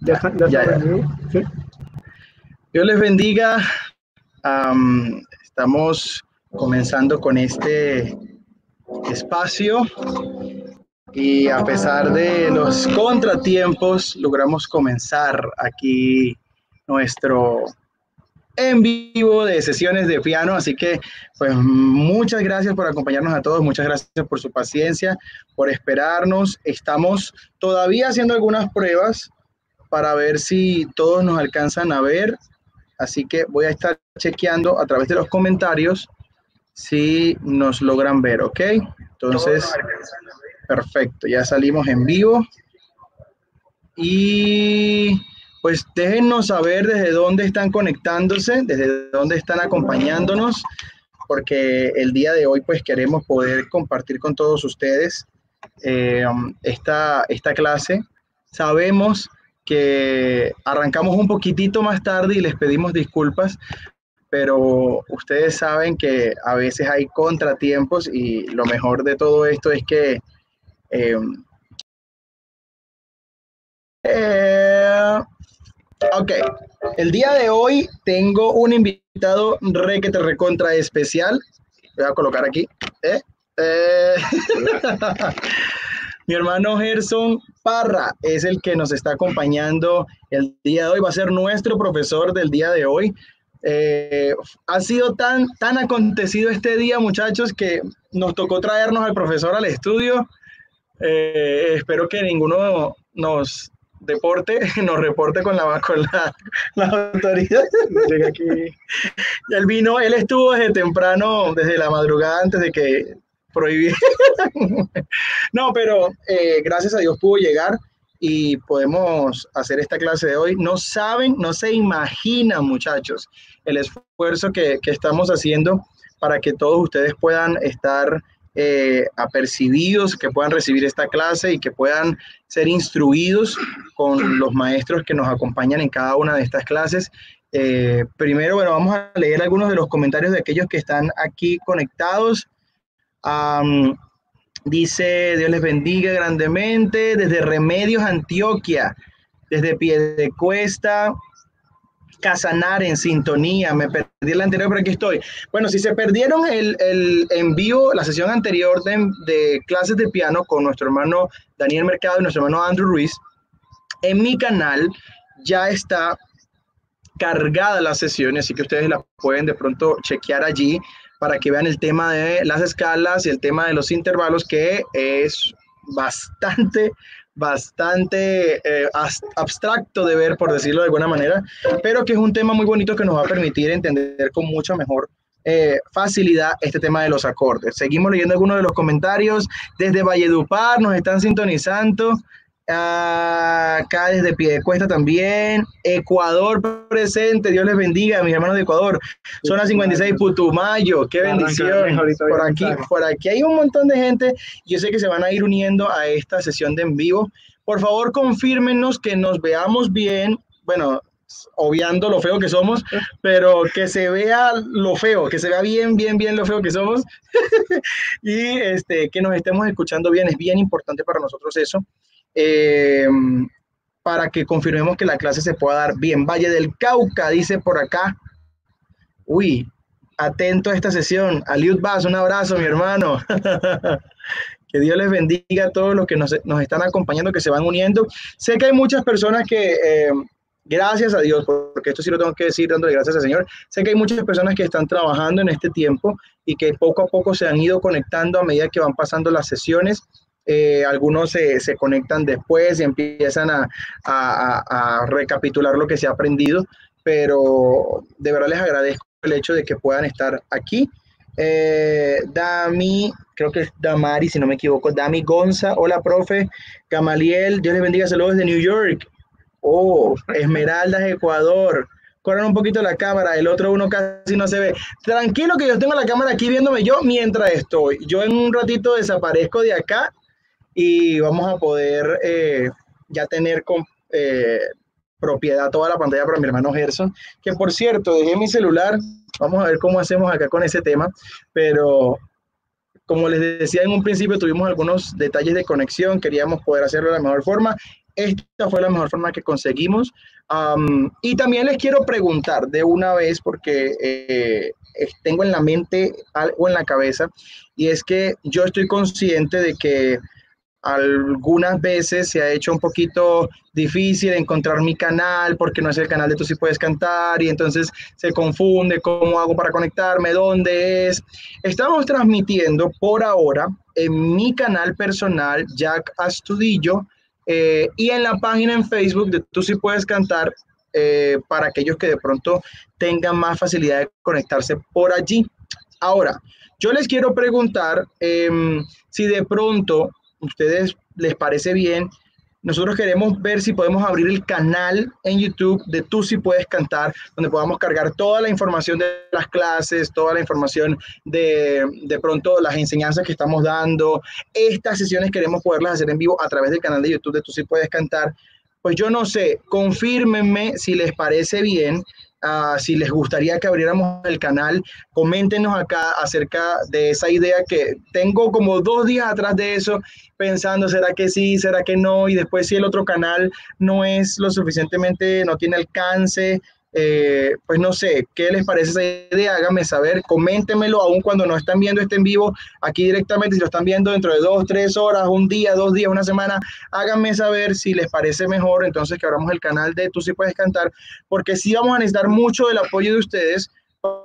Ya, ya, Dios les bendiga. estamos comenzando con este espacio y a pesar de los contratiempos logramos comenzar aquí nuestro en vivo de sesiones de piano. Así que, pues, muchas gracias por acompañarnos a todos. Muchas gracias por su paciencia, por esperarnos. Estamos todavía haciendo algunas pruebas para ver si todos nos alcanzan a ver. Así que voy a estar chequeando a través de los comentarios si nos logran ver, ¿ok? Entonces, perfecto, ya salimos en vivo. Y pues déjennos saber desde dónde están conectándose, desde dónde están acompañándonos, porque el día de hoy pues queremos poder compartir con todos ustedes eh, esta, esta clase. Sabemos que arrancamos un poquitito más tarde y les pedimos disculpas, pero ustedes saben que a veces hay contratiempos y lo mejor de todo esto es que eh, eh, Ok, el día de hoy tengo un invitado re que te recontra especial. Voy a colocar aquí. ¿eh? Eh, mi hermano Gerson Parra es el que nos está acompañando el día de hoy. Va a ser nuestro profesor del día de hoy. Eh, ha sido tan, tan acontecido este día, muchachos, que nos tocó traernos al profesor al estudio. espero que ninguno nos, deporte nos reporte con la, con la, la autoridad. Él vino, él estuvo desde temprano, desde la madrugada antes de que prohibieran. no, pero eh, gracias a Dios pudo llegar y podemos hacer esta clase de hoy. No saben, no se imaginan, muchachos, el esfuerzo que, que estamos haciendo para que todos ustedes puedan estar eh, apercibidos, que puedan recibir esta clase y que puedan ser instruidos con los maestros que nos acompañan en cada una de estas clases. Eh, primero, bueno, vamos a leer algunos de los comentarios de aquellos que están aquí conectados. dice, Dios les bendiga grandemente desde Remedios, Antioquia, desde Piedecuesta, Casanar en sintonía. Me perdí el anterior, pero aquí estoy. Bueno, si se perdieron el, el en vivo, la sesión anterior de, de, clases de piano con nuestro hermano Daniel Mercado y nuestro hermano Andrew Ruiz, en mi canal ya está cargada la sesión, así que ustedes la pueden de pronto chequear allí para que vean el tema de las escalas y el tema de los intervalos, que es bastante bastante eh, abstracto de ver, por decirlo de alguna manera, pero que es un tema muy bonito que nos va a permitir entender con mucha mejor eh, facilidad este tema de los acordes. Seguimos leyendo algunos de los comentarios. Desde Valledupar nos están sintonizando. Acá desde Piedecuesta también. Ecuador presente, Dios les bendiga, mis hermanos de Ecuador. Zona 56, Putumayo, qué bendición. Por aquí, por aquí hay un montón de gente. Yo sé que se van a ir uniendo a esta sesión de en vivo. Por favor, confírmenos que nos veamos bien. Bueno, obviando lo feo que somos, pero que se vea lo feo, que se vea bien, bien, bien lo feo que somos y este, que nos estemos escuchando bien. Es bien importante para nosotros eso. Eh, para que confirmemos que la clase se pueda dar bien. Valle del Cauca, dice por acá. Uy, atento a esta sesión. Aliud Vaz, un abrazo, mi hermano. que Dios les bendiga a todos los que nos, están acompañando, que se van uniendo. Sé que hay muchas personas que, eh, gracias a Dios, porque esto sí lo tengo que decir dándole gracias al Señor, sé que hay muchas personas que están trabajando en este tiempo y que poco a poco se han ido conectando a medida que van pasando las sesiones eh, algunos se, se, conectan después y empiezan a, a, recapitular lo que se ha aprendido, pero de verdad les agradezco el hecho de que puedan estar aquí. Eh, Dami, creo que es Damari, si no me equivoco, Dami Gonza, hola profe, Gamaliel, Dios les bendiga, saludos desde New York. Oh, Esmeraldas, Ecuador. Corran un poquito la cámara, el otro uno casi no se ve. Tranquilo que yo tengo la cámara aquí viéndome yo mientras estoy. Yo en un ratito desaparezco de acá y vamos a poder eh, ya tener con, eh, propiedad toda la pantalla para mi hermano Gerson, que por cierto, dejé mi celular, vamos a ver cómo hacemos acá con ese tema, pero como les decía en un principio, tuvimos algunos detalles de conexión, queríamos poder hacerlo de la mejor forma. esta fue la mejor forma que conseguimos. y también les quiero preguntar de una vez, porque eh, tengo en la mente algo en la cabeza, y es que yo estoy consciente de que algunas veces se ha hecho un poquito difícil encontrar mi canal porque no es el canal de Tú si puedes cantar y entonces se confunde cómo hago para conectarme, dónde es. Estamos transmitiendo por ahora en mi canal personal, Jack Astudillo, eh, y en la página en Facebook de Tú si puedes cantar eh, para aquellos que de pronto tengan más facilidad de conectarse por allí. Ahora, yo les quiero preguntar em, si de pronto ustedes les parece bien, nosotros queremos ver si podemos abrir el canal en YouTube de Tú si puedes cantar, donde podamos cargar toda la información de las clases, toda la información de, de pronto las enseñanzas que estamos dando. Estas sesiones queremos poderlas hacer en vivo a través del canal de YouTube de Tú si puedes cantar. Pues yo no sé, confírmenme si les parece bien Ah, si les gustaría que abriéramos el canal, coméntenos acá acerca de esa idea que tengo como dos días atrás de eso, pensando, ¿será que sí? ¿Será que no? Y después si el otro canal no es lo suficientemente, no tiene alcance, eh, pues no sé, ¿qué les parece esa idea? Háganme saber, coméntemelo aún cuando no están viendo este en vivo aquí directamente, si lo están viendo dentro de dos, tres horas, un día, dos días, una semana, háganme saber si les parece mejor entonces que abramos el canal de Tú sí puedes cantar, porque sí vamos a necesitar mucho del apoyo de ustedes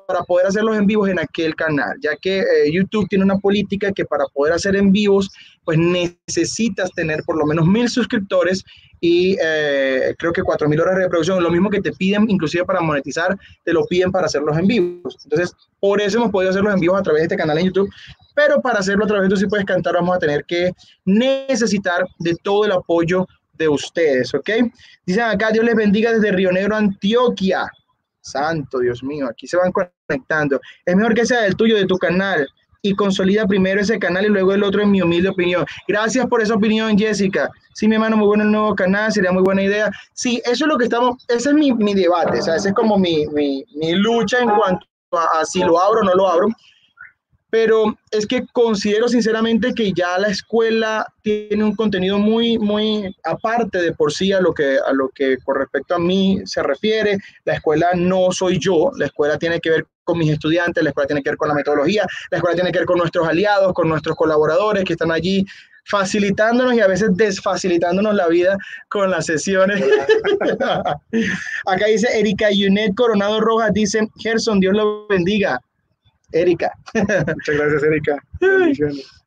para poder hacer los en vivos en aquel canal, ya que eh, YouTube tiene una política que para poder hacer en vivos, pues necesitas tener por lo menos mil suscriptores y eh, creo que 4.000 horas de reproducción, lo mismo que te piden inclusive para monetizar, te lo piden para hacerlos en vivos. Entonces, por eso hemos podido hacerlos en vivos a través de este canal en YouTube, pero para hacerlo a través de Tú Si Puedes Cantar vamos a tener que necesitar de todo el apoyo de ustedes, ¿ok? Dicen acá, Dios les bendiga desde Río Negro, Antioquia. Santo Dios mío, aquí se van conectando. Es mejor que sea del tuyo, de tu canal y consolida primero ese canal y luego el otro en mi humilde opinión. Gracias por esa opinión, Jessica. Sí, mi hermano, muy bueno el nuevo canal, sería muy buena idea. Sí, eso es lo que estamos, ese es mi, mi debate, o sea, ese es como mi, mi, mi lucha en cuanto a, a, si lo abro o no lo abro. Pero es que considero sinceramente que ya la escuela tiene un contenido muy, muy aparte de por sí a lo que, a lo que con respecto a mí se refiere. La escuela no soy yo, la escuela tiene que ver con mis estudiantes, la escuela tiene que ver con la metodología, la escuela tiene que ver con nuestros aliados, con nuestros colaboradores que están allí facilitándonos y a veces desfacilitándonos la vida con las sesiones. Acá dice Erika Yunet Coronado Rojas, dice, Gerson, Dios lo bendiga. Erika. Muchas gracias, Erika.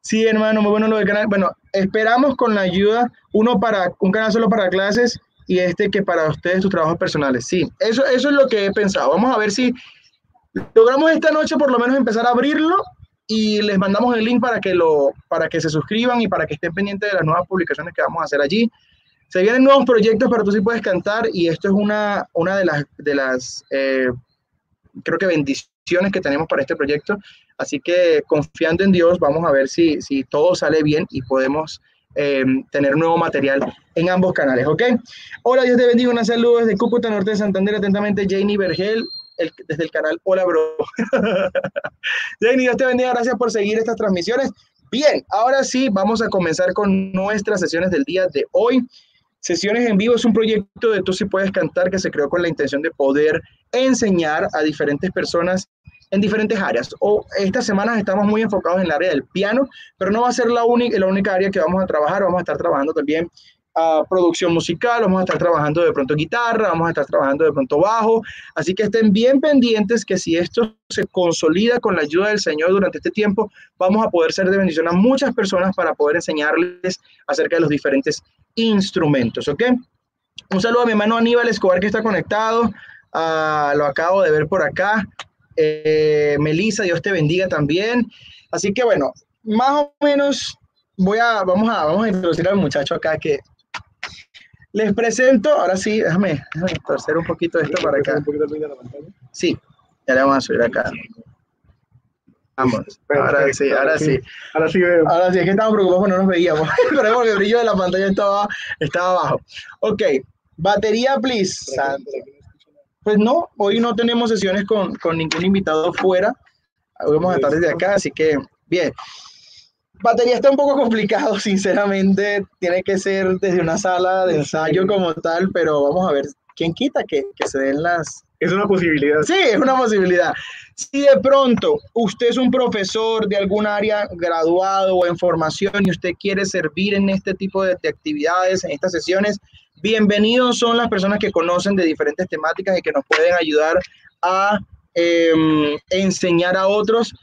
Sí, hermano, muy bueno lo del canal. Bueno, esperamos con la ayuda, uno para un canal solo para clases y este que para ustedes sus trabajos personales. Sí, eso, eso es lo que he pensado. Vamos a ver si logramos esta noche por lo menos empezar a abrirlo y les mandamos el link para que, lo, para que se suscriban y para que estén pendientes de las nuevas publicaciones que vamos a hacer allí. Se vienen nuevos proyectos para tú sí puedes cantar y esto es una, una de las, de las eh, creo que bendiciones que tenemos para este proyecto. Así que confiando en Dios, vamos a ver si, si todo sale bien y podemos eh, tener nuevo material en ambos canales, ¿ok? Hola, Dios te bendiga, una salud desde Cúcuta, Norte de Santander, atentamente, Janie Vergel, desde el canal Hola Bro. Jenny, Dios te bendiga, gracias por seguir estas transmisiones. Bien, ahora sí, vamos a comenzar con nuestras sesiones del día de hoy. Sesiones en vivo es un proyecto de Tú si puedes cantar que se creó con la intención de poder enseñar a diferentes personas en diferentes áreas. O estas semanas estamos muy enfocados en el área del piano, pero no va a ser la única, la única área que vamos a trabajar. Vamos a estar trabajando también producción musical, vamos a estar trabajando de pronto guitarra, vamos a estar trabajando de pronto bajo, así que estén bien pendientes que si esto se consolida con la ayuda del Señor durante este tiempo, vamos a poder ser de bendición a muchas personas para poder enseñarles acerca de los diferentes instrumentos, ¿ok? Un saludo a mi hermano Aníbal Escobar que está conectado, uh, lo acabo de ver por acá, eh, Melissa, Dios te bendiga también, así que bueno, más o menos voy a, vamos a, vamos a introducir al muchacho acá que les presento, ahora sí, déjame, déjame torcer un poquito esto para acá. Sí, ya le vamos a subir acá. Vamos, ahora sí, ahora sí. Ahora sí veo. Ahora sí, es que estamos preocupados porque no nos veíamos, pero porque el brillo de la pantalla estaba, estaba abajo. Ok, batería, please. Pues no, hoy no tenemos sesiones con, con ningún invitado fuera. Hoy vamos a estar desde acá, así que, bien. Batería está un poco complicado, sinceramente. Tiene que ser desde una sala de ensayo como tal, pero vamos a ver quién quita que, que se den las, es una posibilidad. Sí, es una posibilidad. Si de pronto usted es un profesor de algún área graduado o en formación y usted quiere servir en este tipo de, de actividades, en estas sesiones, bienvenidos son las personas que conocen de diferentes temáticas y que nos pueden ayudar a eh, enseñar a otros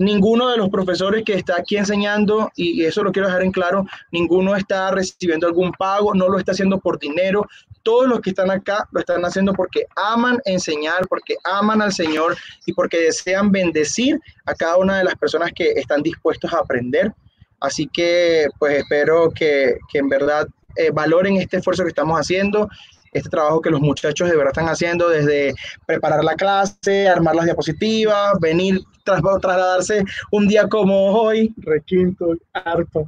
ninguno de los profesores que está aquí enseñando, y eso lo quiero dejar en claro, ninguno está recibiendo algún pago, no lo está haciendo por dinero. Todos los que están acá lo están haciendo porque aman enseñar, porque aman al Señor y porque desean bendecir a cada una de las personas que están dispuestos a aprender. Así que pues espero que, que en verdad eh, valoren este esfuerzo que estamos haciendo este trabajo que los muchachos de verdad están haciendo desde preparar la clase, armar las diapositivas, venir, tras, trasladarse un día como hoy. Requinto, arpa.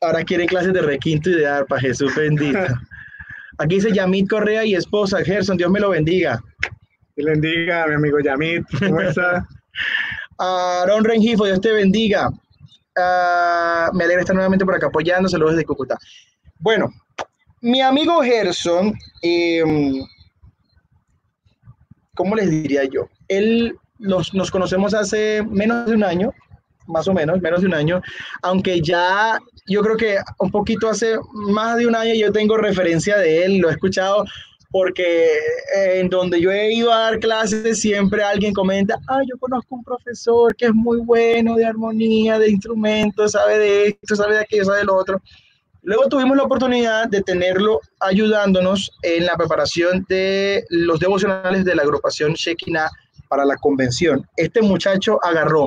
Ahora quieren clases de requinto y de arpa, Jesús bendito. Aquí dice Yamit Correa y esposa, Gerson, Dios me lo bendiga. Dios bendiga, mi amigo Yamit, ¿cómo está? Aaron Rengifo, Dios te bendiga. Uh, me alegra estar nuevamente por acá apoyando, saludos desde Cúcuta. Bueno, mi amigo Gerson, eh, ¿cómo les diría yo? Él nos, conocemos hace menos de un año, más o menos, menos de un año, aunque ya yo creo que un poquito hace más de un año yo tengo referencia de él, lo he escuchado porque en donde yo he ido a dar clases siempre alguien comenta, ah, yo conozco un profesor que es muy bueno de armonía, de instrumentos, sabe de esto, sabe de aquello, sabe de lo otro. Luego tuvimos la oportunidad de tenerlo ayudándonos en la preparación de los devocionales de la agrupación Shekinah para la convención. Este muchacho agarró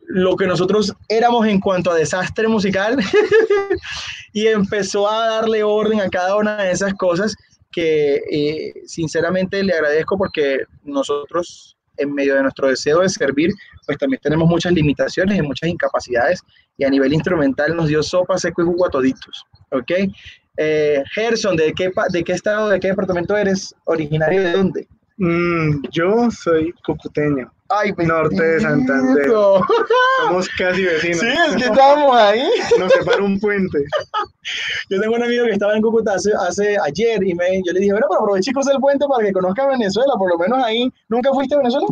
lo que nosotros éramos en cuanto a desastre musical y empezó a darle orden a cada una de esas cosas que eh, sinceramente le agradezco porque nosotros en medio de nuestro deseo de servir, pues también tenemos muchas limitaciones y muchas incapacidades y a nivel instrumental nos dio sopa, seco y jugo a ¿ok? Eh, Gerson, ¿de qué, ¿de qué estado, de qué departamento eres? ¿Originario de dónde? Mm, yo soy cucuteño. Ay, norte de Santander. Somos casi vecinos. Sí, es que estábamos ahí. Nos separa un puente. Yo tengo un amigo que estaba en Cúcuta hace, hace ayer y me, yo le dije, bueno, pero aproveche y el puente para que conozca Venezuela, por lo menos ahí. ¿Nunca fuiste a Venezuela?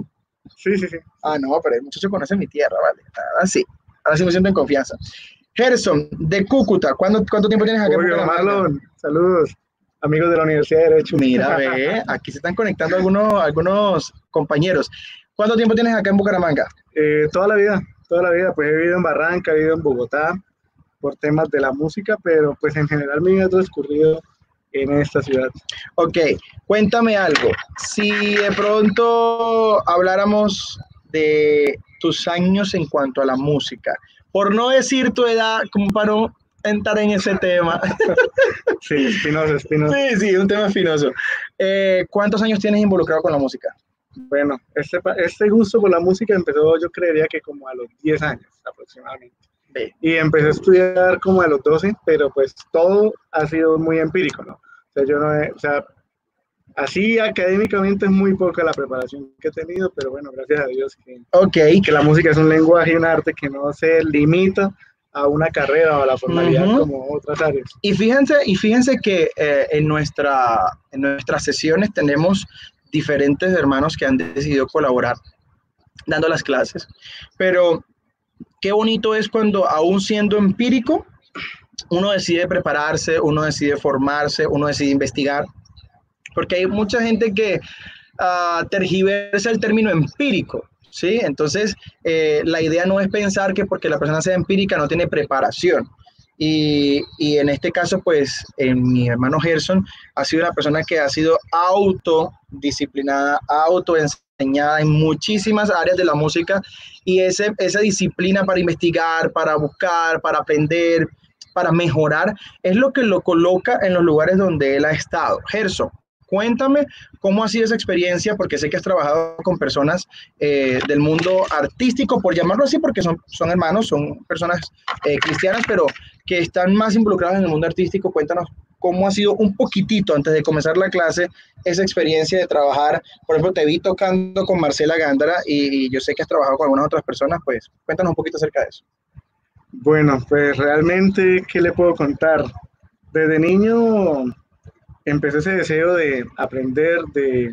Sí, sí, sí. Ah, no, pero el muchacho conoce mi tierra, vale. Ahora sí, ahora sí me siento en confianza. Gerson, de Cúcuta, ¿cuánto, cuánto tiempo tienes acá Oye, Marlon, saludos amigos de la Universidad de Derecho. Mira, ve, aquí se están conectando algunos, algunos compañeros. ¿Cuánto tiempo tienes acá en Bucaramanga? Eh, toda la vida, toda la vida. Pues he vivido en Barranca, he vivido en Bogotá por temas de la música, pero pues en general mi vida ha transcurrido en esta ciudad. Ok, cuéntame algo. Si de pronto habláramos de tus años en cuanto a la música, por no decir tu edad, como para entrar en ese tema. sí, espinoso, espinoso. Sí, sí, un tema espinoso. Eh, ¿Cuántos años tienes involucrado con la música? Bueno, este, este gusto por la música empezó yo creería que como a los 10 años aproximadamente. Y empecé a estudiar como a los 12, pero pues todo ha sido muy empírico, ¿no? O sea, yo no he, o sea, así académicamente es muy poca la preparación que he tenido, pero bueno, gracias a Dios que, okay. que la música es un lenguaje y un arte que no se limita a una carrera o a la formalidad como otras áreas. Y fíjense, y fíjense que eh, en, nuestra, en nuestras sesiones tenemos diferentes hermanos que han decidido colaborar dando las clases. Pero qué bonito es cuando aún siendo empírico, uno decide prepararse, uno decide formarse, uno decide investigar, porque hay mucha gente que uh, tergiversa el término empírico, ¿sí? Entonces, eh, la idea no es pensar que porque la persona sea empírica no tiene preparación. Y, y, en este caso, pues, en mi hermano Gerson ha sido una persona que ha sido autodisciplinada, autoenseñada en muchísimas áreas de la música y ese, esa disciplina para investigar, para buscar, para aprender, para mejorar, es lo que lo coloca en los lugares donde él ha estado. Gerson, Cuéntame cómo ha sido esa experiencia, porque sé que has trabajado con personas eh, del mundo artístico, por llamarlo así, porque son, son hermanos, son personas eh, cristianas, pero que están más involucradas en el mundo artístico. Cuéntanos cómo ha sido un poquitito antes de comenzar la clase esa experiencia de trabajar. Por ejemplo, te vi tocando con Marcela Gándara y, yo sé que has trabajado con algunas otras personas, pues cuéntanos un poquito acerca de eso. Bueno, pues realmente, ¿qué le puedo contar? Desde niño empecé ese deseo de aprender, de,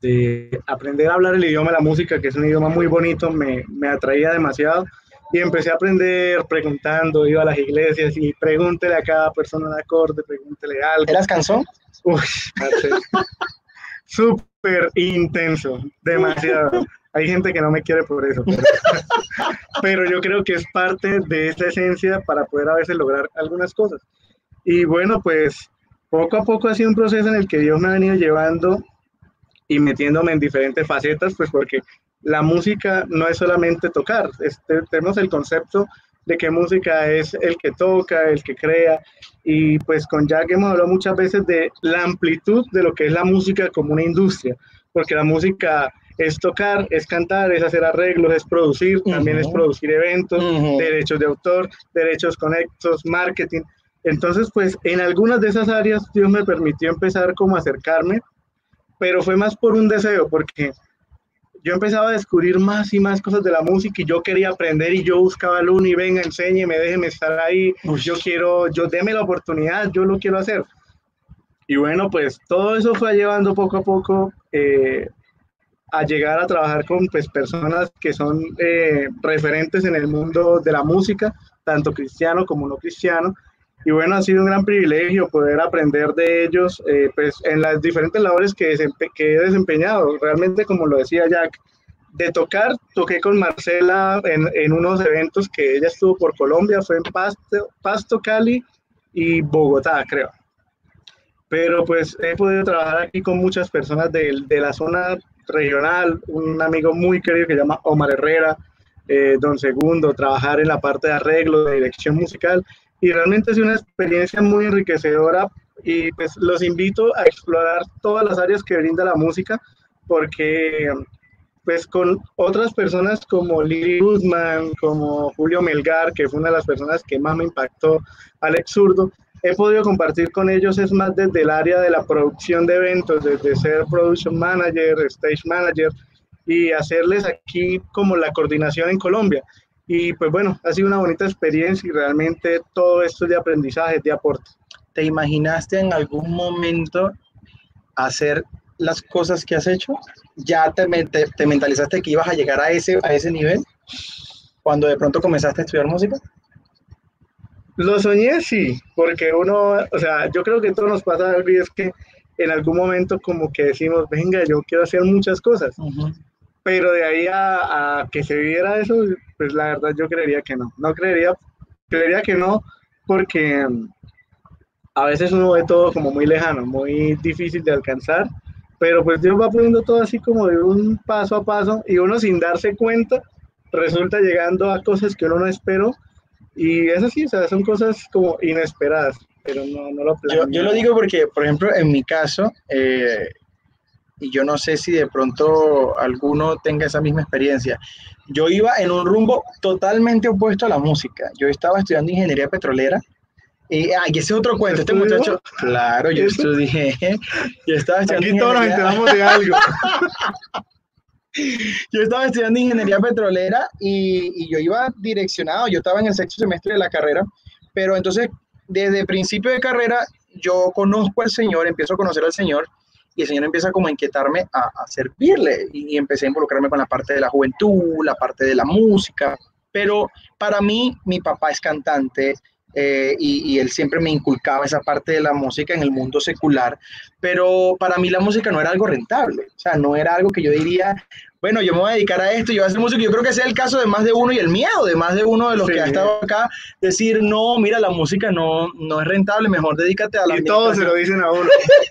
de aprender a hablar el idioma de la música, que es un idioma muy bonito, me, me atraía demasiado y empecé a aprender preguntando, iba a las iglesias y pregúntele a cada persona el acorde, pregúntele algo. ¿Eras cansón? Uy, súper intenso, demasiado. Hay gente que no me quiere por eso, pero, yo creo que es parte de esa esencia para poder a veces lograr algunas cosas. Y bueno, pues poco a poco ha sido un proceso en el que Dios me ha venido llevando y metiéndome en diferentes facetas, pues porque la música no es solamente tocar, este, tenemos el concepto de que música es el que toca, el que crea, y pues con Jack hemos hablado muchas veces de la amplitud de lo que es la música como una industria, porque la música es tocar, es cantar, es hacer arreglos, es producir, también es producir eventos, derechos de autor, derechos conectos, marketing. Entonces, pues en algunas de esas áreas Dios me permitió empezar como a acercarme, pero fue más por un deseo, porque yo empezaba a descubrir más y más cosas de la música y yo quería aprender y yo buscaba al uno y venga, enséñeme, déjeme estar ahí, yo quiero, yo déme la oportunidad, yo lo quiero hacer. Y bueno, pues todo eso fue llevando poco a poco eh, a llegar a trabajar con pues, personas que son eh, referentes en el mundo de la música, tanto cristiano como no cristiano. Y bueno, ha sido un gran privilegio poder aprender de ellos eh, pues, en las diferentes labores que, que, he desempeñado. Realmente, como lo decía Jack, de tocar, toqué con Marcela en, en, unos eventos que ella estuvo por Colombia, fue en Pasto, Pasto, Cali y Bogotá, creo. Pero pues he podido trabajar aquí con muchas personas de, de la zona regional, un amigo muy querido que se llama Omar Herrera, eh, Don Segundo, trabajar en la parte de arreglo, de dirección musical, y realmente es una experiencia muy enriquecedora y pues los invito a explorar todas las áreas que brinda la música, porque pues con otras personas como Lili Guzmán, como Julio Melgar, que fue una de las personas que más me impactó, Alex Zurdo, he podido compartir con ellos es más desde el área de la producción de eventos, desde ser production manager, stage manager y hacerles aquí como la coordinación en Colombia. Y pues bueno, ha sido una bonita experiencia y realmente todo esto es de aprendizaje, de aporte. ¿Te imaginaste en algún momento hacer las cosas que has hecho? ¿Ya te, te, te mentalizaste que ibas a llegar a ese, a ese nivel cuando de pronto comenzaste a estudiar música? Lo soñé, sí, porque uno, o sea, yo creo que todo nos pasa, y es que en algún momento como que decimos, venga, yo quiero hacer muchas cosas, pero de ahí a, que se viera eso, pues la verdad yo creería que no, no creería, creería que no, porque mm, a veces uno ve todo como muy lejano, muy difícil de alcanzar, pero pues Dios va poniendo todo así como de un paso a paso y uno sin darse cuenta resulta llegando a cosas que uno no esperó y eso sí, o sea, son cosas como inesperadas, pero no, no lo planeo. Yo, yo, lo digo porque, por ejemplo, en mi caso, eh, y yo no sé si de pronto alguno tenga esa misma experiencia, yo iba en un rumbo totalmente opuesto a la música. Yo estaba estudiando ingeniería petrolera. Y, ah, ese es otro cuento, este muchacho, claro, yo estudié, yo estaba estudiando Aquí todos nos enteramos de algo. yo estaba estudiando ingeniería petrolera y, yo iba direccionado, yo estaba en el sexto semestre de la carrera, pero entonces desde principio de carrera yo conozco al Señor, empiezo a conocer al Señor y el Señor empieza como a inquietarme a, servirle y, empecé a involucrarme con la parte de la juventud, la parte de la música, pero para mí mi papá es cantante, eh, y, y, él siempre me inculcaba esa parte de la música en el mundo secular, pero para mí la música no era algo rentable, o sea, no era algo que yo diría, bueno, yo me voy a dedicar a esto, yo voy a hacer música, yo creo que ese es el caso de más de uno y el miedo de más de uno de los que ha estado acá, decir, no, mira, la música no, no es rentable, mejor dedícate a la... Y todos se lo dicen a uno.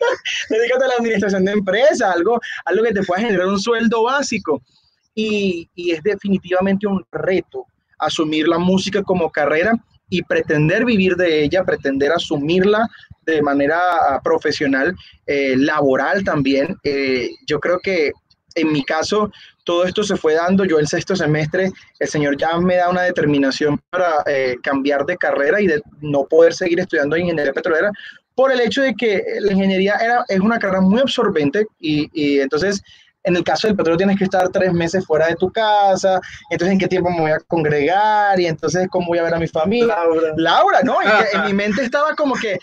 dedícate a la administración de empresa, algo, algo que te pueda generar un sueldo básico. Y, y es definitivamente un reto asumir la música como carrera y pretender vivir de ella, pretender asumirla de manera ah, profesional, eh, laboral también. Eh, yo creo que en mi caso, todo esto se fue dando. Yo el sexto semestre, el Señor ya me da una determinación para eh, cambiar de carrera y de no poder seguir estudiando ingeniería petrolera por el hecho de que la ingeniería era, es una carrera muy absorbente y, y entonces en el caso del petróleo tienes que estar tres meses fuera de tu casa, entonces en qué tiempo me voy a congregar y entonces cómo voy a ver a mi familia. Laura. Laura, ¿no? en mi mente estaba como que,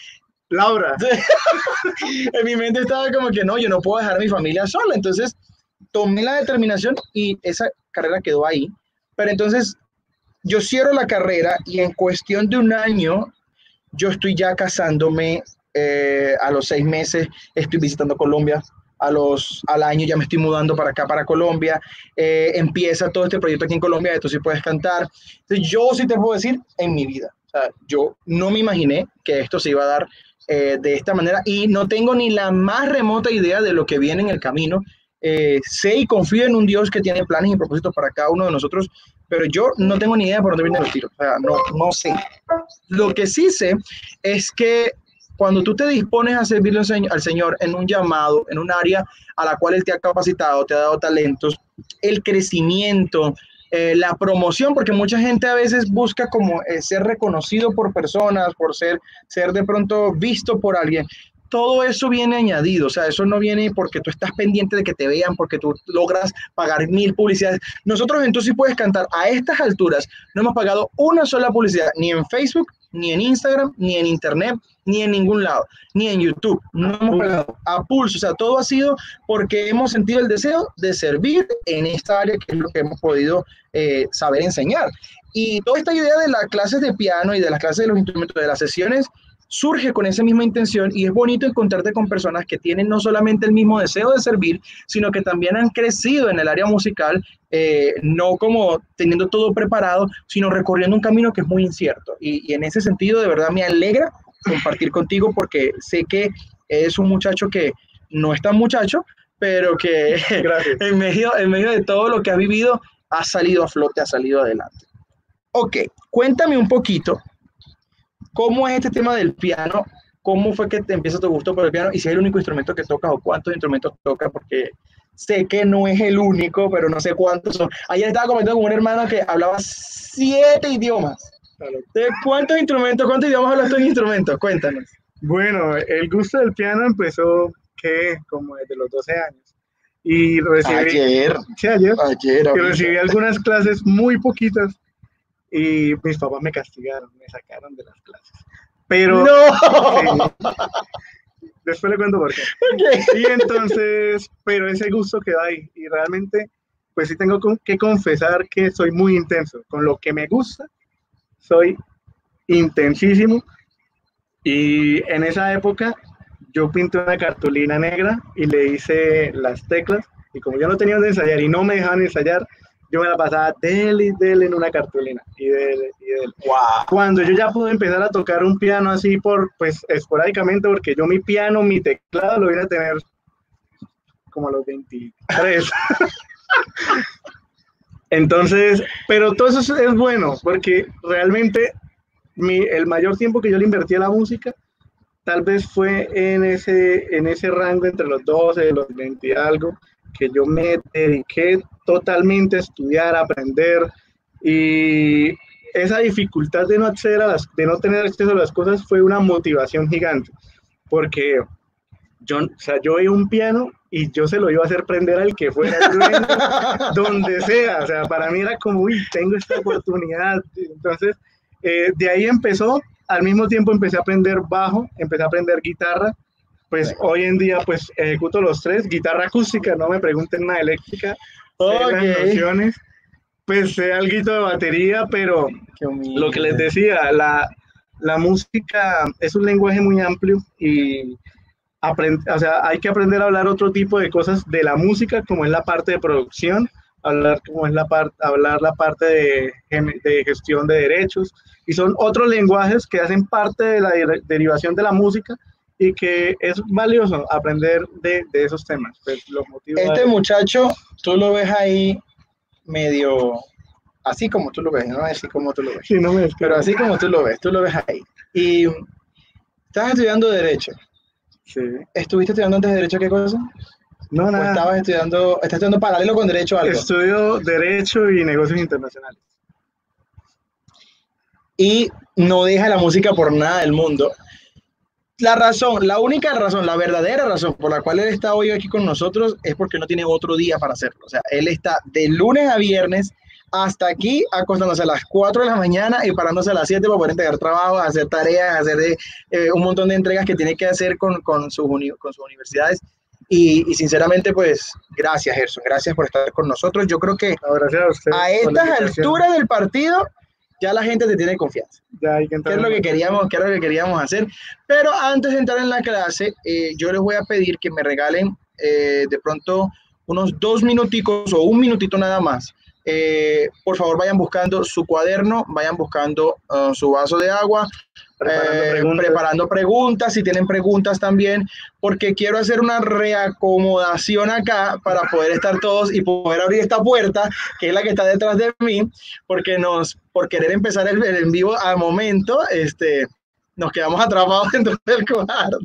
Laura. en mi mente estaba como que no, yo no puedo dejar a mi familia sola, entonces tomé la determinación y esa carrera quedó ahí. Pero entonces yo cierro la carrera y en cuestión de un año yo estoy ya casándome, eh, a los seis meses estoy visitando Colombia, a los, al año ya me estoy mudando para acá, para Colombia, eh, empieza todo este proyecto aquí en Colombia, esto sí puedes cantar. Entonces, yo sí te puedo decir en mi vida, o sea, yo no me imaginé que esto se iba a dar eh, de esta manera y no tengo ni la más remota idea de lo que viene en el camino. Eh, sé y confío en un Dios que tiene planes y propósitos para cada uno de nosotros, pero yo no tengo ni idea por dónde vienen los tiros, o sea, no, no sé. Lo que sí sé es que cuando tú te dispones a servirle al Señor en un llamado, en un área a la cual Él te ha capacitado, te ha dado talentos, el crecimiento, eh, la promoción, porque mucha gente a veces busca como eh, ser reconocido por personas, por ser, ser de pronto visto por alguien. Todo eso viene añadido, o sea, eso no viene porque tú estás pendiente de que te vean, porque tú logras pagar mil publicidades. Nosotros entonces sí puedes cantar a estas alturas, no hemos pagado una sola publicidad, ni en Facebook, ni en Instagram, ni en Internet, ni en ningún lado, ni en YouTube. No hemos pagado a pulso. O sea, todo ha sido porque hemos sentido el deseo de servir en esta área que es lo que hemos podido eh, saber enseñar. Y toda esta idea de las clases de piano y de las clases de los instrumentos, de las sesiones, surge con esa misma intención y es bonito encontrarte con personas que tienen no solamente el mismo deseo de servir, sino que también han crecido en el área musical, eh, no como teniendo todo preparado, sino recorriendo un camino que es muy incierto. Y, y, en ese sentido, de verdad me alegra compartir contigo porque sé que es un muchacho que no es tan muchacho, pero que en medio, en medio de todo lo que ha vivido, ha salido a flote, ha salido adelante. Ok, cuéntame un poquito ¿Cómo es este tema del piano? ¿Cómo fue que te empieza tu gusto por el piano? Y si es el único instrumento que tocas o cuántos instrumentos tocas, porque sé que no es el único, pero no sé cuántos son. Ayer estaba comentando con un hermano que hablaba siete idiomas. ¿Cuántos instrumentos, cuántos idiomas hablas tú en instrumentos? Cuéntanos. Bueno, el gusto del piano empezó que como desde los 12 años. Y recibí, ayer, sí, ayer, ayer y recibí algunas clases muy poquitas y mis papás me castigaron, me sacaron de las clases. Pero... ¡No! después le cuento por qué. Y entonces, pero ese gusto queda ahí. Y realmente, pues sí tengo que confesar que soy muy intenso. Con lo que me gusta, soy intensísimo. Y en esa época, yo pinté una cartulina negra y le hice las teclas. Y como yo no tenía de ensayar y no me dejaban ensayar, yo me la pasaba dele y dele en una cartulina y dele y dele. Cuando yo ya pude empezar a tocar un piano así por, pues esporádicamente, porque yo mi piano, mi teclado lo vine a tener como a los 23. Entonces, pero todo eso es bueno, porque realmente mi, el mayor tiempo que yo le invertí a la música, tal vez fue en ese, en ese rango entre los 12, los 20 y algo, que yo me dediqué totalmente a estudiar, a aprender y esa dificultad de no acceder a las, de no tener acceso a las cosas fue una motivación gigante, porque yo, o sea, yo veía un piano y yo se lo iba a hacer prender al que fuera donde sea, o sea, para mí era como, uy, tengo esta oportunidad, entonces eh, de ahí empezó, al mismo tiempo empecé a aprender bajo, empecé a aprender guitarra, pues hoy en día pues ejecuto los tres, guitarra acústica, no me pregunten nada eléctrica, okay. nociones, pues sé algo de batería, pero lo que les decía, la, la, música es un lenguaje muy amplio y o sea, hay que aprender a hablar otro tipo de cosas de la música, como es la parte de producción, hablar como es la parte, hablar la parte de, de, gestión de derechos, y son otros lenguajes que hacen parte de la derivación de la música y que es valioso aprender de, de esos temas. Pues, este muchacho, tú lo ves ahí medio así como tú lo ves, no así como tú lo ves. Sí, no me Pero así como tú lo ves, tú lo ves ahí. Y estás estudiando Derecho. Sí. ¿Estuviste estudiando antes de Derecho qué cosa? No, ¿O nada. estabas estudiando, estás estudiando paralelo con Derecho algo? Estudio Derecho y Negocios Internacionales. y no deja la música por nada del mundo. La razón, la única razón, la verdadera razón por la cual él está hoy aquí con nosotros es porque no tiene otro día para hacerlo. O sea, él está de lunes a viernes hasta aquí acostándose a las 4 de la mañana y parándose a las 7 para poder entregar trabajos, hacer tareas, hacer de, eh, un montón de entregas que tiene que hacer con, con, sus, uni- con sus universidades. Y, y sinceramente, pues, gracias, Gerson, gracias por estar con nosotros. Yo creo que No, gracias a a estas alturas del partido ya la gente te tiene confianza. Ya hay que ¿Qué entrar es lo que queríamos, qué es lo que queríamos hacer? Pero antes de entrar en la clase, eh, yo les voy a pedir que me regalen eh, de pronto unos dos minuticos o un minutito nada más. Eh, por favor, vayan buscando su cuaderno, vayan buscando uh, su vaso de agua, Preparando preguntas. preparando preguntas, si tienen preguntas también, porque quiero hacer una reacomodación acá para poder estar todos y poder abrir esta puerta, que es la que está detrás de mí, porque nos, por querer empezar el, el en vivo al momento, este, nos quedamos atrapados dentro del cuarto.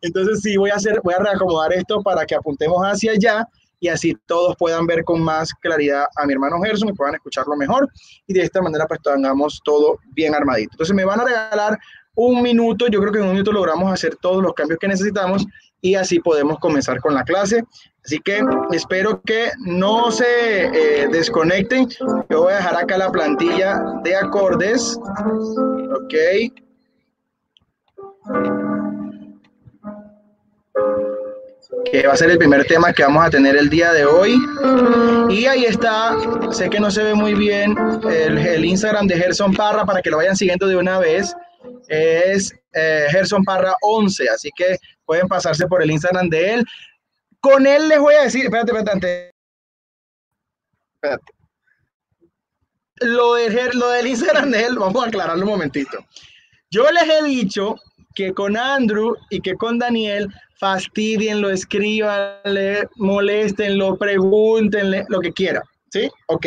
Entonces sí, voy a hacer, voy a reacomodar esto para que apuntemos hacia allá y así todos puedan ver con más claridad a mi hermano Gerson y puedan escucharlo mejor y de esta manera pues tengamos todo bien armadito. Entonces me van a regalar un minuto, yo creo que en un minuto logramos hacer todos los cambios que necesitamos y así podemos comenzar con la clase. Así que espero que no se eh, desconecten. Yo voy a dejar acá la plantilla de acordes. Ok. que va a ser el primer tema que vamos a tener el día de hoy. Y ahí está, sé que no se ve muy bien el, Instagram de Gerson Parra para que lo vayan siguiendo de una vez. Es eh, Gerson Parra 11, así que pueden pasarse por el Instagram de él. Con él les voy a decir, espérate, espérate. Espérate. Lo, de, lo del Instagram de él, vamos a aclararlo un momentito. Yo les he dicho que con Andrew y que con Daniel fastidienlo, escríbanle, moléstenlo, pregúntenle, lo que quieran, ¿sí? Ok.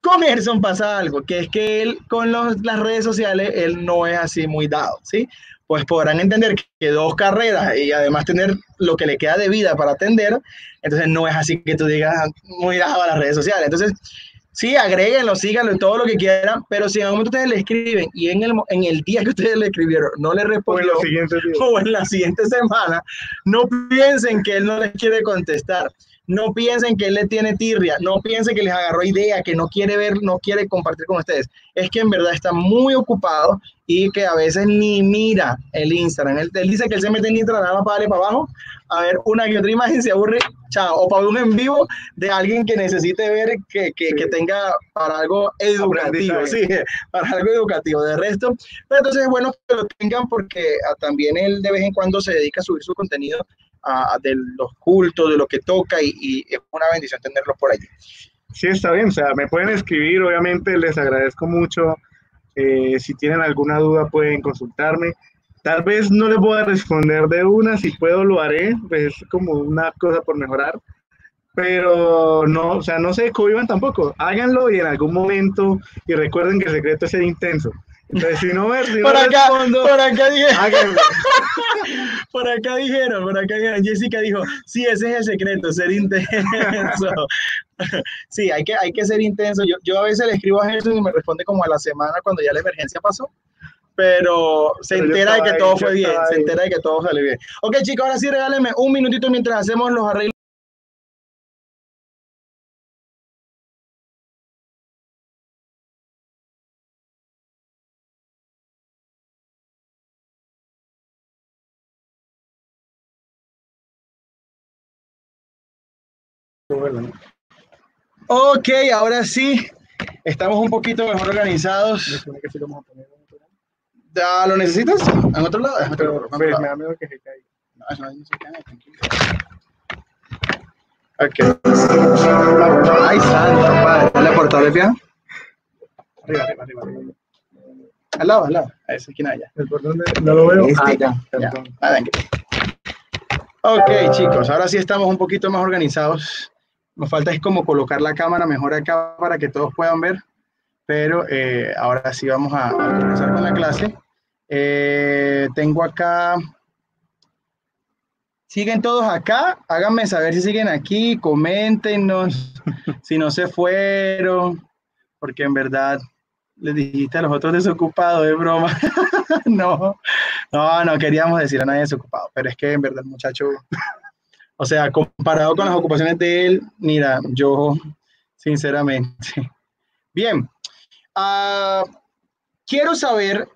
Con Gerson pasa algo, que es que él con los, las redes sociales, él no es así muy dado, ¿sí? Pues podrán entender que dos carreras y además tener lo que le queda de vida para atender, entonces no es así que tú digas muy dado a las redes sociales. Entonces, Sí, agréguenlo, síganlo todo lo que quieran, pero si en algún momento ustedes le escriben y en el, en el día que ustedes le escribieron no le O en respondió siguientes días. o en la siguiente semana, no piensen que él no les quiere contestar, no piensen que él le tiene tirria, no piensen que les agarró idea, que no quiere ver, no quiere compartir con ustedes. Es que en verdad está muy ocupado y que a veces ni mira el Instagram. Él, él dice que él se mete en Instagram nada para darle para abajo, a ver una que otra imagen, se aburre, chao, o para un en vivo de alguien que necesite ver que, que, Sí. que tenga para algo educativo, sí, para algo educativo. De resto, pero entonces es bueno que lo tengan porque ah, también él de vez en cuando se dedica a subir su contenido ah, de los cultos, de lo que toca y, y es una bendición tenerlos por allí. Sí, está bien. O sea, me pueden escribir. Obviamente les agradezco mucho. Eh, si tienen alguna duda pueden consultarme. Tal vez no les voy a responder de una. Si puedo lo haré. Es como una cosa por mejorar. Pero no, o sea, no se cohiban tampoco. Háganlo y en algún momento. Y recuerden que el secreto es ser intenso. Entonces, si no, me- si no Por acá, respondo, por acá dijeron, por acá dijeron, por acá dijeron, Jessica dijo, sí, ese es el secreto, ser intenso. Sí, hay que, hay que ser intenso. Yo, yo a veces le escribo a Jesús y me responde como a la semana cuando ya la emergencia pasó, pero se Pero entera de que ahí, todo fue bien, estaba se ahí. entera de que todo sale bien. Ok, chicos, ahora sí regálenme un minutito mientras hacemos los arreglos. Ok, ahora sí, estamos un poquito mejor Me organizados. ¿Ya ¿Lo necesitas? ¿En otro lado? Déjame Pero otro pues, lado. me da miedo que se caiga. No, eso no se cae, tranquilo. Ok. Ay, santo, padre. ¿Dale portable el piano? Arriba, arriba, arriba. arriba. Al lado, al lado. A esa esquina allá. ¿El por dónde? No lo veo. Este. Ah, ya, Ya. perdón. Ah, tranquilo. Ok, chicos, ahora sí estamos un poquito más organizados. Nos falta es como colocar la cámara mejor acá para que todos puedan ver. Pero eh, ahora sí vamos a, comenzar con la clase. Eh, tengo acá... ¿Siguen todos acá? Háganme saber si siguen aquí, coméntenos si no se fueron, porque en verdad les dijiste a los otros desocupados, es broma. no, no, no queríamos decir a nadie desocupado, pero es que en verdad muchacho o sea, comparado con las ocupaciones de él, mira, yo, sinceramente. Bien, ah, quiero saber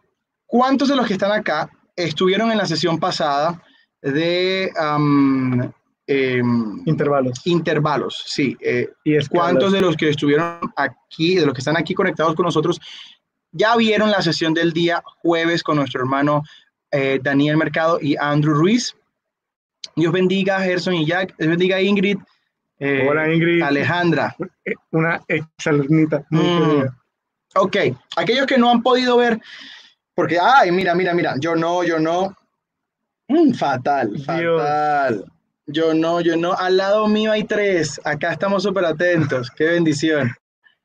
cuántos de los que están acá estuvieron en la sesión pasada de em, intervalos. Intervalos, sí. Eh, y ¿Cuántos de los que estuvieron aquí, de los que están aquí conectados con nosotros, ya vieron la sesión del día jueves con nuestro hermano eh, Daniel Mercado y Andrew Ruiz? Dios bendiga a Gerson y Jack. Dios bendiga a Ingrid. Eh, Hola Ingrid. Alejandra. Eh, una exalernita. Mm. Ok, aquellos que no han podido ver, porque, ay, mira, mira, mira, yo no, yo no. Mm, fatal, fatal. Yo no, yo no. Al lado mío hay tres. Acá estamos súper atentos. Qué bendición.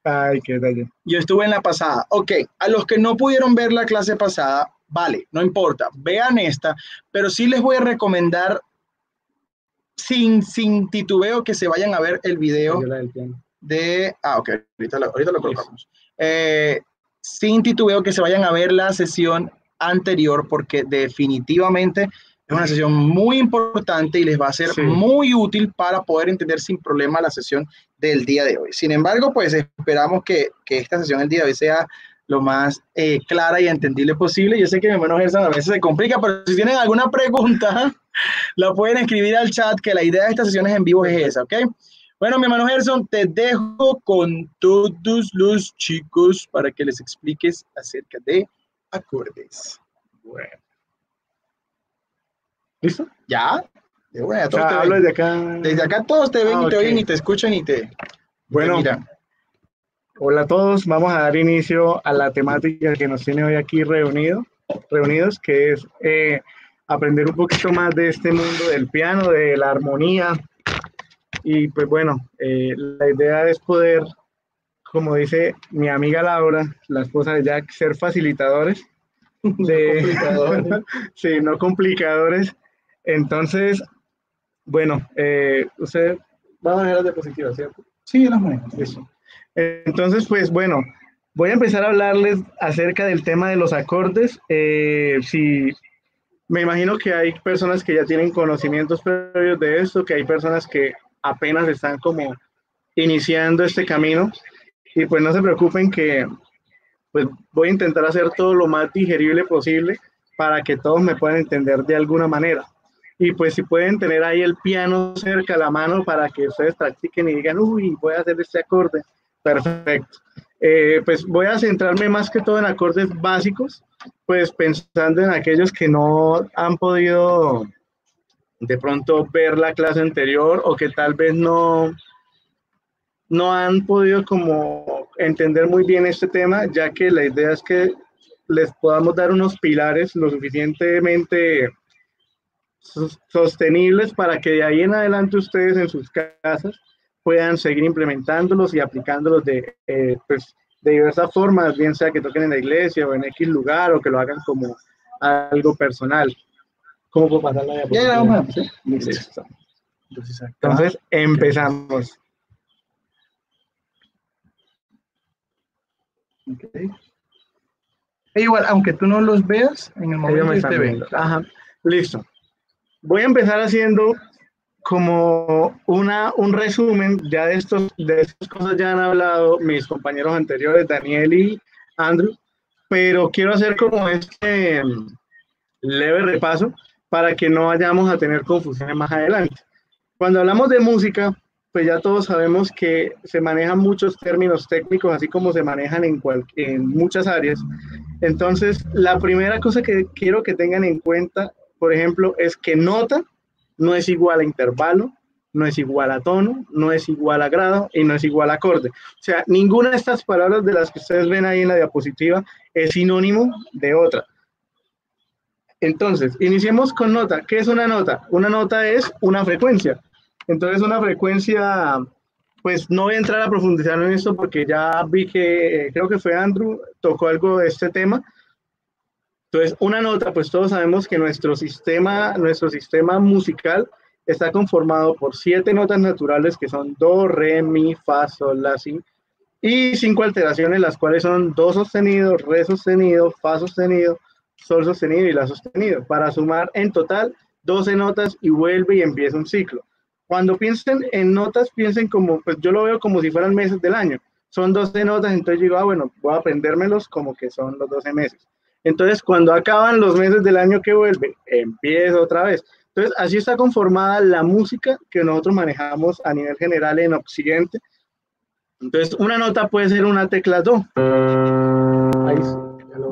Ay, qué detalle. Yo estuve en la pasada. Ok, a los que no pudieron ver la clase pasada, vale, no importa, vean esta, pero sí les voy a recomendar sin, sin titubeo que se vayan a ver el video de... Ah, ok, ahorita lo, ahorita lo colocamos. Eh, sin titubeo que se vayan a ver la sesión anterior porque definitivamente es una sesión muy importante y les va a ser muy útil para poder entender sin problema la sesión del día de hoy. Sin embargo, pues esperamos que, que esta sesión del día de hoy sea lo más eh, clara y entendible posible. Yo sé que mi hermano Gerson a veces se complica, pero si tienen alguna pregunta, la pueden escribir al chat, que la idea de estas sesiones en vivo es esa, ¿ok? Bueno, mi hermano Gerson, te dejo con todos los chicos para que les expliques acerca de acordes. Bueno. ¿Listo? ¿Ya? De bueno, todos desde acá. Desde acá todos te ven y te ah, oyen y te escuchan y te... Bueno, mira. Hola a todos, vamos a dar inicio a la temática que nos tiene hoy aquí reunido, reunidos, que es eh, aprender un poquito más de este mundo del piano, de la armonía. Y pues bueno, eh, la idea es poder, como dice mi amiga Laura, la esposa de Jack, ser facilitadores. De, no sí, no complicadores. Entonces, bueno, eh, usted va a manejar las diapositivas, ¿cierto? Sí, las manejo. Eso. Entonces, pues bueno, voy a empezar a hablarles acerca del tema de los acordes. Eh, si, me imagino que hay personas que ya tienen conocimientos previos de esto, que hay personas que apenas están como iniciando este camino. Y pues no se preocupen que pues voy a intentar hacer todo lo más digerible posible para que todos me puedan entender de alguna manera. Y pues si pueden tener ahí el piano cerca a la mano para que ustedes practiquen y digan, uy, voy a hacer este acorde Perfecto. Eh, pues voy a centrarme más que todo en acordes básicos, pues pensando en aquellos que no han podido de pronto ver la clase anterior o que tal vez no, no han podido como entender muy bien este tema, ya que la idea es que les podamos dar unos pilares lo suficientemente sostenibles para que de ahí en adelante ustedes en sus casas puedan seguir implementándolos y aplicándolos de, eh, pues, de diversas formas, bien sea que toquen en la iglesia o en X lugar o que lo hagan como algo personal. ¿Cómo puedo pasar la diapositiva? Ya, Entonces, empezamos. Okay. E igual, aunque tú no los veas, en el momento que te ven. Ajá, listo. Voy a empezar haciendo como una, un resumen ya de, estos, de estas cosas ya han hablado mis compañeros anteriores, Daniel y Andrew, pero quiero hacer como este mm, leve repaso para que no vayamos a tener confusiones más adelante. Cuando hablamos de música, pues ya todos sabemos que se manejan muchos términos técnicos, así como se manejan en, en muchas áreas. Entonces, la primera cosa que quiero que tengan en cuenta, por ejemplo, es que nota no es igual a intervalo, no es igual a tono, no es igual a grado y no es igual a acorde. O sea, ninguna de estas palabras de las que ustedes ven ahí en la diapositiva es sinónimo de otra. Entonces, iniciemos con nota. ¿Qué es una nota? Una nota es una frecuencia. Entonces, una frecuencia pues no voy a entrar a profundizar en esto porque ya vi que, eh, creo que fue Andrew, tocó algo de este tema. Entonces, una nota, pues todos sabemos que nuestro sistema, nuestro sistema musical está conformado por siete notas naturales que son do, re, mi, fa, sol, la, si, y cinco alteraciones, las cuales son do sostenido, re sostenido, fa sostenido, sol sostenido y la sostenido, para sumar en total 12 notas y vuelve y empieza un ciclo. Cuando piensen en notas, piensen como, pues yo lo veo como si fueran meses del año. Son 12 notas, entonces digo, ah, bueno, voy a aprendérmelos como que son los 12 meses. Entonces, cuando acaban los meses del año que vuelve, empieza otra vez. Entonces, así está conformada la música que nosotros manejamos a nivel general en Occidente. Entonces, una nota puede ser una tecla do.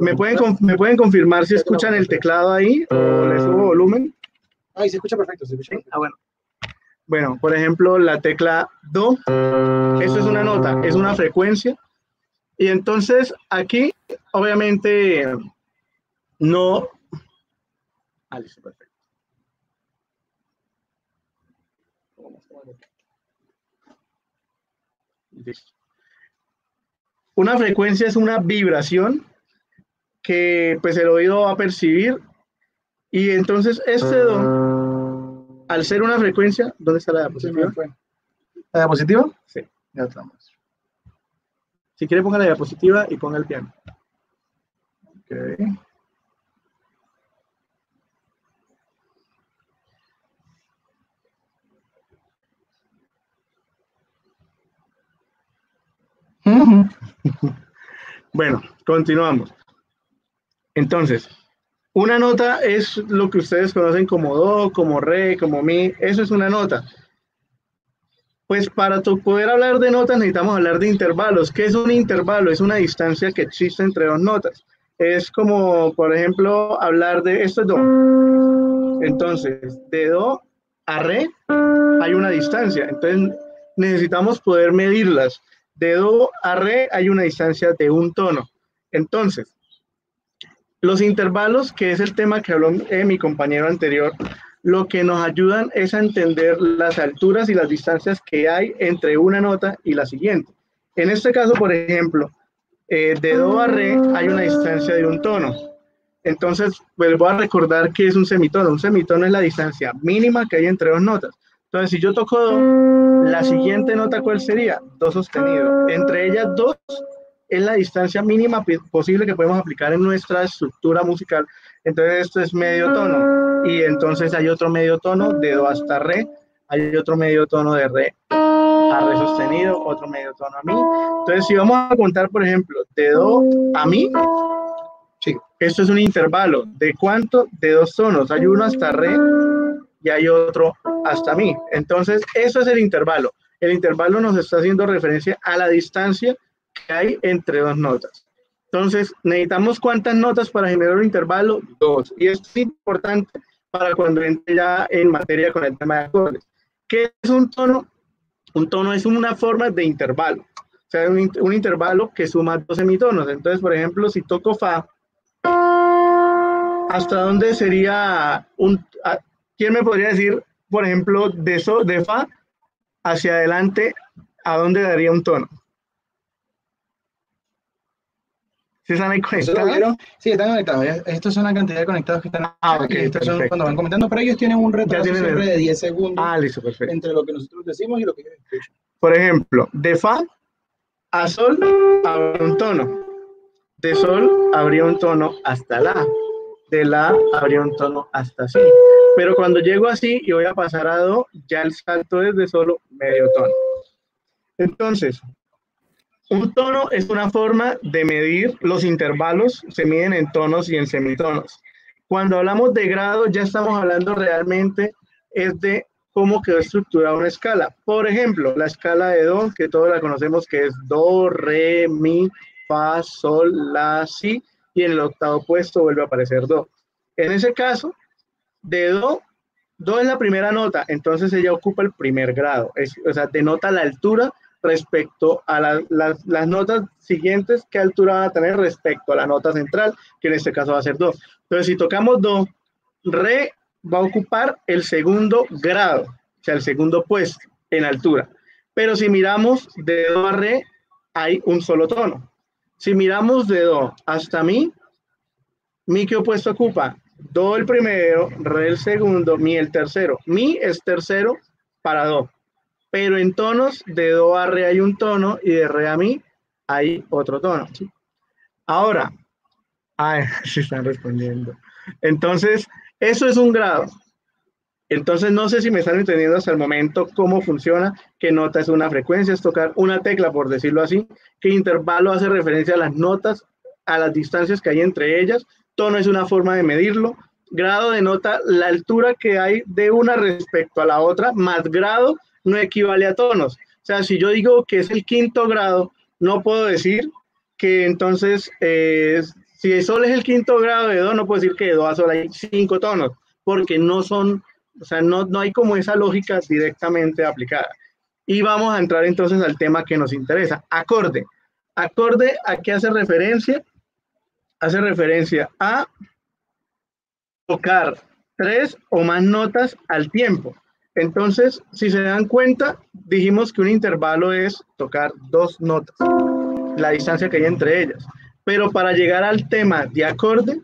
¿Me pueden, ¿Me pueden confirmar si escuchan el teclado ahí o le subo volumen? Ahí se escucha perfecto. Se escucha perfecto. Ah, bueno. Bueno, por ejemplo, la tecla Do, eso es una nota, es una frecuencia. Y entonces aquí, obviamente, no... Ah, listo, perfecto. Una frecuencia es una vibración que pues el oído va a percibir y entonces este do al ser una frecuencia, ¿dónde está la diapositiva? ¿La diapositiva? Sí, ya estamos. Si quiere ponga la diapositiva y ponga el piano. Ok. bueno, continuamos. Entonces, una nota es lo que ustedes conocen como do, como re, como mi. Eso es una nota. Pues para poder hablar de notas necesitamos hablar de intervalos. ¿Qué es un intervalo? Es una distancia que existe entre dos notas. Es como, por ejemplo, hablar de esto es do. Entonces, de do a re hay una distancia. Entonces, necesitamos poder medirlas. De do a re hay una distancia de un tono. Entonces, los intervalos, que es el tema que habló eh, mi compañero anterior, lo que nos ayudan es a entender las alturas y las distancias que hay entre una nota y la siguiente. En este caso, por ejemplo, eh, de do a re hay una distancia de un tono. Entonces, vuelvo a recordar que es un semitono. Un semitono es la distancia mínima que hay entre dos notas. Entonces, si yo toco do, la siguiente nota, ¿cuál sería? Do sostenido. Entre ellas dos es la distancia mínima posible que podemos aplicar en nuestra estructura musical. Entonces esto es medio tono y entonces hay otro medio tono de do hasta re, hay otro medio tono de re a re sostenido, otro medio tono a mi. Entonces si vamos a contar, por ejemplo, de do a mi, sí, esto es un intervalo. ¿De cuánto? De dos tonos. Hay uno hasta re y hay otro hasta mi. Entonces eso es el intervalo. El intervalo nos está haciendo referencia a la distancia que hay entre dos notas. Entonces, necesitamos cuántas notas para generar un intervalo? Dos. Y es importante para cuando entre ya en materia con el tema de acordes. ¿Qué es un tono? Un tono es una forma de intervalo. O sea, un, un intervalo que suma dos semitonos. Entonces, por ejemplo, si toco Fa, ¿hasta dónde sería un... ¿Quién me podría decir, por ejemplo, de, so, de Fa hacia adelante, a dónde daría un tono? ¿Sí están ahí conectados? Sí, están conectados. Estos son la cantidad de conectados que están Ah, ok. Estos son cuando van comentando, pero ellos tienen un retraso siempre de 10 segundos ah, listo, perfecto. entre lo que nosotros decimos y lo que ellos escuchan. Por ejemplo, de Fa a Sol habría un tono. De Sol habría un tono hasta La. De La habría un tono hasta Si. Pero cuando llego así y voy a pasar a Do, ya el salto es de solo medio tono. Entonces, un tono es una forma de medir los intervalos, se miden en tonos y en semitonos. Cuando hablamos de grado, ya estamos hablando realmente es de cómo quedó estructurada una escala. Por ejemplo, la escala de Do, que todos la conocemos, que es Do, Re, Mi, Fa, Sol, La, Si, y en el octavo puesto vuelve a aparecer Do. En ese caso, de Do, Do es la primera nota, entonces ella ocupa el primer grado, o sea, denota la altura respecto a las notas siguientes, qué altura van a tener respecto a la nota central, que en este caso va a ser Do. Entonces, si tocamos Do, Re va a ocupar el segundo grado, o sea, el segundo puesto en altura. Pero si miramos de do a re, hay un solo tono. Si miramos de do hasta mi, mi que opuesto ocupa do el primero, re el segundo, mi el tercero. Mi es tercero para do. Pero en tonos de do a re hay un tono y de re a mi hay otro tono. Ahora, ay, se están respondiendo. Entonces, eso es un grado. Entonces, no sé si me están entendiendo hasta el momento cómo funciona, qué nota es una frecuencia, es tocar una tecla, por decirlo así, qué intervalo hace referencia a las notas, a las distancias que hay entre ellas, tono es una forma de medirlo, grado denota la altura que hay de una respecto a la otra, más grado no equivale a tonos. O sea, si yo digo que es el quinto grado, no puedo decir que entonces, eh, si sol es el quinto grado de do, no puedo decir que de do a sol hay cinco tonos, porque no son o sea, no, no hay como esa lógica directamente aplicada. Y vamos a entrar entonces al tema que nos interesa. Acorde. Acorde, ¿a qué hace referencia? Hace referencia a tocar tres o más notas al tiempo. Entonces, si se dan cuenta, dijimos que un intervalo es tocar dos notas, la distancia que hay entre ellas. Pero para llegar al tema de acorde,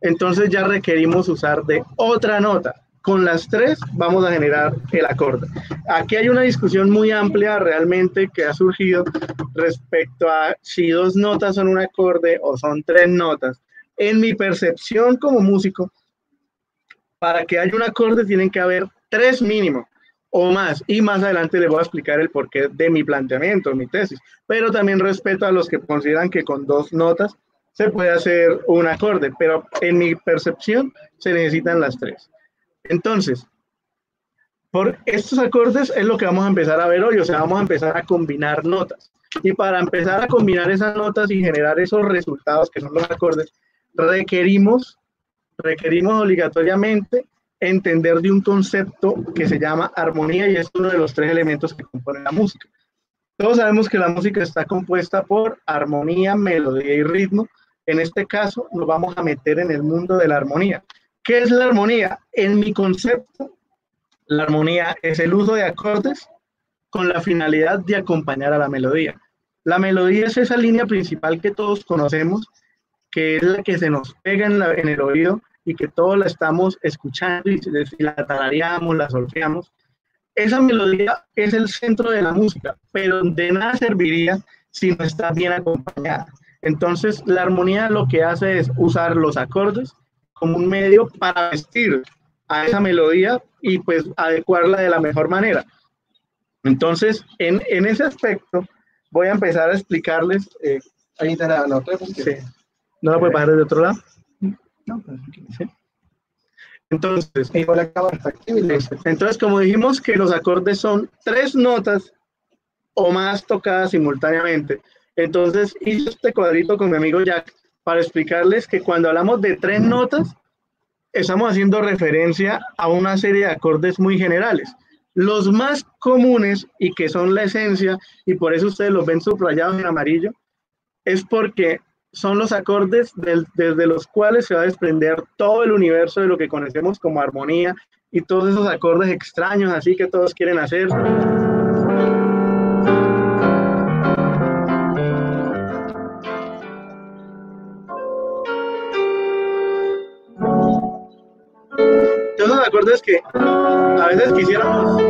entonces ya requerimos usar de otra nota. Con las tres vamos a generar el acorde. Aquí hay una discusión muy amplia realmente que ha surgido respecto a si dos notas son un acorde o son tres notas. En mi percepción como músico, para que haya un acorde tienen que haber tres mínimo o más. Y más adelante les voy a explicar el porqué de mi planteamiento, mi tesis. Pero también respeto a los que consideran que con dos notas se puede hacer un acorde, pero en mi percepción se necesitan las tres. Entonces, por estos acordes es lo que vamos a empezar a ver hoy, o sea, vamos a empezar a combinar notas. Y para empezar a combinar esas notas y generar esos resultados que son los acordes, requerimos, requerimos obligatoriamente entender de un concepto que se llama armonía y es uno de los tres elementos que componen la música. Todos sabemos que la música está compuesta por armonía, melodía y ritmo. En este caso, nos vamos a meter en el mundo de la armonía. ¿Qué es la armonía? En mi concepto, la armonía es el uso de acordes con la finalidad de acompañar a la melodía. La melodía es esa línea principal que todos conocemos, que es la que se nos pega en, el oído y que todos la estamos escuchando y, la tarareamos, la solfeamos. Esa melodía es el centro de la música, pero de nada serviría si no está bien acompañada. Entonces, la armonía lo que hace es usar los acordes como un medio para vestir a esa melodía y pues adecuarla de la mejor manera. Entonces, en, en ese aspecto, voy a empezar a explicarles. Eh, ahí está la, otra. Sí. ¿No la puede bajar desde otro lado? No, pues, sí. Entonces, entonces, como dijimos que los acordes son tres notas o más tocadas simultáneamente, entonces hice este cuadrito con mi amigo Jack para explicarles que cuando hablamos de tres notas, estamos haciendo referencia a una serie de acordes muy generales. Los más comunes y que son la esencia, y por eso ustedes los ven subrayados en amarillo, es porque son los acordes desde los cuales se va a desprender todo el universo de lo que conocemos como armonía y todos esos acordes extraños así que todos quieren hacer. Acordes que a veces quisiéramos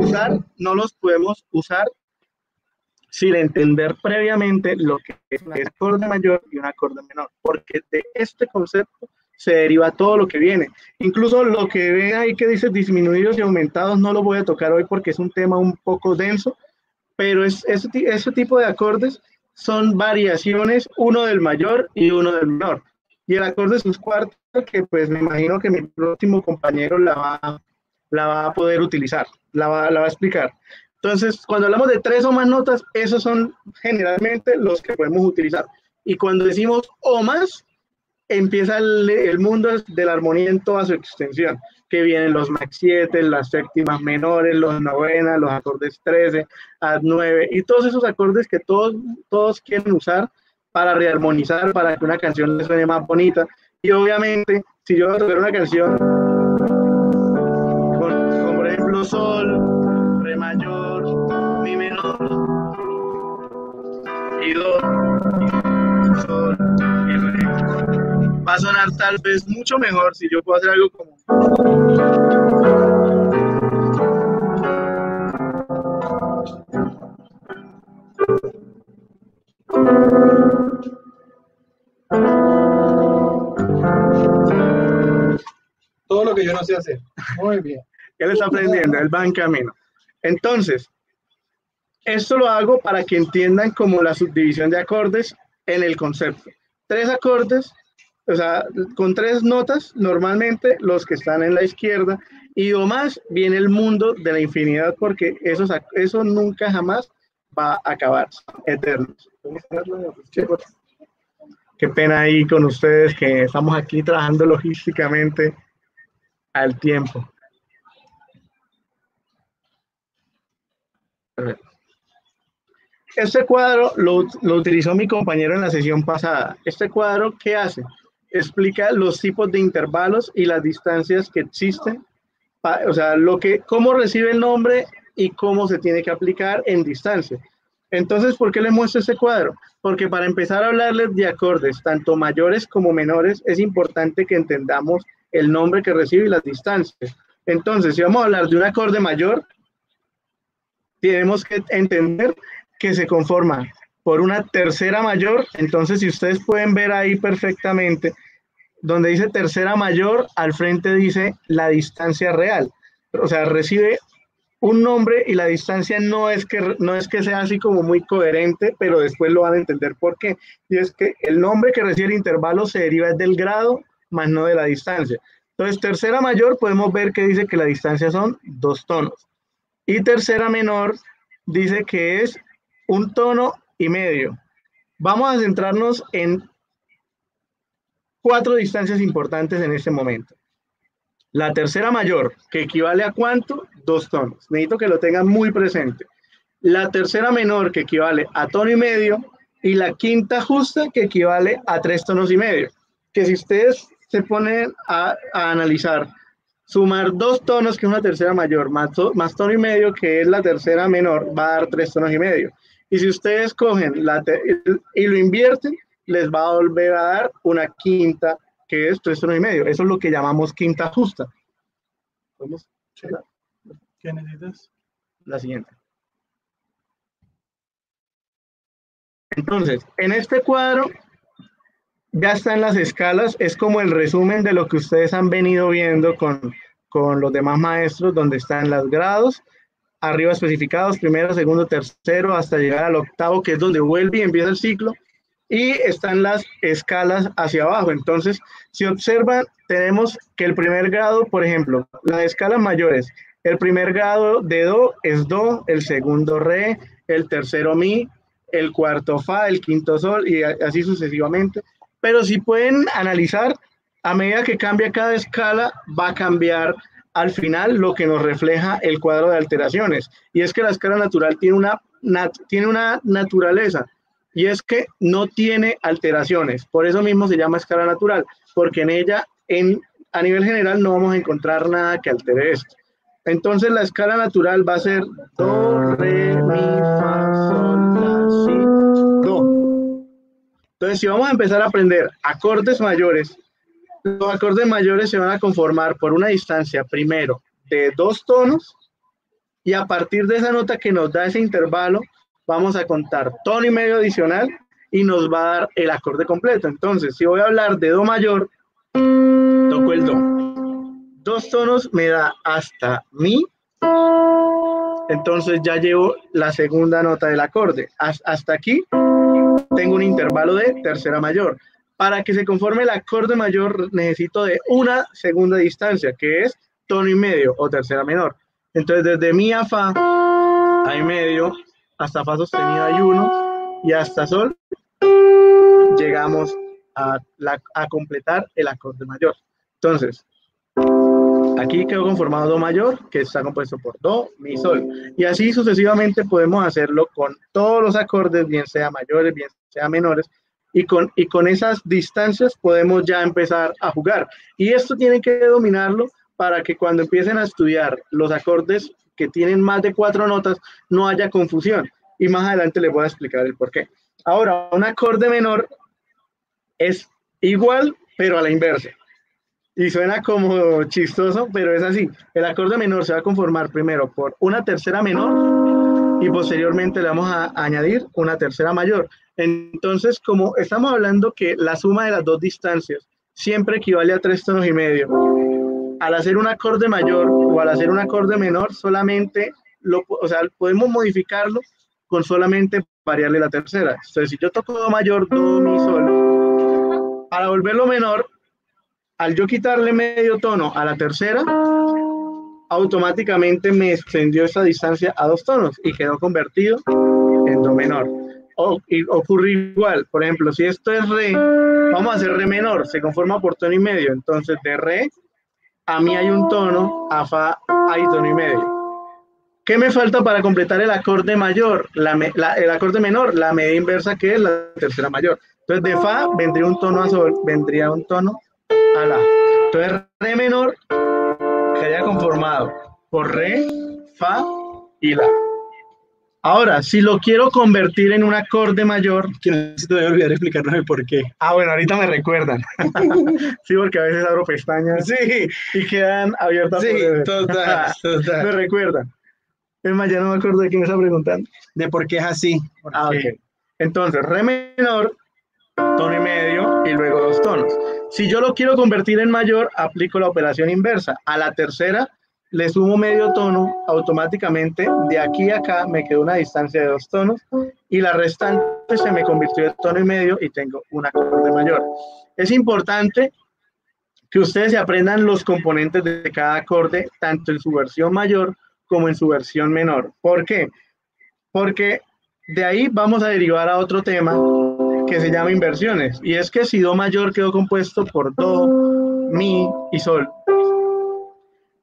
usar, no los podemos usar sin entender previamente lo que es un acorde mayor y un acorde menor, porque de este concepto se deriva todo lo que viene. Incluso lo que ve ahí que dice disminuidos y aumentados no lo voy a tocar hoy porque es un tema un poco denso, pero es, ese, ese tipo de acordes son variaciones, uno del mayor y uno del menor. Y el acorde sus cuartos, que pues me imagino que mi próximo compañero la va, la va a poder utilizar, la va, la va a explicar. Entonces, cuando hablamos de tres o más notas, esos son generalmente los que podemos utilizar. Y cuando decimos o más, empieza el, el, mundo de la armonía en toda su extensión, que vienen los max 7, las séptimas menores, los novenas, los acordes 13, ad 9, y todos esos acordes que todos, todos quieren usar para rearmonizar, para que una canción le suene más bonita. Y obviamente, si yo voy tocar una canción con, por ejemplo, sol, re mayor, mi menor, y do, sol, y re, va a sonar tal vez mucho mejor si yo puedo hacer algo como... Todo lo que yo no sé hacer. Muy bien. Él está aprendiendo, él va en camino. Entonces, esto lo hago para que entiendan como la subdivisión de acordes en el concepto. Tres acordes, o sea, con tres notas, normalmente los que están en la izquierda, y o más viene el mundo de la infinidad, porque eso, eso nunca jamás va a acabar, eternos. Qué pena ahí con ustedes que estamos aquí trabajando logísticamente al tiempo. Este cuadro lo, utilizó mi compañero en la sesión pasada. Este cuadro, ¿qué hace? Explica los tipos de intervalos y las distancias que existen, o sea, lo que, cómo recibe el nombre y cómo se tiene que aplicar en distancia. Entonces, ¿por qué le muestro este cuadro? Porque para empezar a hablarles de acordes, tanto mayores como menores, es importante que entendamos el nombre que recibe y las distancias. Entonces, si vamos a hablar de un acorde mayor, tenemos que entender que se conforma por una tercera mayor. Entonces, si ustedes pueden ver ahí perfectamente, donde dice tercera mayor, al frente dice la distancia real. O sea, recibe un nombre y la distancia no es que no es que sea así como muy coherente, pero después lo van a entender por qué. Y es que el nombre que recibe el intervalo se deriva del grado más no de la distancia. Entonces, tercera mayor podemos ver que dice que la distancia son dos tonos. Y tercera menor dice que es un tono y medio. Vamos a centrarnos en cuatro distancias importantes en este momento. La tercera mayor, que equivale a cuánto? Dos tonos. Necesito que lo tengan muy presente. La tercera menor, que equivale a tono y medio. Y la quinta justa, que equivale a tres tonos y medio. Que si ustedes se ponen a, analizar, sumar dos tonos, que es una tercera mayor, más, más tono y medio, que es la tercera menor, va a dar tres tonos y medio. Y si ustedes cogen la y lo invierten, les va a volver a dar una quinta, que es tres tonos y medio. Eso es lo que llamamos quinta justa. ¿Vamos? ¿Qué necesitas? La siguiente. Entonces, en este cuadro ya están las escalas, es como el resumen de lo que ustedes han venido viendo con, con los demás maestros, donde están los grados, arriba especificados, primero, segundo, tercero, hasta llegar al octavo, que es donde vuelve y empieza el ciclo, y están las escalas hacia abajo. Entonces, si observan, tenemos que el primer grado, por ejemplo, las escalas mayores, el primer grado de Do es Do, el segundo Re, el tercero Mi, el cuarto Fa, el quinto Sol y así sucesivamente. Pero si pueden analizar, a medida que cambia cada escala, va a cambiar al final lo que nos refleja el cuadro de alteraciones. Y es que la escala natural tiene una, tiene una naturaleza y es que no tiene alteraciones. Por eso mismo se llama escala natural, porque en ella, en, a nivel general, no vamos a encontrar nada que altere esto. Entonces la escala natural va a ser do, re, mi, fa, sol, la, si, do. Entonces, si vamos a empezar a aprender acordes mayores, los acordes mayores se van a conformar por una distancia primero de dos tonos y a partir de esa nota que nos da ese intervalo, vamos a contar tono y medio adicional y nos va a dar el acorde completo. Entonces, si voy a hablar de Do mayor, toco el Do. Dos tonos me da hasta Mi. Entonces ya llevo la segunda nota del acorde. Hasta aquí tengo un intervalo de tercera mayor. Para que se conforme el acorde mayor necesito de una segunda distancia, que es tono y medio o tercera menor. Entonces desde Mi a Fa a y medio hasta Fa sostenido hay uno y hasta Sol llegamos a, a completar el acorde mayor. Entonces, aquí quedó conformado Do mayor, que está compuesto por Do, Mi, Sol. Y así sucesivamente podemos hacerlo con todos los acordes, bien sea mayores, bien sea menores, y con, y con esas distancias podemos ya empezar a jugar. Y esto tienen que dominarlo para que cuando empiecen a estudiar los acordes que tienen más de cuatro notas, no haya confusión. Y más adelante les voy a explicar el por qué. Ahora, un acorde menor es igual, pero a la inversa. Y suena como chistoso, pero es así. El acorde menor se va a conformar primero por una tercera menor y posteriormente le vamos a añadir una tercera mayor. Entonces, como estamos hablando que la suma de las dos distancias siempre equivale a tres tonos y medio, al hacer un acorde mayor o al hacer un acorde menor, solamente lo, o sea, podemos modificarlo con solamente variarle la tercera. Entonces, si yo toco do mayor, do, mi, sol, para volverlo menor, al yo quitarle medio tono a la tercera, automáticamente me extendió esa distancia a dos tonos y quedó convertido en do menor. O, y ocurre igual, por ejemplo, si esto es re, vamos a hacer re menor, se conforma por tono y medio, entonces de re a mí hay un tono, a fa hay tono y medio. ¿Qué me falta para completar el acorde mayor? el acorde menor, la medida inversa que es la tercera mayor. Entonces de fa vendría un tono a sol, vendría un tono a la. Entonces re menor quedaría conformado por re, fa y la. Ahora, si lo quiero convertir en un acorde mayor, que necesito de olvidar explicarnos el por qué. Ah, bueno, ahorita me recuerdan. sí, porque a veces abro pestañas sí. y quedan abiertas. Sí, total, total. me recuerdan. Es más, ya no me acuerdo de quién me está preguntando. De por qué es así. Ah, ok. Entonces, re menor, tono y medio y luego dos tonos. Si yo lo quiero convertir en mayor, aplico la operación inversa. A la tercera le sumo medio tono, automáticamente de aquí a acá me quedó una distancia de dos tonos y la restante se me convirtió en tono y medio y tengo un acorde mayor. Es importante que ustedes se aprendan los componentes de cada acorde, tanto en su versión mayor como en su versión menor. ¿Por qué? Porque de ahí vamos a derivar a otro tema que se llama inversiones. Y es que si Do mayor quedó compuesto por Do, Mi y Sol,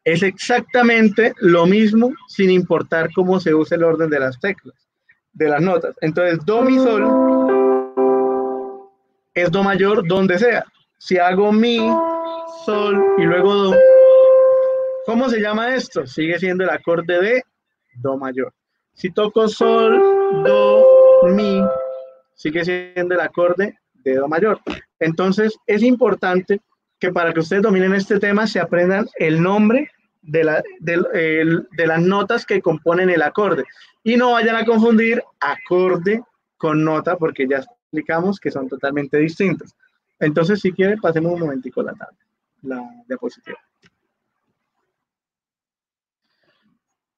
es exactamente lo mismo sin importar cómo se use el orden de las teclas, de las notas. Entonces, do, mi, sol es do mayor donde sea. Si hago mi, sol y luego do, ¿cómo se llama esto? Sigue siendo el acorde de do mayor. Si toco sol, do, mi, sigue siendo el acorde de do mayor. Entonces, es importante que para que ustedes dominen este tema se aprendan el nombre de, la, de, las notas que componen el acorde y no vayan a confundir acorde con nota porque ya explicamos que son totalmente distintos. Entonces, si quieren, pasemos un momentico la tabla, la diapositiva.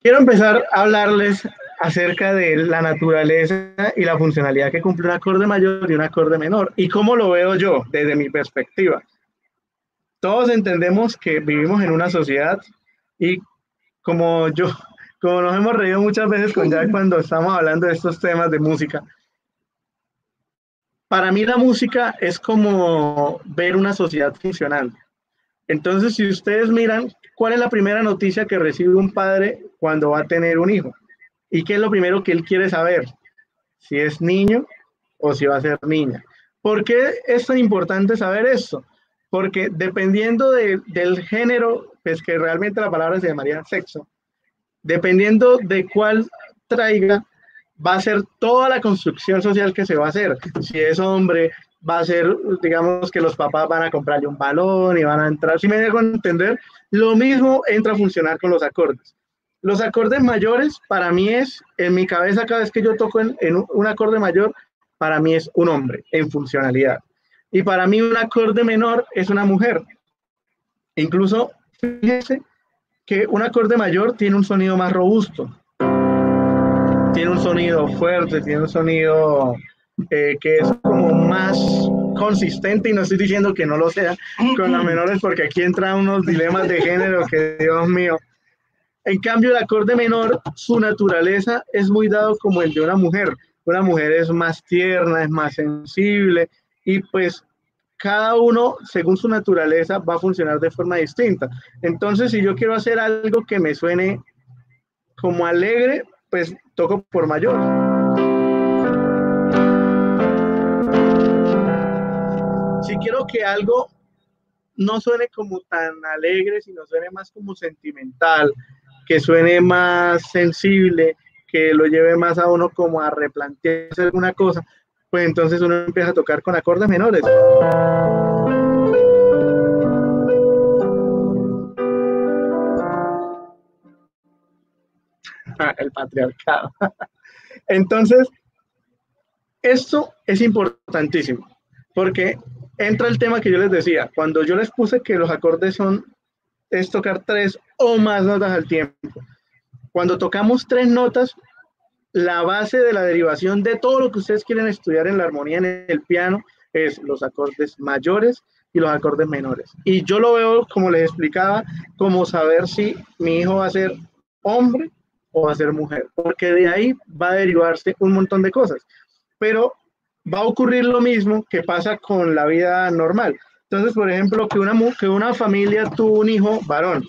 Quiero empezar a hablarles acerca de la naturaleza y la funcionalidad que cumple un acorde mayor y un acorde menor y cómo lo veo yo desde mi perspectiva todos entendemos que vivimos en una sociedad y como yo, como nos hemos reído muchas veces con Jack cuando estamos hablando de estos temas de música, para mí la música es como ver una sociedad funcional. Entonces, si ustedes miran, ¿cuál es la primera noticia que recibe un padre cuando va a tener un hijo? ¿Y qué es lo primero que él quiere saber? Si es niño o si va a ser niña. ¿Por qué es tan importante saber esto? Porque dependiendo del género, pues que realmente la palabra se llamaría sexo, dependiendo de cuál traiga, va a ser toda la construcción social que se va a hacer. Si es hombre, va a ser, digamos, que los papás van a comprarle un balón y van a entrar, si me dejo entender, lo mismo entra a funcionar con los acordes. Los acordes mayores, para mí es, en mi cabeza, cada vez que yo toco en un acorde mayor, para mí es un hombre en funcionalidad. Y para mí un acorde menor es una mujer. Incluso, fíjese que un acorde mayor tiene un sonido más robusto. Tiene un sonido fuerte, tiene un sonido eh, que es como más consistente y no estoy diciendo que no lo sea con las menores porque aquí entran unos dilemas de género que Dios mío. En cambio, el acorde menor, su naturaleza es muy dado como el de una mujer. Una mujer es más tierna, es más sensible, y pues cada uno, según su naturaleza, va a funcionar de forma distinta. Entonces, si yo quiero hacer algo que me suene como alegre, pues toco por mayor. Si quiero que algo no suene como tan alegre, sino suene más como sentimental, que suene más sensible, que lo lleve más a uno como a replantearse alguna cosa, pues entonces uno empieza a tocar con acordes menores. el patriarcado. Entonces, esto es importantísimo, porque entra el tema que yo les decía, cuando yo les puse que los acordes son, es tocar tres o más notas al tiempo. Cuando tocamos tres notas, la base de la derivación de todo lo que ustedes quieren estudiar en la armonía en el piano es los acordes mayores y los acordes menores. Y yo lo veo, como les explicaba, como saber si mi hijo va a ser hombre o va a ser mujer, porque de ahí va a derivarse un montón de cosas. Pero va a ocurrir lo mismo que pasa con la vida normal. Entonces, por ejemplo, que una, que una familia tuvo un hijo varón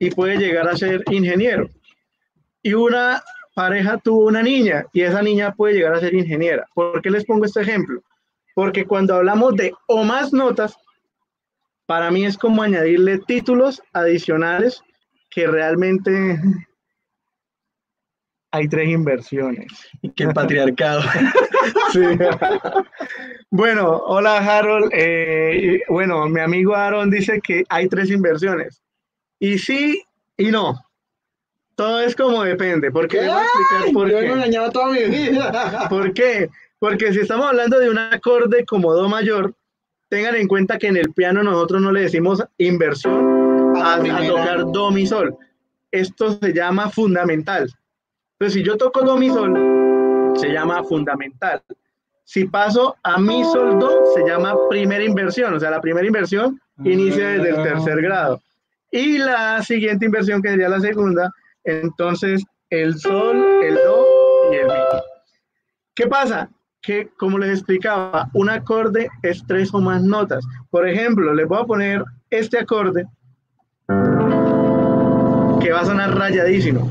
y puede llegar a ser ingeniero. Y una pareja tuvo una niña y esa niña puede llegar a ser ingeniera. ¿Por qué les pongo este ejemplo? Porque cuando hablamos de o más notas, para mí es como añadirle títulos adicionales que realmente hay tres inversiones. Y que el patriarcado. Bueno, hola Harold. Eh, bueno, mi amigo Aaron dice que hay tres inversiones. Y sí y no. Todo es como depende. Porque voy a explicar por qué. engañado toda mi vida. ¿Por qué? Porque si estamos hablando de un acorde como Do mayor, tengan en cuenta que en el piano nosotros no le decimos inversión a tocar Do mi sol. Esto se llama fundamental. Entonces, si yo toco do, mi, sol, se llama fundamental. Si paso a mi, sol, do, se llama primera inversión. O sea, la primera inversión inicia desde el tercer grado. Y la siguiente inversión, que sería la segunda, entonces el sol, el do y el mi. ¿Qué pasa? Que, como les explicaba, un acorde es tres o más notas. Por ejemplo, les voy a poner este acorde que va a sonar rayadísimo.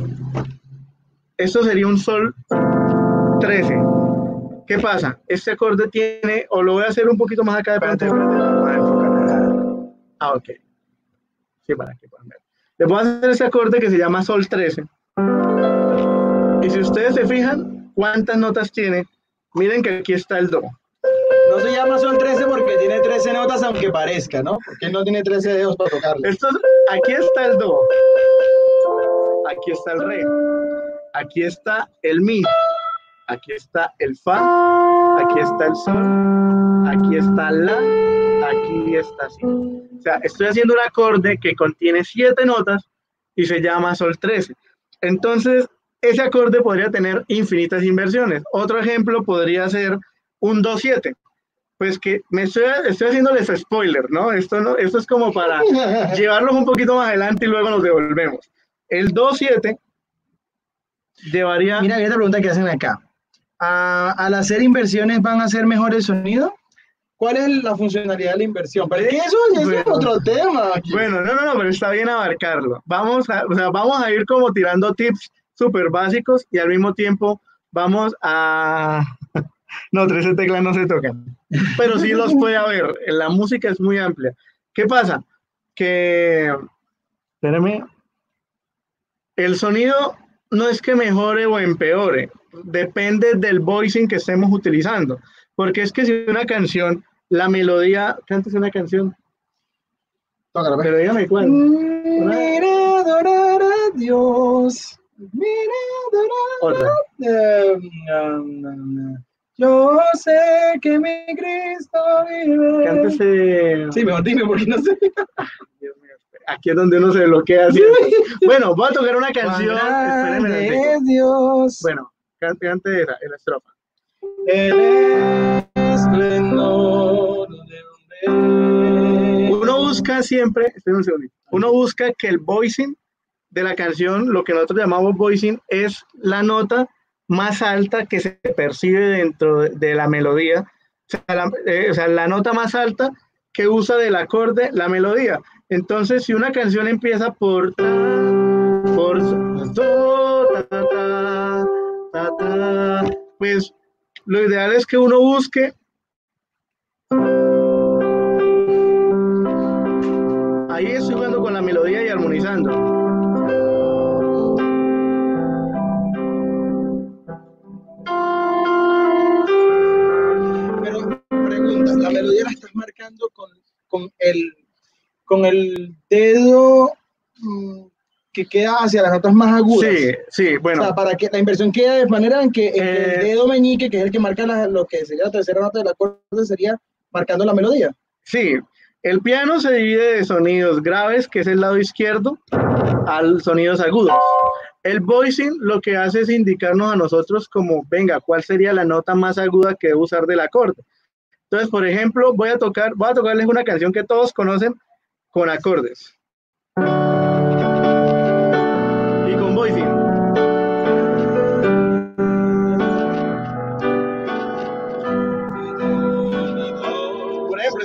Esto sería un sol 13. ¿Qué pasa? Este acorde tiene, o lo voy a hacer un poquito más acá de frente. Ah, ok. Sí, para que puedan ver. Le voy a hacer ese acorde que se llama sol 13. Y si ustedes se fijan cuántas notas tiene, miren que aquí está el do. No se llama sol 13 porque tiene 13 notas, aunque parezca, ¿no? Porque no tiene 13 dedos para tocarlo. Esto, aquí está el do. Aquí está el re aquí está el mi, aquí está el fa, aquí está el sol, aquí está la, aquí está si. O sea, estoy haciendo un acorde que contiene siete notas y se llama sol 13. Entonces, ese acorde podría tener infinitas inversiones. Otro ejemplo podría ser un do-7. Pues que me estoy, estoy haciéndoles spoiler, ¿no? Esto, ¿no? esto es como para llevarlos un poquito más adelante y luego nos devolvemos. El do-7 llevaría... Mira, esta pregunta que hacen acá. ¿Al hacer inversiones van a hacer mejor el sonido? ¿Cuál es la funcionalidad de la inversión? Pero eso, es otro tema. Bueno, no, no, no, pero está bien abarcarlo. Vamos a, o sea, vamos a ir como tirando tips súper básicos y al mismo tiempo vamos a... No, 13 teclas no se tocan, pero sí los puede haber. La música es muy amplia. ¿Qué pasa? Que, espérame, el sonido no es que mejore o empeore, depende del voicing que estemos utilizando. Porque es que si una canción, la melodía, cantes una canción. Tócala, pues. pero dígame cuál. Mira adorar a Dios. Mira adorar a Dios. Yo sé que mi Cristo vive. Cántese. Sí, mejor dime porque no sé. Dios mío aquí es donde uno se bloquea. bueno, voy a tocar una canción. Espérenme. Dios. Bueno, cante de la, la estrofa. El esplendor de Uno busca siempre, uno busca que el voicing de la canción, lo que nosotros llamamos voicing, es la nota más alta que se percibe dentro de la melodía. O sea, la, eh, o sea, la nota más alta que usa del acorde la melodía. Entonces, si una canción empieza por por pues lo ideal es que uno busque. Ahí estoy jugando con la melodía y armonizando. Pero pregunta la melodía la estás marcando con, con el con el dedo mm, que queda hacia las notas más agudas. Sí, sí, bueno. O sea, para que la inversión quede de manera en que, el Eh, dedo meñique, que es el que marca la- lo que sería la tercera nota del acorde, sería marcando la melodía. Sí, el piano se divide de sonidos graves, que es el lado izquierdo, a sonidos agudos. El voicing lo que hace es indicarnos a nosotros como, venga, ¿cuál sería la nota más aguda que debo usar del acorde? Entonces, por ejemplo, voy a tocar, voy a tocarles una canción que todos conocen con acordes.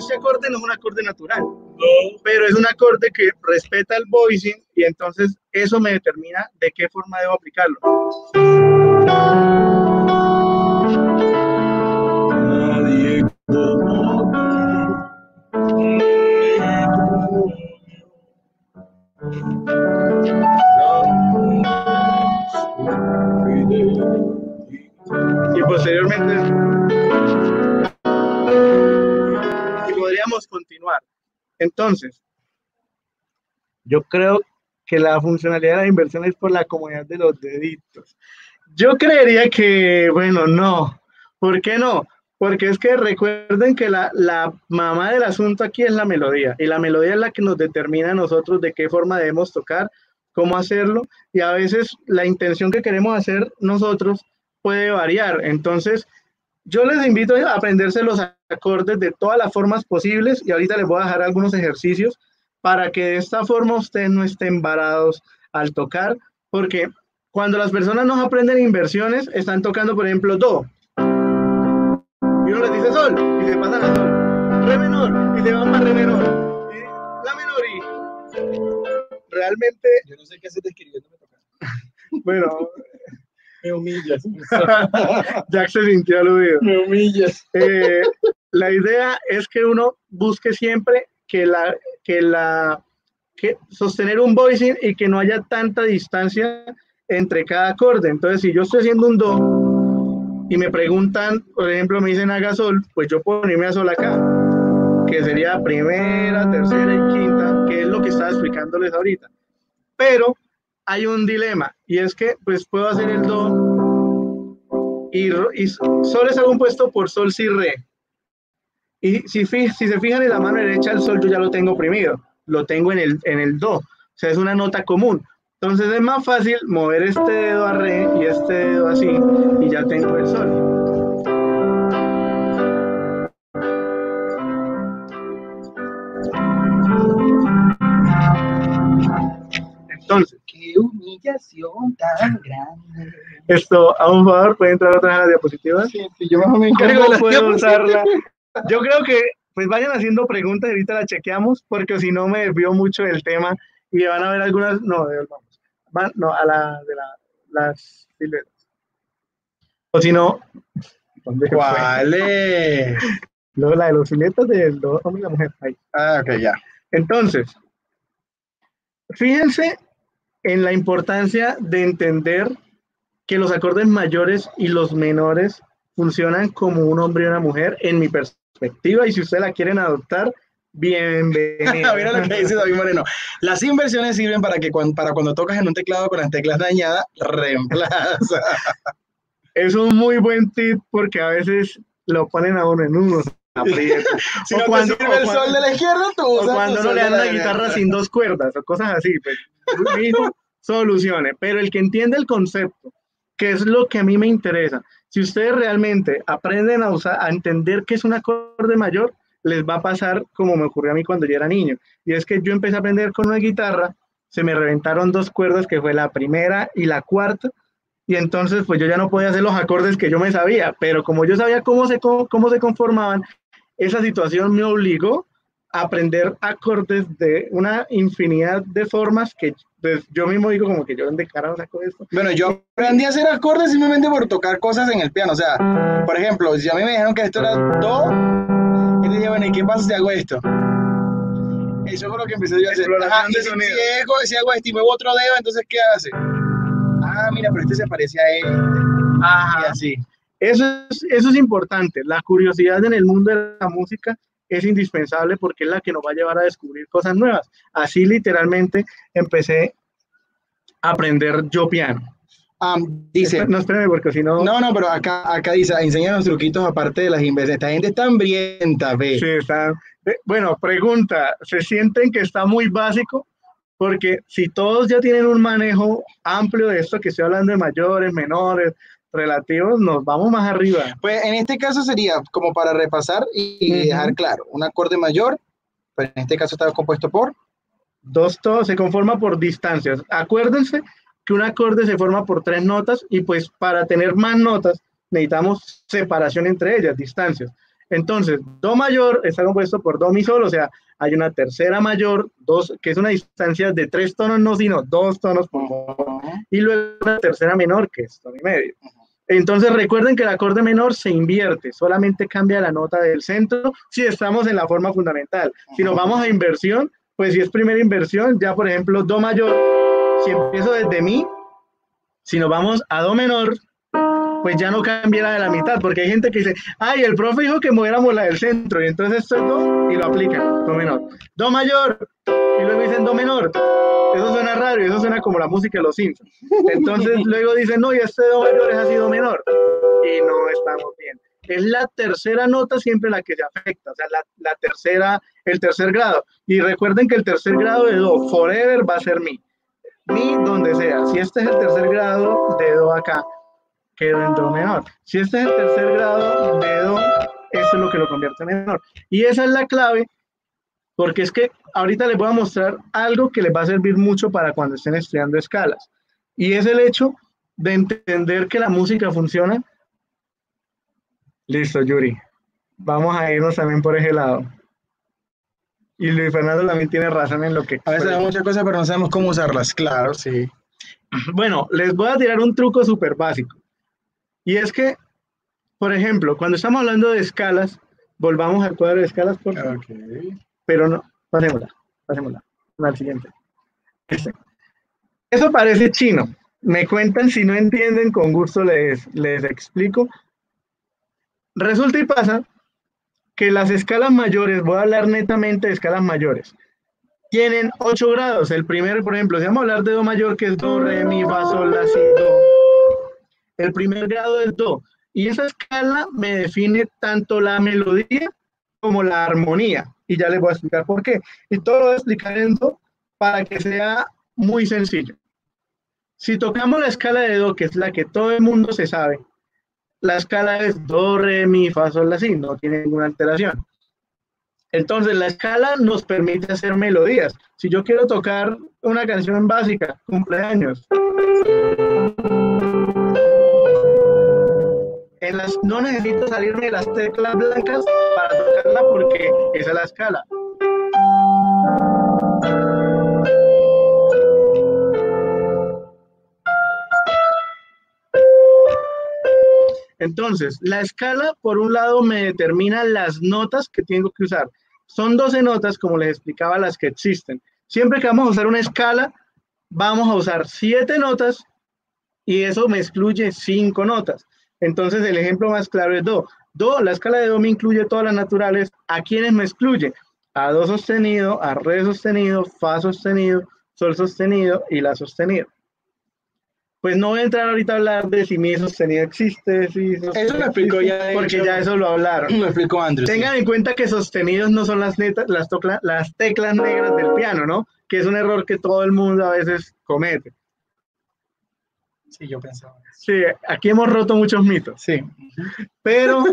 Este acorde no es un acorde natural, pero es un acorde que respeta el voicing y entonces eso me determina de qué forma debo aplicarlo. Y posteriormente continuar. Entonces, yo creo que la funcionalidad de la inversión es por la comodidad de los deditos. Yo creería que, bueno, no. ¿Por qué no? Porque es que recuerden que la, la mamá del asunto aquí es la melodía y la melodía es la que nos determina a nosotros de qué forma debemos tocar, cómo hacerlo y a veces la intención que queremos hacer nosotros puede variar. Entonces, yo les invito a aprenderse los acordes de todas las formas posibles y ahorita les voy a dejar algunos ejercicios para que de esta forma ustedes no estén varados al tocar, porque cuando las personas no aprenden inversiones, están tocando, por ejemplo, do. Y uno les dice sol y se pasan a sol. Re menor y se van para re menor. Y la menor y realmente, Yo no sé qué hacer escribiendo. bueno, Me humillas. Jack se sintió aludido. Me humillas. Eh, la idea es que uno busque siempre que la que la que sostener un voicing y que no haya tanta distancia entre cada acorde. Entonces, si yo estoy haciendo un do y me preguntan, por ejemplo, me dicen haga sol, pues yo puedo ponerme a sol acá, que sería primera, tercera y quinta, que es lo que estaba explicándoles ahorita. Pero hay un dilema y es que pues puedo hacer el do y, sol es algo compuesto por sol si re. Y si, si se fijan en la mano derecha, el sol yo ya lo tengo oprimido, lo tengo en el, en el do, o sea, es una nota común. Entonces es más fácil mover este dedo a re y este dedo así, y ya tengo el sol. Entonces, Qué humillación tan grande. esto, a un favor, puede entrar otra vez a la diapositiva. Sí, sí, yo más o menos encargo de ¿Cómo las puedo diapositivas. usarla? Yo creo que pues vayan haciendo preguntas y ahorita la chequeamos porque si no me desvío mucho del tema y van a ver algunas, no, de- vamos, van- no, a la de la, las siluetas. O si no, ¿dónde fue? ¿Cuál es? No, la de los siluetas del hombre y la mujer. Ahí. Ah, ok, ya. Entonces, fíjense en la importancia de entender que los acordes mayores y los menores funcionan como un hombre y una mujer en mi perspectiva y si ustedes la quieren adoptar, bienvenido. Mira lo que dice David Moreno. Las inversiones sirven para que cuando, para cuando tocas en un teclado con las teclas dañadas, reemplaza. Es un muy buen tip porque a veces lo ponen a uno en aprietos. Si O no cuando- te sirve o el cuando- sol de la izquierda, tú O usas cuando tu no le dan la la guitarra sin dos cuerdas o cosas así, pues mijo, solucione. Pero el que entiende el concepto, que es lo que a mí me interesa, si ustedes realmente aprenden a usar, a entender qué es un acorde mayor, les va a pasar como me ocurrió a mí cuando yo era niño. Y es que yo empecé a aprender con una guitarra, se me reventaron dos cuerdas, que fue la primera y la cuarta, y entonces pues yo ya no podía hacer los acordes que yo me sabía, pero como yo sabía cómo se, cómo, cómo se conformaban, esa situación me obligó aprender acordes de una infinidad de formas que pues, yo mismo digo como que yo de carajo saco esto. Bueno, yo aprendí a hacer acordes simplemente por tocar cosas en el piano. O sea, por ejemplo, si a mí me dijeron que esto era do, y dije, bueno, ¿y qué pasa si hago esto? Eso fue lo que empecé yo a hacer. Ajá, y de si, hago, si hago esto y muevo otro dedo, entonces ¿qué hace? Ah, mira, pero este se parece a este. Y así. Eso es, eso es importante, la curiosidad en el mundo de la música es indispensable porque es la que nos va a llevar a descubrir cosas nuevas. Así literalmente empecé a aprender yo piano. dice, no, espérame, porque si no... No, no, pero acá, acá dice, enseña los truquitos aparte de las inversiones. Esta gente está hambrienta, ve. Sí, está... Bueno, pregunta, ¿se sienten que está muy básico? Porque si todos ya tienen un manejo amplio de esto que estoy hablando de mayores, menores, relativos, nos vamos más arriba. Pues en este caso sería como para repasar y dejar claro, un acorde mayor, pero en este caso está compuesto por dos tonos, se conforma por distancias. Acuérdense que un acorde se forma por tres notas y pues para tener más notas necesitamos separación entre ellas, distancias. Entonces, Do mayor está compuesto por Do mi sol, o sea, hay una tercera mayor, dos, que es una distancia de tres tonos, no, sino dos tonos por y luego una tercera menor, que es tono y medio. Entonces recuerden que el acorde menor se invierte, solamente cambia la nota del centro si estamos en la forma fundamental. Si nos vamos a inversión, pues si es primera inversión, ya por ejemplo Do mayor, si empiezo desde Mi, si nos vamos a Do menor, pues ya no cambiará de la mitad, porque hay gente que dice, ay, el profe dijo que moviéramos la del centro, y entonces esto es Do y lo aplican, Do menor. Do mayor, y luego dicen Do menor. Eso suena raro y eso suena como la música de los Simpsons. Entonces luego dicen, no, y este Do mayor es así Do menor. Y no estamos bien. Es la tercera nota siempre la que se afecta, o sea, la, la tercera, el tercer grado. Y recuerden que el tercer grado de Do, forever, va a ser Mi. Mi donde sea. Si este es el tercer grado de Do acá, quedo en Do menor. Si este es el tercer grado de Do, eso es lo que lo convierte en menor. Y esa es la clave, porque es que ahorita les voy a mostrar algo que les va a servir mucho para cuando estén estudiando escalas. Y es el hecho de entender que la música funciona. Listo, Yuri. Vamos a irnos también por ese lado. Y Luis Fernando también tiene razón en lo que... A veces hay muchas cosas, pero no sabemos cómo usarlas. Claro, sí. Bueno, les voy a tirar un truco súper básico. Y es que, por ejemplo, cuando estamos hablando de escalas, volvamos al cuadro de escalas, por favor. Pero no, pasémosla, pasémosla. Al siguiente. Este. Eso parece chino. Me cuentan si no entienden, con gusto les, les explico. Resulta y pasa que las escalas mayores, voy a hablar netamente de escalas mayores, tienen 8 grados. El primero, por ejemplo, si vamos a hablar de Do mayor, que es Do, Re, Mi, Fa, Sol, La, Si, Do, el primer grado del Do. Y esa escala me define tanto la melodía como la armonía. Y ya les voy a explicar por qué. Y todo lo voy a explicar en Do para que sea muy sencillo. Si tocamos la escala de Do, que es la que todo el mundo se sabe, la escala es Do, Re, Mi, Fa, Sol, La, Si, no tiene ninguna alteración. Entonces, la escala nos permite hacer melodías. Si yo quiero tocar una canción básica, cumpleaños, no necesito salirme de las teclas blancas para tocarla porque esa es la escala. Entonces, la escala, por un lado, me determina las notas que tengo que usar. Son 12 notas, como les explicaba, las que existen. Siempre que vamos a usar una escala, vamos a usar 7 notas y eso me excluye 5 notas. Entonces, el ejemplo más claro es Do. Do, la escala de Do me incluye todas las naturales. ¿A quiénes me excluye? A Do sostenido, a Re sostenido, Fa sostenido, Sol sostenido y La sostenido. Pues no voy a entrar ahorita a hablar de si mi sostenido existe. Si eso lo explico ya. Porque ya eso lo hablaron. Lo explicó Andrew. Tengan en cuenta que sostenidos no son las, netas, las, las teclas negras del piano, ¿no? Que es un error que todo el mundo a veces comete. Sí, yo pensaba. Sí, aquí hemos roto muchos mitos. Sí. Pero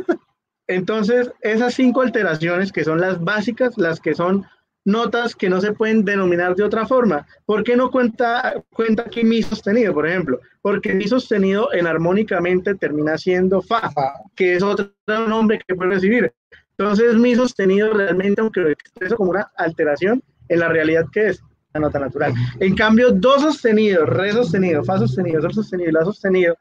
entonces esas cinco alteraciones que son las básicas, las que son notas que no se pueden denominar de otra forma. ¿Por qué no cuenta, cuenta aquí mi sostenido, por ejemplo? Porque mi sostenido enarmónicamente termina siendo fa, que es otro nombre que puede recibir. Entonces mi sostenido realmente, aunque lo expreso como una alteración, en la realidad que es nota natural. En cambio, do sostenido, re sostenido, fa sostenido, sol sostenido y la sostenido,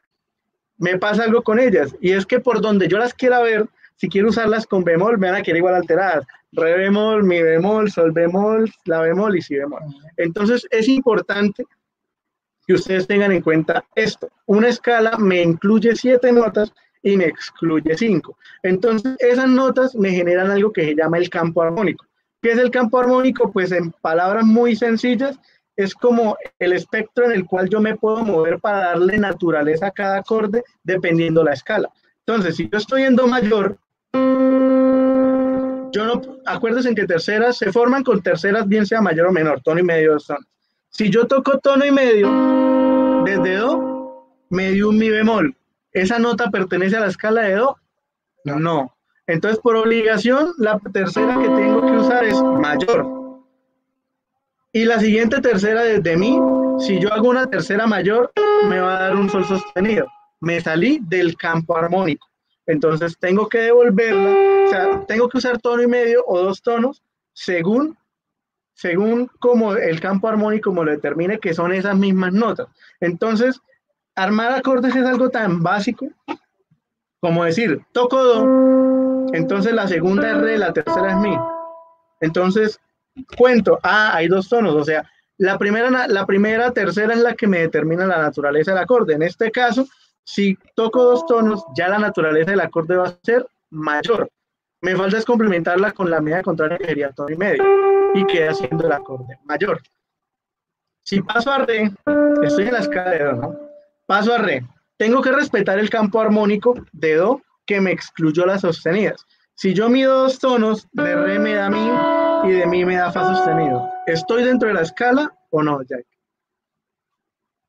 me pasa algo con ellas. Y es que por donde yo las quiera ver, si quiero usarlas con bemol, me van a quedar igual alteradas. Re bemol, mi bemol, sol bemol, la bemol y si bemol. Entonces es importante que ustedes tengan en cuenta esto. Una escala me incluye siete notas y me excluye 5. Entonces, esas notas me generan algo que se llama el campo armónico. ¿Qué es el campo armónico? Pues en palabras muy sencillas, es como el espectro en el cual yo me puedo mover para darle naturaleza a cada acorde dependiendo la escala. Entonces, si yo estoy en Do mayor, yo no, acuérdense en que terceras se forman con terceras, bien sea mayor o menor, tono y medio son. Si yo toco tono y medio, desde Do, me dio un mi bemol. ¿Esa nota pertenece a la escala de Do? No. Entonces, por obligación, la tercera que tengo que usar es mayor. Y la siguiente tercera desde mí, si yo hago una tercera mayor, me va a dar un sol sostenido. Me salí del campo armónico. Entonces tengo que devolverla, o sea, tengo que usar tono y medio o dos tonos según, según como el campo armónico me lo determine, que son esas mismas notas. Entonces, armar acordes es algo tan básico como decir, toco do, entonces la segunda es re, la tercera es mi. Entonces, cuento, ah, hay dos tonos, o sea, la primera, la primera tercera es la que me determina la naturaleza del acorde. En este caso, si toco dos tonos, ya la naturaleza del acorde va a ser mayor. Me falta es complementarla con la media contraria que sería tono y medio y queda siendo el acorde mayor. Si paso a re, estoy en la escala de do, ¿no? Paso a re. Tengo que respetar el campo armónico de do que me excluyó las sostenidas. Si yo mido dos tonos, de re me da mi y de mi me da fa sostenido. ¿Estoy dentro de la escala o no, Jack?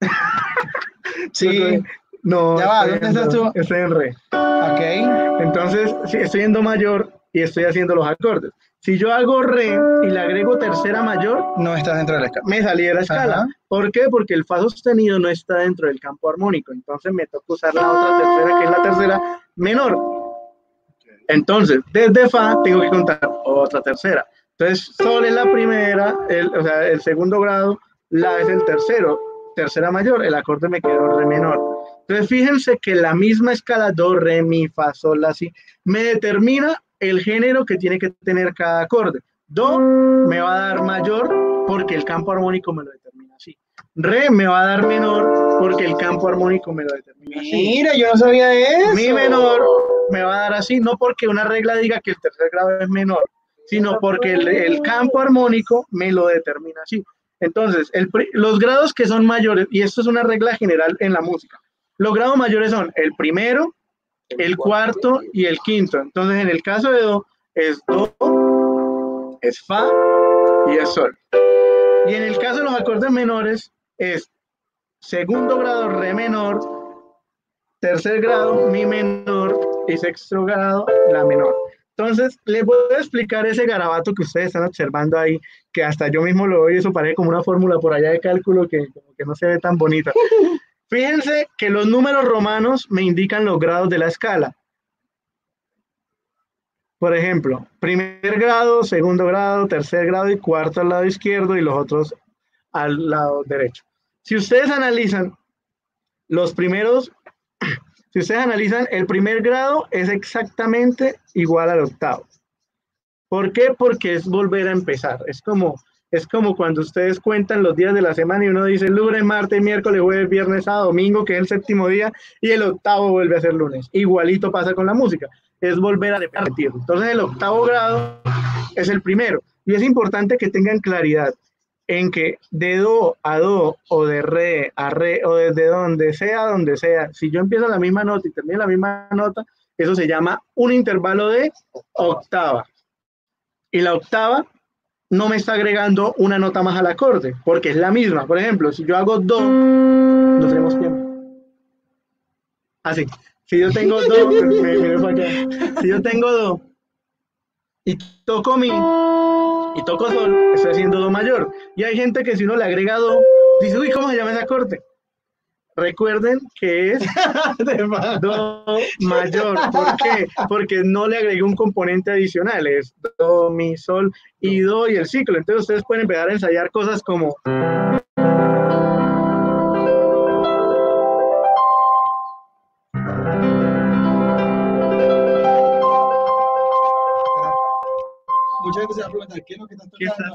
sí, no, ya va, ¿dónde estás tú? Estoy en re. Ok. Entonces, si estoy en do mayor y estoy haciendo los acordes. Si yo hago re y le agrego tercera mayor, no está dentro de la escala. Me salí de la escala. ¿Por qué? Porque el fa sostenido no está dentro del campo armónico. Entonces me toca usar la otra tercera, que es la tercera menor. Entonces, desde fa tengo que contar otra tercera. Entonces, sol es la primera, el, o sea, el segundo grado, la es el tercero, tercera mayor, el acorde me quedó re menor. Entonces, fíjense que la misma escala do, re, mi, fa, sol, la, si, me determina el género que tiene que tener cada acorde. Do me va a dar mayor porque el campo armónico me lo determina así. Re me va a dar menor porque el campo armónico me lo determina así. Mira, yo no sabía eso. Mi menor me va a dar así, no porque una regla diga que el tercer grado es menor, sino porque el, el campo armónico me lo determina así. Entonces, el, los grados que son mayores, y esto es una regla general en la música, los grados mayores son el primero, el cuarto y el quinto. Entonces, en el caso de Do, es Do, es Fa y es Sol. Y en el caso de los acordes menores, es segundo grado, Re menor, tercer grado, Mi menor y sexto grado, La menor. Entonces, les voy a explicar ese garabato que ustedes están observando ahí, que hasta yo mismo lo veo y eso parece como una fórmula por allá de cálculo que, que no se ve tan bonita. Fíjense que los números romanos me indican los grados de la escala. Por ejemplo, primer grado, segundo grado, tercer grado y cuarto al lado izquierdo y los otros al lado derecho. Si ustedes analizan los primeros, si ustedes analizan el primer grado es exactamente igual al octavo. ¿Por qué? Porque es volver a empezar. Es como es como cuando ustedes cuentan los días de la semana y uno dice lunes, martes, miércoles, jueves, viernes, a domingo, que es el séptimo día, y el octavo vuelve a ser lunes. Igualito pasa con la música, es volver a repetir. Entonces el octavo grado es el primero. Y es importante que tengan claridad en que de do a do o de re a re o desde donde sea, donde sea, si yo empiezo la misma nota y termino la misma nota, eso se llama un intervalo de octava. Y la octava no me está agregando una nota más al acorde, porque es la misma. Por ejemplo, si yo hago do, no tenemos tiempo. Así. Si yo tengo do, Si yo tengo do y toco mi y toco sol, estoy haciendo do mayor. Y hay gente que si uno le agrega do, dice, uy, ¿cómo se llama ese acorde? Recuerden que es Do mayor. ¿Por qué? Porque no le agregué un componente adicional. Es Do, Mi, Sol y Do y el ciclo. Entonces ustedes pueden empezar a ensayar cosas como... Muchas veces se va a preguntar, ¿qué es lo que está tocando?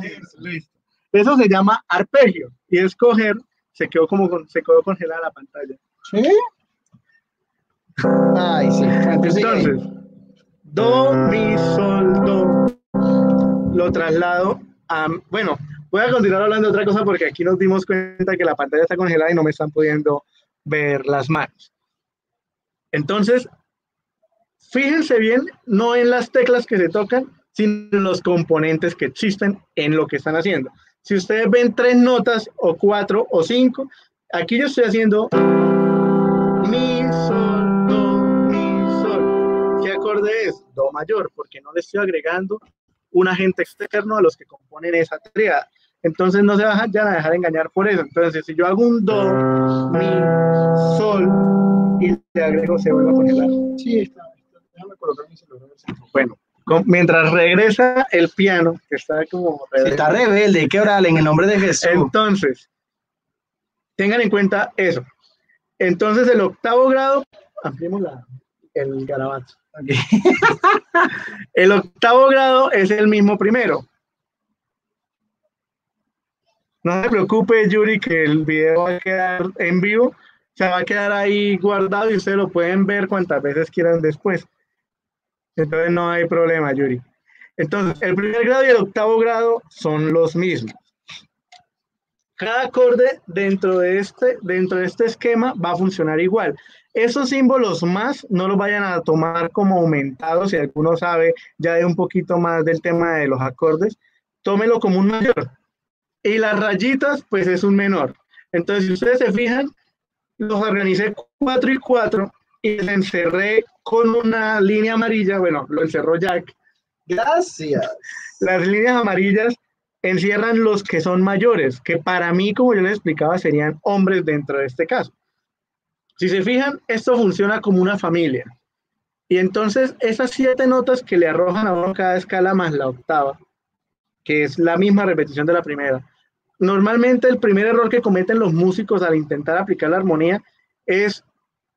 Eso se llama arpegio y escoger se quedó como se quedó congelada la pantalla. ¿Sí? Ay, sí. Entonces, do, mi, sol, do. Lo traslado a. Bueno, voy a continuar hablando de otra cosa porque aquí nos dimos cuenta que la pantalla está congelada y no me están pudiendo ver las manos. Entonces, fíjense bien, no en las teclas que se tocan, sino en los componentes que existen en lo que están haciendo. Si ustedes ven tres notas o cuatro o cinco, aquí yo estoy haciendo mi, sol, do, mi, sol. ¿Qué acorde es? Do mayor, porque no le estoy agregando un agente externo a los que componen esa triada. Entonces no se van a dejar engañar por eso. Entonces, si yo hago un do, mi, sol y le agrego, se vuelve a congelar. Sí, está. Déjame colocar mi celular. Bueno, mientras regresa el piano, que está como rebelde. Está rebelde, que orale en el nombre de Jesús. Entonces, tengan en cuenta eso. Entonces, el octavo grado, ampliemos la, el garabato. el octavo grado es el mismo primero. No se preocupe, Yuri, que el video va a quedar en vivo. Se va a quedar ahí guardado y ustedes lo pueden ver cuantas veces quieran después. Entonces no hay problema, Yuri. Entonces, el primer grado y el octavo grado son los mismos. Cada acorde dentro de este, dentro de este esquema va a funcionar igual. Esos símbolos más no los vayan a tomar como aumentados, si alguno sabe ya de un poquito más del tema de los acordes, tómelo como un mayor. Y las rayitas, pues es un menor. Entonces, si ustedes se fijan, los organicé 4 y 4 y les encerré con una línea amarilla, bueno, lo encerró Jack. Gracias. Las líneas amarillas encierran los que son mayores, que para mí, como yo les explicaba, serían hombres dentro de este caso. Si se fijan, esto funciona como una familia. Y entonces esas siete notas que le arrojan a uno cada escala más la octava, que es la misma repetición de la primera. Normalmente el primer error que cometen los músicos al intentar aplicar la armonía es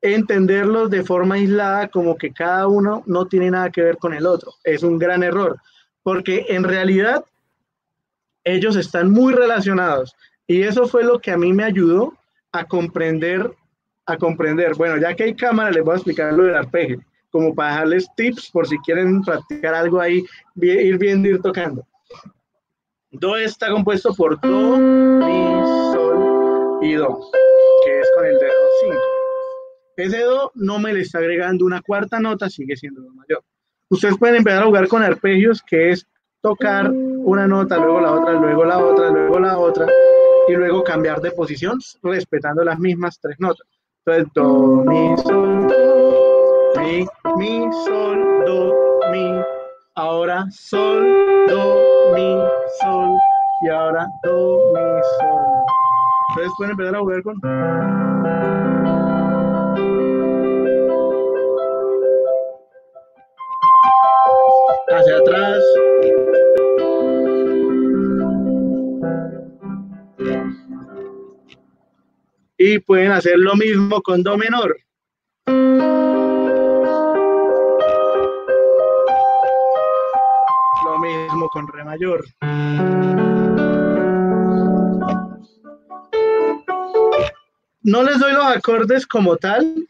entenderlos de forma aislada como que cada uno no tiene nada que ver con el otro. Es un gran error, porque en realidad ellos están muy relacionados y eso fue lo que a mí me ayudó a comprender, a comprender. Bueno, ya que hay cámara, les voy a explicar lo del arpegio, como para dejarles tips por si quieren practicar algo ahí, ir viendo, ir tocando. Do está compuesto por Do, Mi, Sol y Do, que es con el dedo 5. Ese Do no me le está agregando una cuarta nota, sigue siendo Do mayor. Ustedes pueden empezar a jugar con arpegios, que es tocar una nota, luego la otra, luego la otra, luego la otra, y luego cambiar de posición respetando las mismas tres notas. Entonces, Do, Mi, Sol, Do, Mi, Mi, Sol, Do, Mi. Ahora Sol, Do, Mi, Sol. Y ahora Do, Mi, Sol. Entonces pueden empezar a jugar con... hacia atrás. Y pueden hacer lo mismo con Do menor. Lo mismo con Re mayor. No les doy los acordes como tal,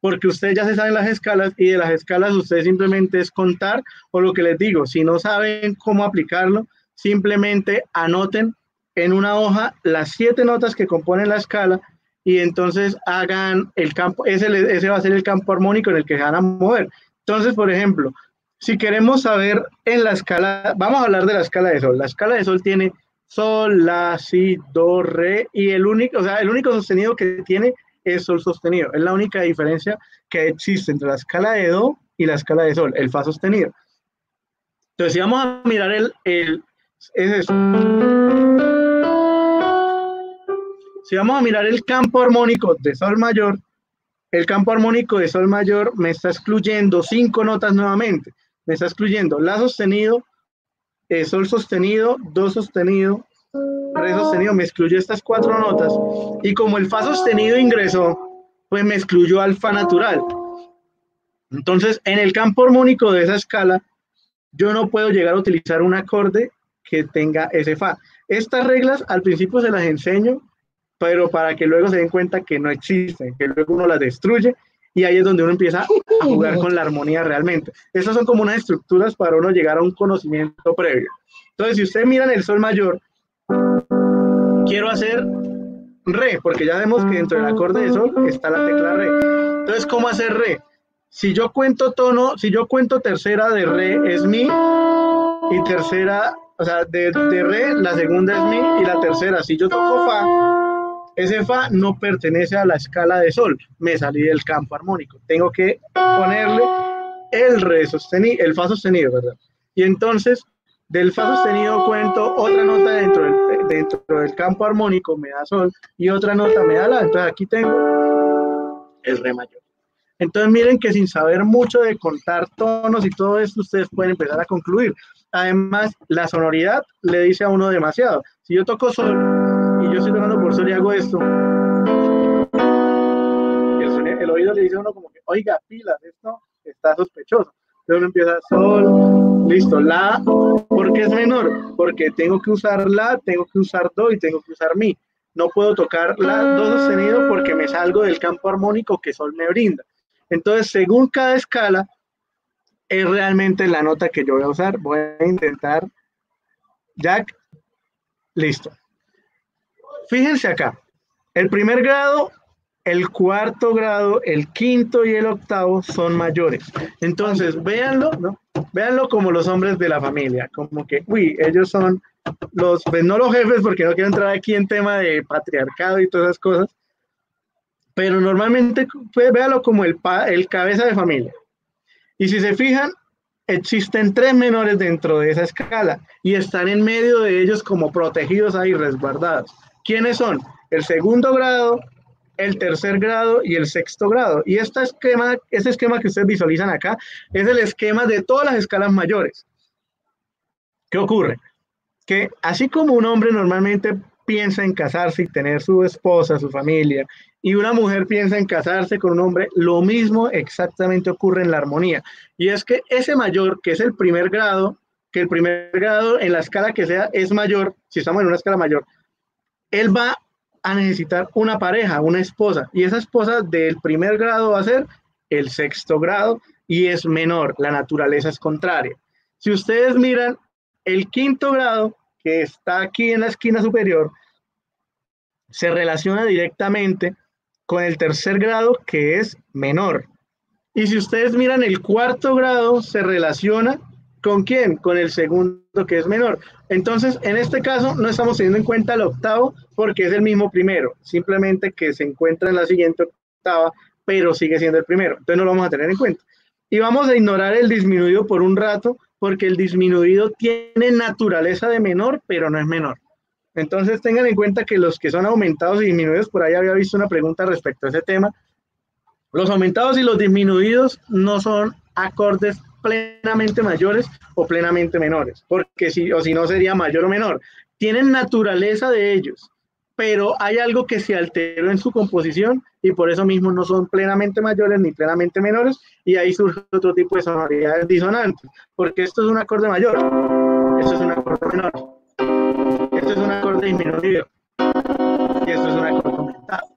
porque ustedes ya se saben las escalas y de las escalas ustedes simplemente es contar o lo que les digo, si no saben cómo aplicarlo, simplemente anoten en una hoja las siete notas que componen la escala y entonces hagan el campo, ese, ese va a ser el campo armónico en el que se van a mover. Entonces, por ejemplo, si queremos saber en la escala, vamos a hablar de la escala de sol. La escala de sol tiene sol, la, si, do, re y el único, o sea, el único sostenido que tiene es sol sostenido. Es la única diferencia que existe entre la escala de do y la escala de sol, el fa sostenido. Entonces, si vamos a mirar el, el es eso. Si vamos a mirar el campo armónico de sol mayor, el campo armónico de sol mayor me está excluyendo cinco notas nuevamente. Me está excluyendo la sostenido, el sol sostenido, do sostenido, re sostenido, me excluyó estas cuatro notas y como el fa sostenido ingresó, pues me excluyó al fa natural. Entonces, en el campo armónico de esa escala, yo no puedo llegar a utilizar un acorde que tenga ese fa. Estas reglas al principio se las enseño, pero para que luego se den cuenta que no existen, que luego uno las destruye y ahí es donde uno empieza a jugar con la armonía realmente. Esas son como unas estructuras para uno llegar a un conocimiento previo. Entonces, si ustedes miran el sol mayor, quiero hacer re, porque ya vemos que dentro del acorde de sol está la tecla re. Entonces, ¿cómo hacer re? Si yo cuento tono, si yo cuento tercera de re es mi y tercera, o sea, de, de re la segunda es mi y la tercera, si yo toco fa, ese fa no pertenece a la escala de sol, me salí del campo armónico. Tengo que ponerle el re sostenido, el fa sostenido, ¿verdad? Y entonces del fa sostenido cuento otra nota dentro del, dentro del campo armónico, me da sol, y otra nota me da la. Entonces aquí tengo el re mayor. Entonces miren que sin saber mucho de contar tonos y todo esto, ustedes pueden empezar a concluir. Además, la sonoridad le dice a uno demasiado. Si yo toco sol yo estoy tocando por sol y hago esto, el, oído le dice a uno como que, oiga, pilas, esto está sospechoso. Entonces uno empieza sol, listo, la, ¿por qué es menor? Porque tengo que usar la, tengo que usar do y tengo que usar mi. No puedo tocar la do sostenido porque me salgo del campo armónico que sol me brinda. Entonces, según cada escala, es realmente la nota que yo voy a usar. Voy a intentar Jack. Listo. Fíjense acá. El primer grado, el cuarto grado, el quinto y el octavo son mayores. Entonces, véanlo, ¿no? Véanlo como los hombres de la familia, como que, uy, ellos son los, pues no los jefes, porque no quiero entrar aquí en tema de patriarcado y todas esas cosas, pero normalmente pues, véalo como el, el cabeza de familia. Y si se fijan, existen tres menores dentro de esa escala y están en medio de ellos como protegidos ahí, resguardados. ¿Quiénes son? El segundo grado, el tercer grado y el sexto grado. Y este esquema, este esquema que ustedes visualizan acá es el esquema de todas las escalas mayores. ¿Qué ocurre? Que así como un hombre normalmente piensa en casarse y tener su esposa, su familia, y una mujer piensa en casarse con un hombre, lo mismo exactamente ocurre en la armonía. Y es que ese mayor, que es el primer grado, que el primer grado en la escala que sea es mayor, si estamos en una escala mayor, él va a necesitar una pareja, una esposa, y esa esposa del primer grado va a ser el sexto grado y es menor, la naturaleza es contraria. Si ustedes miran el quinto grado, que está aquí en la esquina superior, se relaciona directamente con el tercer grado, que es menor. Y si ustedes miran el cuarto grado, se relaciona con quién? Con el segundo, que es menor. Entonces, en este caso, no estamos teniendo en cuenta el octavo porque es el mismo primero, simplemente que se encuentra en la siguiente octava, pero sigue siendo el primero. Entonces, no lo vamos a tener en cuenta. Y vamos a ignorar el disminuido por un rato porque el disminuido tiene naturaleza de menor, pero no es menor. Entonces tengan en cuenta que los que son aumentados y disminuidos, por ahí había visto una pregunta respecto a ese tema, los aumentados y los disminuidos no son acordes plenamente mayores o plenamente menores, porque si o si no sería mayor o menor. Tienen naturaleza de ellos, pero hay algo que se alteró en su composición y por eso mismo no son plenamente mayores ni plenamente menores y ahí surge otro tipo de sonoridades disonantes, porque esto es un acorde mayor, esto es un acorde menor, esto es un acorde disminuido y esto es un acorde aumentado.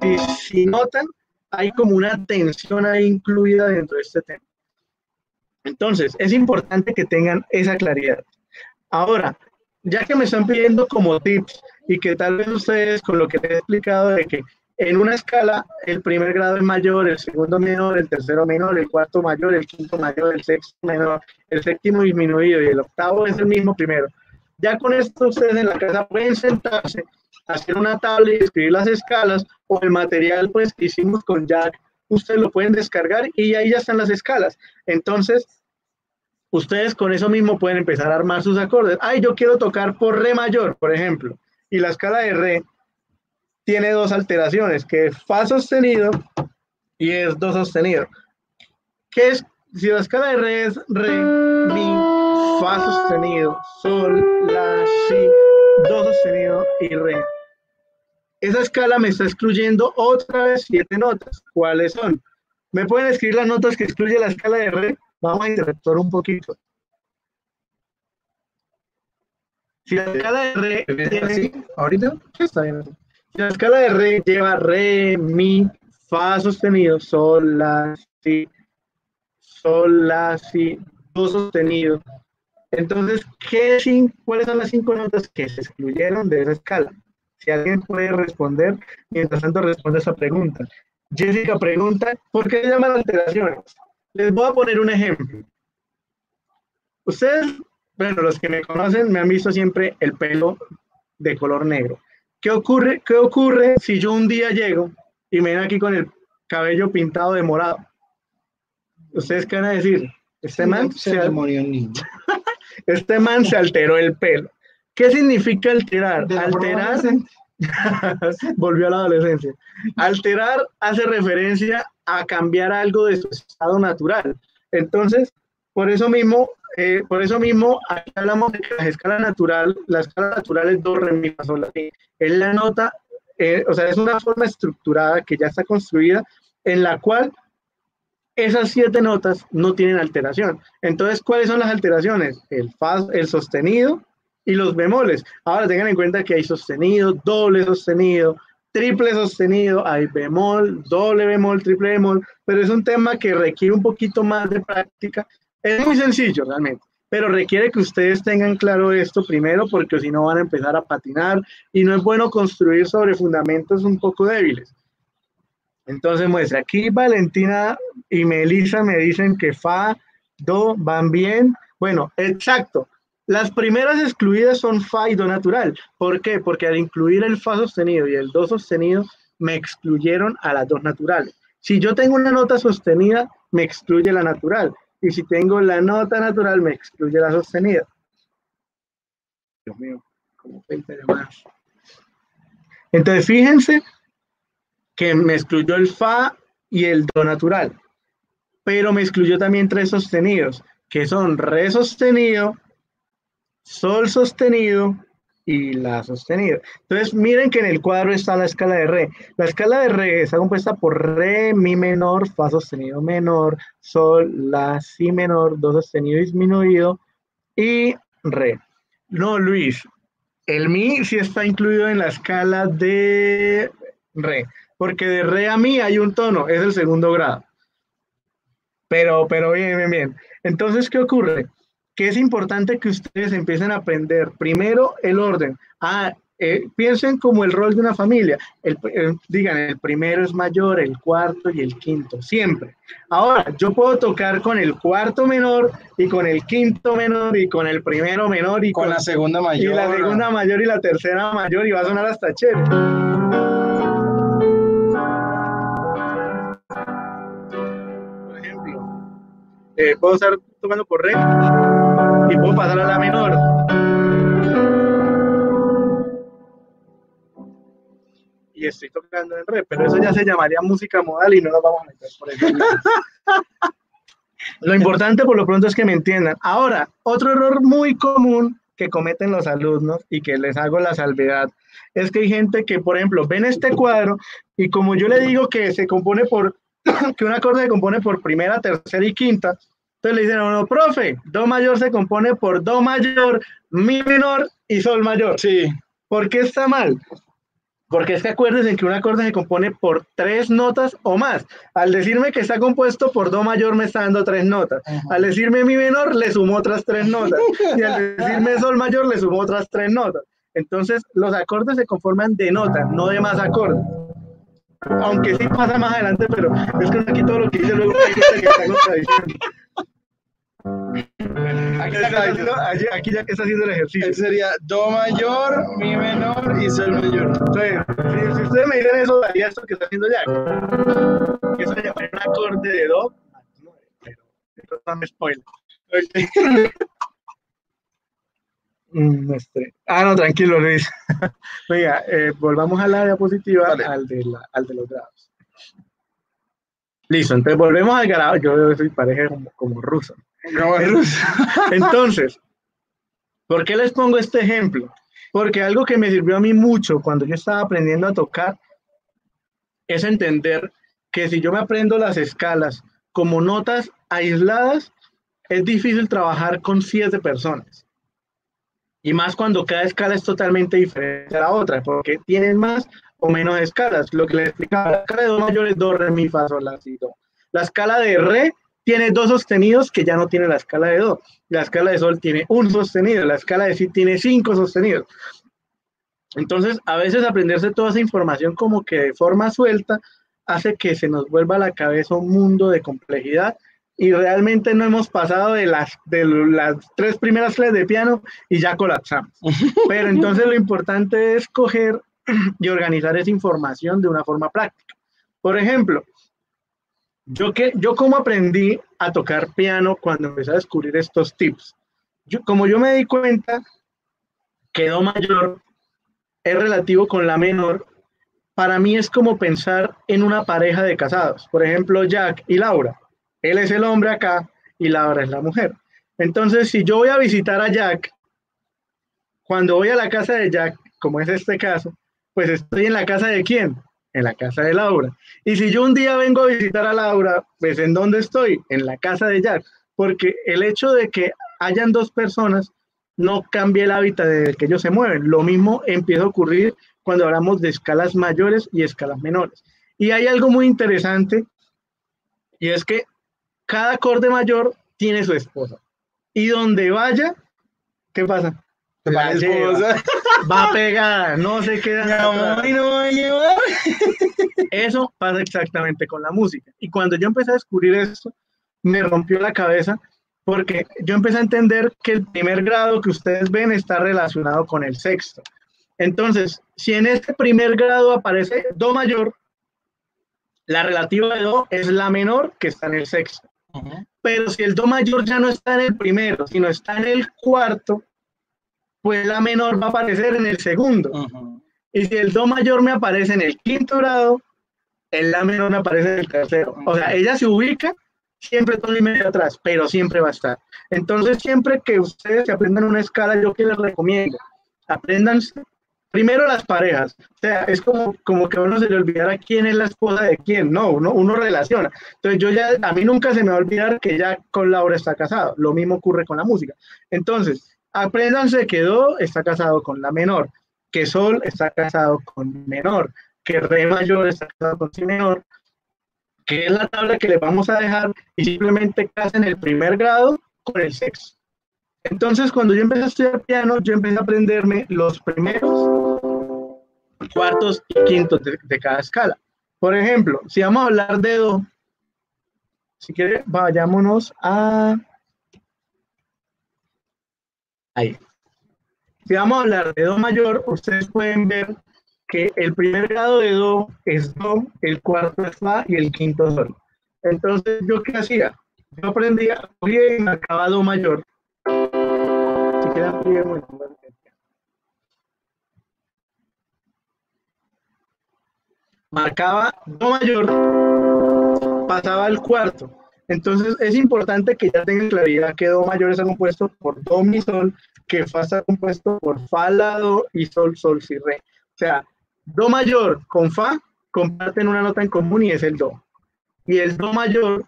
Si, si notan, hay como una tensión ahí incluida dentro de este tema. Entonces, es importante que tengan esa claridad. Ahora, ya que me están pidiendo como tips y que tal vez ustedes con lo que les he explicado de que en una escala el primer grado es mayor, el segundo menor, el tercero menor, el cuarto mayor, el quinto mayor, el sexto menor, el séptimo disminuido y el octavo es el mismo primero. Ya con esto ustedes en la casa pueden sentarse, hacer una tabla y escribir las escalas o el material pues que hicimos con Jack, ustedes lo pueden descargar y ahí ya están las escalas. Entonces, ustedes con eso mismo pueden empezar a armar sus acordes. Ay, yo quiero tocar por re mayor, por ejemplo, y la escala de re tiene dos alteraciones, que es fa sostenido y es do sostenido. ¿Qué es? Si la escala de re es re, mi, fa sostenido, sol, la, si, do sostenido y re. Esa escala me está excluyendo otra vez siete notas. ¿Cuáles son? ¿Me pueden escribir las notas que excluye la escala de re? Vamos a interactuar un poquito. Si la escala de re tiene, ahorita está bien. Si la escala de re lleva re, mi, fa sostenido, sol, la, si, sol, la, si, do sostenido. Entonces, ¿qué, ¿cuáles son las cinco notas que se excluyeron de esa escala? Si alguien puede responder, mientras tanto responde esa pregunta. Jessica pregunta, ¿por qué se llaman alteraciones? Les voy a poner un ejemplo. Ustedes, bueno, los que me conocen me han visto siempre el pelo de color negro. ¿Qué ocurre, qué ocurre si yo un día llego y me ven aquí con el cabello pintado de morado? ¿Ustedes qué van a decir? Este man se, este man se alteró el pelo. ¿Qué significa alterar? Alterar volvió a la adolescencia. Alterar hace referencia a cambiar algo de su estado natural. Entonces, por eso mismo, eh, por eso mismo, aquí hablamos de que la escala natural, la escala natural es do, re, mi, fa, sol, la, Es la nota, eh, o sea, es una forma estructurada que ya está construida en la cual esas siete notas no tienen alteración. Entonces, ¿cuáles son las alteraciones? El fa, el sostenido y los bemoles. Ahora tengan en cuenta que hay sostenido, doble sostenido, triple sostenido, hay bemol, doble bemol, triple bemol, pero es un tema que requiere un poquito más de práctica es muy sencillo realmente, pero requiere que ustedes tengan claro esto primero porque si no van a empezar a patinar y no es bueno construir sobre fundamentos un poco débiles. Entonces muestra, aquí Valentina y Melissa me dicen que Fa, Do van bien. Bueno, exacto. Las primeras excluidas son Fa y Do natural. ¿Por qué? Porque al incluir el Fa sostenido y el Do sostenido, me excluyeron a las dos naturales. Si yo tengo una nota sostenida, me excluye la natural y si tengo la nota natural me excluye la sostenida. Dios mío, como 20 de más. Entonces fíjense que me excluyó el fa y el do natural, pero me excluyó también tres sostenidos, que son re sostenido, sol sostenido y la sostenida. Entonces, miren que en el cuadro está la escala de re. La escala de re está compuesta por re, mi menor, fa sostenido menor, sol, la, si menor, do sostenido disminuido y re. No, Luis, el mi sí está incluido en la escala de re, porque de re a mi hay un tono, es el segundo grado. Pero, pero bien, bien, bien. Entonces, ¿qué ocurre? Que es importante que ustedes empiecen a aprender primero el orden. Ah, eh, piensen como el rol de una familia. El, digan, el primero es mayor, el cuarto y el quinto, siempre. Ahora, yo puedo tocar con el cuarto menor y con el quinto menor y con el primero menor y con, la segunda mayor. Y la segunda mayor y la tercera mayor y va a sonar hasta chévere. Por ejemplo, eh, puedo estar tocando por re y puedo pasar a la menor. Y estoy tocando en re, pero eso ya se llamaría música modal y no lo vamos a meter por eso. lo importante por lo pronto es que me entiendan. Ahora, otro error muy común que cometen los alumnos y que les hago la salvedad es que hay gente que, por ejemplo, ven este cuadro y como yo le digo que se compone por, que un acorde se compone por primera, tercera y quinta, entonces le dicen a uno, profe, Do mayor se compone por Do mayor, Mi menor y Sol mayor. Sí. ¿Por qué está mal? Porque es que acuérdense que un acorde se compone por tres notas o más. Al decirme que está compuesto por Do mayor me está dando tres notas. Al decirme Mi menor le sumo otras tres notas. Y al decirme Sol mayor le sumo otras tres notas. Entonces los acordes se conforman de notas, no de más acordes. Aunque sí pasa más adelante, pero es que aquí todo lo que dice luego hay que está contradiciendo. Aquí, ya está haciendo el ejercicio. sería Do mayor, Mi menor y Sol mayor. Entonces, si, ustedes me dicen eso, daría esto que está haciendo ya. Que eso se llama un acorde de Do. Pero esto está un spoiler. Mm, este. Ah, no, tranquilo, Luis. Oiga, eh, volvamos a la diapositiva, al, de la, al de los grados. Listo, entonces volvemos al grado. Yo soy pareja como, como ruso. Entonces, ¿por qué les pongo este ejemplo? Porque algo que me sirvió a mí mucho cuando yo estaba aprendiendo a tocar es entender que si yo me aprendo las escalas como notas aisladas, es difícil trabajar con siete personas. Y más cuando cada escala es totalmente diferente a la otra, porque tienen más o menos escalas. Lo que les explicaba, la escala de do mayor es do, re. La escala de re tiene dos sostenidos que ya no tiene la escala de do. La escala de sol tiene un sostenido, la escala de si tiene cinco sostenidos. Entonces, a veces aprenderse toda esa información como que de forma suelta hace que se nos vuelva a la cabeza un mundo de complejidad y realmente no hemos pasado de las, de las tres primeras clases de piano y ya colapsamos. Pero entonces lo importante es coger y organizar esa información de una forma práctica. Por ejemplo, yo, que, yo como aprendí a tocar piano cuando empecé a descubrir estos tips. Yo, como yo me di cuenta que Do mayor es relativo con la menor, para mí es como pensar en una pareja de casados. Por ejemplo, Jack y Laura. Él es el hombre acá y Laura es la mujer. Entonces, si yo voy a visitar a Jack, cuando voy a la casa de Jack, como es este caso, pues estoy en la casa de quién? En la casa de Laura. Y si yo un día vengo a visitar a Laura, pues ¿en dónde estoy? En la casa de Jack. Porque el hecho de que hayan dos personas no cambia el hábitat de que ellos se mueven. Lo mismo empieza a ocurrir cuando hablamos de escalas mayores y escalas menores. Y hay algo muy interesante y es que cada acorde mayor tiene su esposa. Y donde vaya, ¿qué pasa? Va a pegar, no se queda. no va a llevar. Eso pasa exactamente con la música. Y cuando yo empecé a descubrir esto, me rompió la cabeza porque yo empecé a entender que el primer grado que ustedes ven está relacionado con el sexto. Entonces, si en este primer grado aparece Do mayor, la relativa de Do es la menor que está en el sexto. Pero si el Do mayor ya no está en el primero, sino está en el cuarto, pues la menor va a aparecer en el segundo. Y si el Do mayor me aparece en el quinto grado, el La menor me aparece en el tercero. O sea, ella se ubica siempre todo y medio atrás, pero siempre va a estar. Entonces, siempre que ustedes se aprendan una escala, yo que les recomiendo, aprendan primero las parejas. O sea, es como, como que a uno se le olvidara quién es la esposa de quién. No, uno, uno relaciona. Entonces, yo ya, a mí nunca se me va a olvidar que ya con Laura está casado. Lo mismo ocurre con la música. Entonces, apréndanse que Do está casado con la menor, que Sol está casado con menor, que Re mayor está casado con Si menor, que es la tabla que le vamos a dejar y simplemente casen el primer grado con el sexto. Entonces, cuando yo empecé a estudiar piano, yo empecé a aprenderme los primeros, cuartos y quintos de, cada escala. Por ejemplo, si vamos a hablar de Do, si quiere, vayámonos a... Ahí. Si vamos a hablar de Do mayor, ustedes pueden ver que el primer grado de Do es Do, el cuarto es Fa y el quinto Sol. Entonces, ¿yo qué hacía? Yo aprendía, cogía y marcaba Do mayor. Marcaba Do mayor, pasaba al cuarto. Entonces, es importante que ya tengan claridad que Do mayor está compuesto por Do, Mi, Sol, que Fa está compuesto por Fa, La, Do y Sol, Sol, Si, Re. O sea, Do mayor con Fa comparten una nota en común y es el Do. Y el Do mayor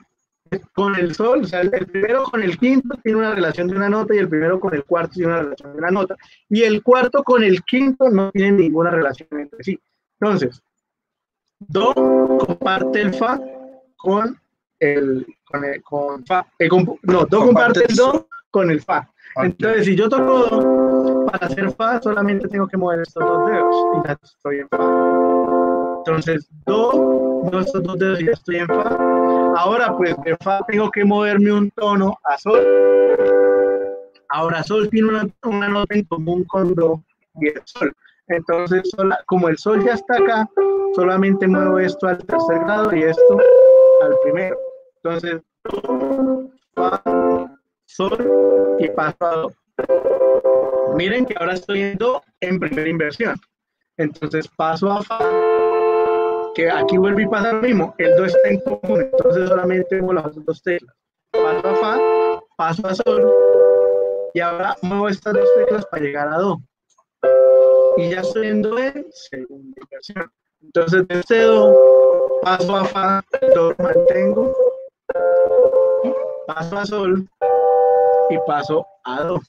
con el Sol, o sea, el primero con el quinto tiene una relación de una nota y el primero con el cuarto tiene una relación de una nota. Y el cuarto con el quinto no tiene ninguna relación entre sí. Entonces, Do comparte el Fa con el, con, Fa. Eh, no, Do comparte el Do con el Fa. Entonces, si yo toco Do, para hacer Fa solamente tengo que mover estos dos dedos y ya estoy en Fa. Entonces, Do, estos dos dedos y ya estoy en Fa. Ahora, pues de Fa tengo que moverme un tono a Sol. Ahora, Sol tiene una, una nota en común con Do y el Sol. Entonces, como el Sol ya está acá, solamente muevo esto al tercer grado y esto al primero. Entonces, Do, Fa, Sol y paso a Do. Miren que ahora estoy en Do en primera inversión. Entonces paso a Fa, que aquí vuelve y pasa lo mismo. El Do está en común, entonces solamente tengo las dos teclas. Paso a Fa, paso a Sol y ahora muevo estas dos teclas para llegar a Do. Y ya estoy en Do en segunda inversión. Entonces de este Do paso a Fa, Do mantengo, paso a sol y paso a do.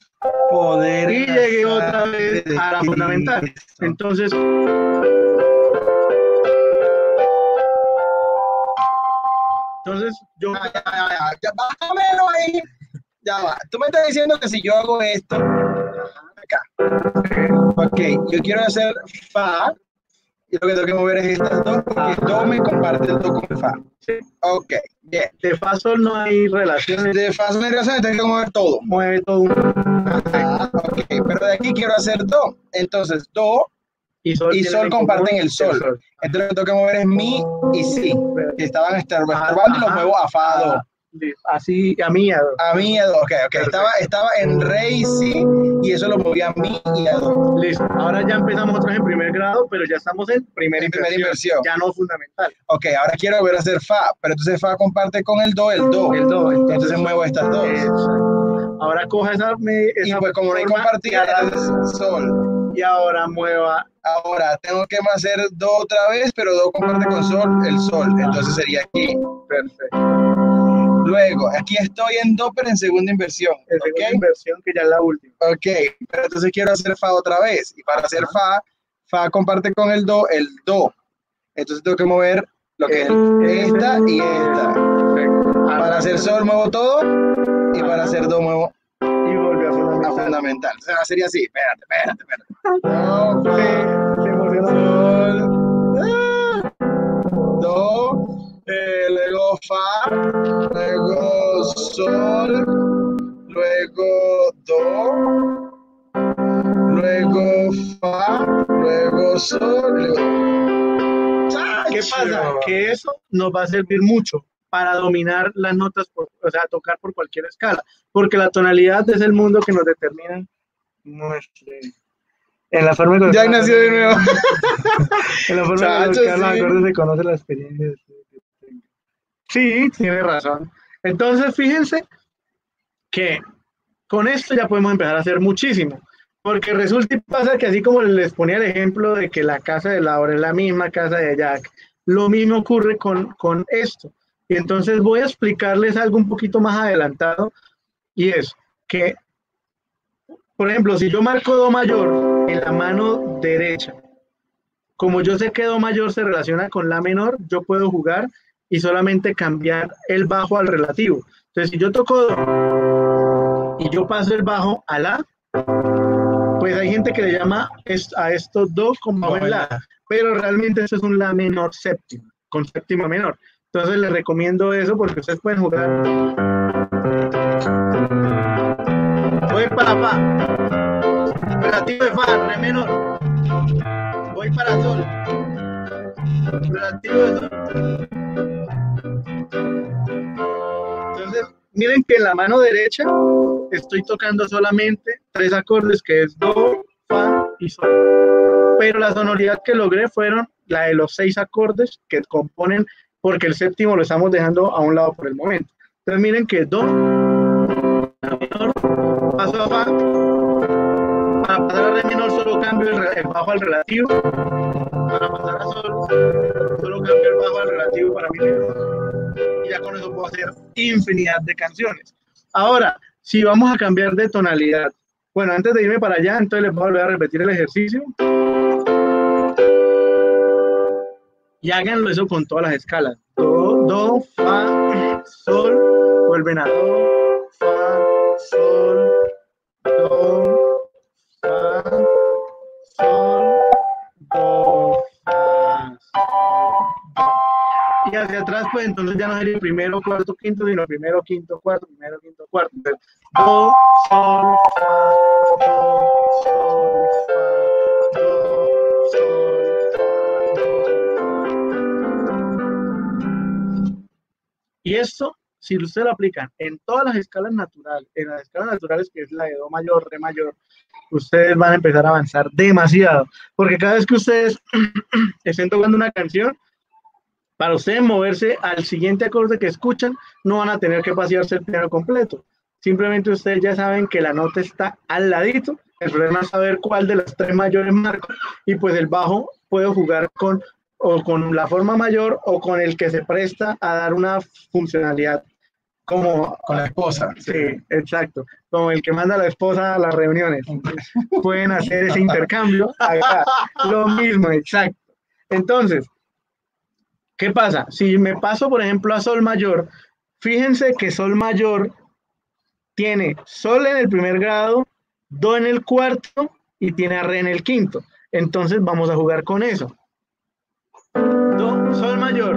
Poder y llegué otra vez a la fundamental. Entonces. Entonces, yo. Ya, ya, ya, bájamelo ahí. Ya va. Tú me estás diciendo que si yo hago esto. Acá. Ok, yo quiero hacer fa lo que tengo que mover es estas dos, porque do me comparte el do con fa. Sí. Ok, bien. De fa sol no hay relaciones. De fa son relaciones, tengo que mover todo. Mueve todo. Ah, ok, pero de aquí quiero hacer do. Entonces, do Y sol, y sol en comparten común el sol. Entonces, lo que tengo que mover es mi y si. Que estaban estorbando y los Ajá. muevo a fa, do. Así, a mí, a dos. A mi y a do. Ok, ok. Estaba, estaba en re y eso lo movía a mi y a do. Listo. Ahora ya empezamos otra vez en primer grado, pero ya estamos en primera En primera inversión. inversión. Ya no fundamental. Ok, ahora quiero volver a hacer fa, pero entonces fa comparte con el do, el do. El do. Entonces muevo estas dos. Exacto. Ahora coja esa, me- Y esa pues como no hay compartida, entonces sol. y ahora mueva Ahora tengo que hacer do otra vez, pero do comparte con sol, el sol. Entonces sería aquí. perfecto. Luego, aquí estoy en do, pero en segunda inversión. En segunda ¿Ok? inversión, que ya es la última. Ok, pero entonces quiero hacer fa otra vez. Y para hacer fa, fa comparte con el do, el do. Entonces tengo que mover lo que es esta y esta. Perfecto. Para hacer sol muevo todo y para hacer do muevo Y volvió a a fundamental. fundamental. O sea, sería así. Espérate, espérate, espérate. Do, Se, fe, se sol, ah, do, eh, luego fa, luego sol, luego do, luego fa, luego sol, luego ¿Qué pasa? Que eso nos va a servir mucho para dominar las notas, por- o sea, tocar por cualquier escala, porque la tonalidad es el mundo que nos determina. En la forma que- Ya nació de nuevo. En la forma Chacho, que los sí. acordes se conoce la experiencia. Sí, tiene razón. Entonces, fíjense que con esto ya podemos empezar a hacer muchísimo. Porque resulta y pasa que así como les ponía el ejemplo de que la casa de Laura es la misma casa de Jack, lo mismo ocurre con, con esto. Y entonces voy a explicarles algo un poquito más adelantado y es que, por ejemplo, si yo marco Do mayor en la mano derecha, como yo sé que Do mayor se relaciona con La menor, yo puedo jugar y solamente cambiar el bajo al relativo. Entonces, si yo toco Do y yo paso el bajo a La, pues hay gente que le llama a esto Do bajo en La, pero realmente esto es un La menor séptima, con séptima menor. Entonces les recomiendo eso porque ustedes pueden jugar. Voy para Fa. Relativo de Fa, Re menor. Voy para Sol. Relativo de Sol. Miren que en la mano derecha estoy tocando solamente tres acordes que es Do, Fa y Sol. Pero la sonoridad que logré fueron la de los seis acordes que componen, porque el séptimo lo estamos dejando a un lado por el momento. Entonces miren que Do, La menor, paso a Fa, para pasar a Re menor solo cambio el, bajo al relativo, para pasar a Sol solo cambio el bajo al relativo para mi menor, y ya con eso puedo hacer infinidad de canciones. Ahora, si vamos a cambiar de tonalidad, bueno, antes de irme para allá, entonces les voy a volver a repetir el ejercicio. Y háganlo eso con todas las escalas. Do, do, fa, sol, vuelven a do, fa, sol, do, fa, sol, Hacia atrás, pues entonces ya no sería primero, cuarto, quinto, sino primero, quinto, cuarto, primero, quinto, cuarto. Entonces, do, sol, fa, do, sol, fa, do, sol, fa, do. Y esto, si usted lo aplican en todas las escalas naturales, en las escalas naturales que es la de do mayor, re mayor, ustedes van a empezar a avanzar demasiado. Porque cada vez que ustedes estén tocando una canción, para ustedes moverse al siguiente acorde que escuchan, no van a tener que pasearse el piano completo. Simplemente ustedes ya saben que la nota está al ladito. El problema es saber cuál de las tres mayores marco. Y pues el bajo puedo jugar con o con la forma mayor o con el que se presta a dar una funcionalidad como Con la esposa. Sí, exacto. Como el que manda a la esposa a las reuniones. Pueden hacer ese intercambio acá. Lo mismo, exacto. Entonces, ¿Qué pasa? Si me paso, por ejemplo, a sol mayor, fíjense que sol mayor tiene sol en el primer grado, do en el cuarto y tiene re en el quinto. Entonces vamos a jugar con eso. Do, sol mayor.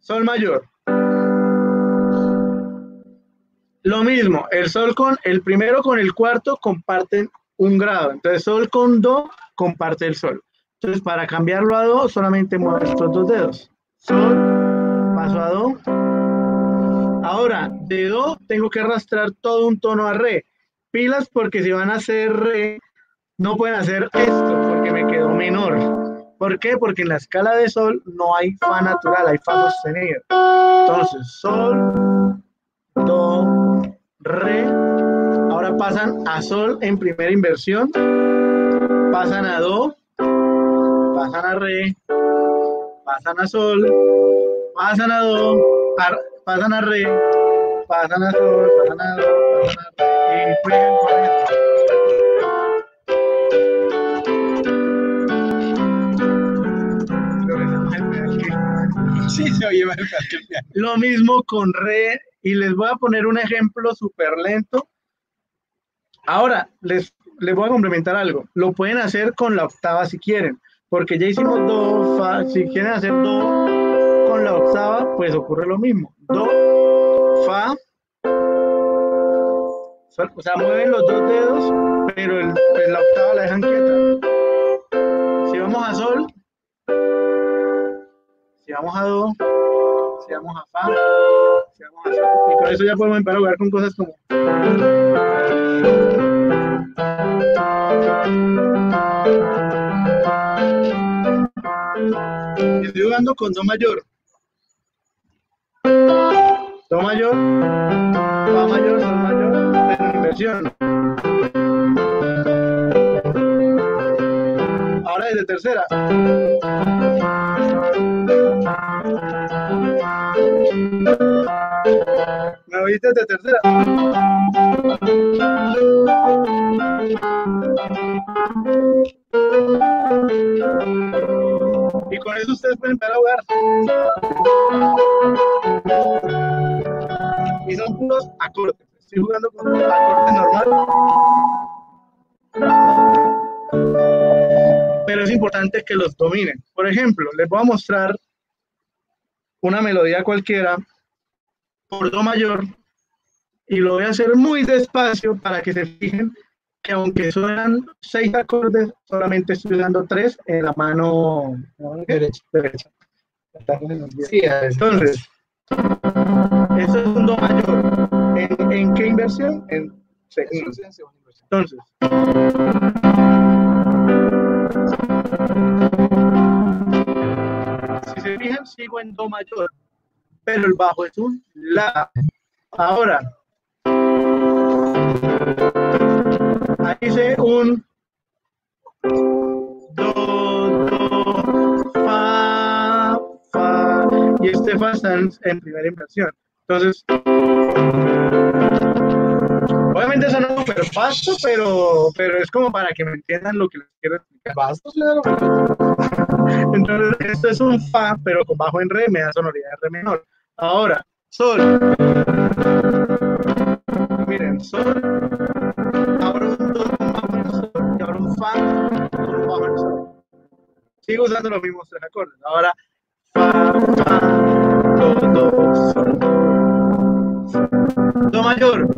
Sol mayor. Lo mismo, el sol con el primero con el cuarto comparten un grado. Entonces sol con do comparte el sol. Entonces para cambiarlo a do solamente muevo estos dos dedos. Sol, paso a do. Ahora, de do tengo que arrastrar todo un tono a re. Pilas porque si van a hacer re, no pueden hacer esto porque me quedó menor. ¿Por qué? Porque en la escala de sol no hay fa natural, hay fa sostenido. Entonces, sol, do, re. Ahora pasan a sol en primera inversión. Pasan a do, pasan a re, pasan a sol, pasan a do, pasan a re, pasan a sol, pasan a do, pasan a re, y juegan con Sí, se oye Lo mismo con re, y les voy a poner un ejemplo súper lento. Ahora, les, les voy a complementar algo. Lo pueden hacer con la octava si quieren porque ya hicimos do, fa, si quieren hacer do con la octava, pues ocurre lo mismo. Do, fa, o sea, mueven los dos dedos, pero pues, la octava la dejan quieta. Si vamos a sol, si vamos a do, si vamos a fa, si vamos a sol, y con eso ya podemos empezar a jugar con cosas como Estoy jugando con Do mayor. Do mayor, Fa mayor, Do mayor, en inversión. Ahora desde tercera. ¿Me oíste de tercera? Y con eso ustedes pueden empezar a jugar. Y son puros acordes. Estoy jugando con un acorde normal. Pero es importante que los dominen. Por ejemplo, les voy a mostrar una melodía cualquiera por do mayor y lo voy a hacer muy despacio para que se fijen que aunque suenan seis acordes, solamente estoy dando tres en la mano derecha. entonces, eso es un do mayor. ¿En, qué inversión? En segunda. Entonces, si se fijan, sigo en do mayor, pero el bajo es un la. Ahora, ahí dice un do, do, fa, fa, y este fa está en, primera inversión. Entonces, obviamente eso no es súper vasto, pero, pero es como para que me entiendan lo que les quiero explicar. Vasto, claro. Entonces, esto es un fa, pero con bajo en re me da sonoridad de re menor. Ahora, sol. Miren, sol. Abro un fa en sol. Sigo usando los mismos tres acordes. Ahora, fa, fa, do, do, sol, do. mayor,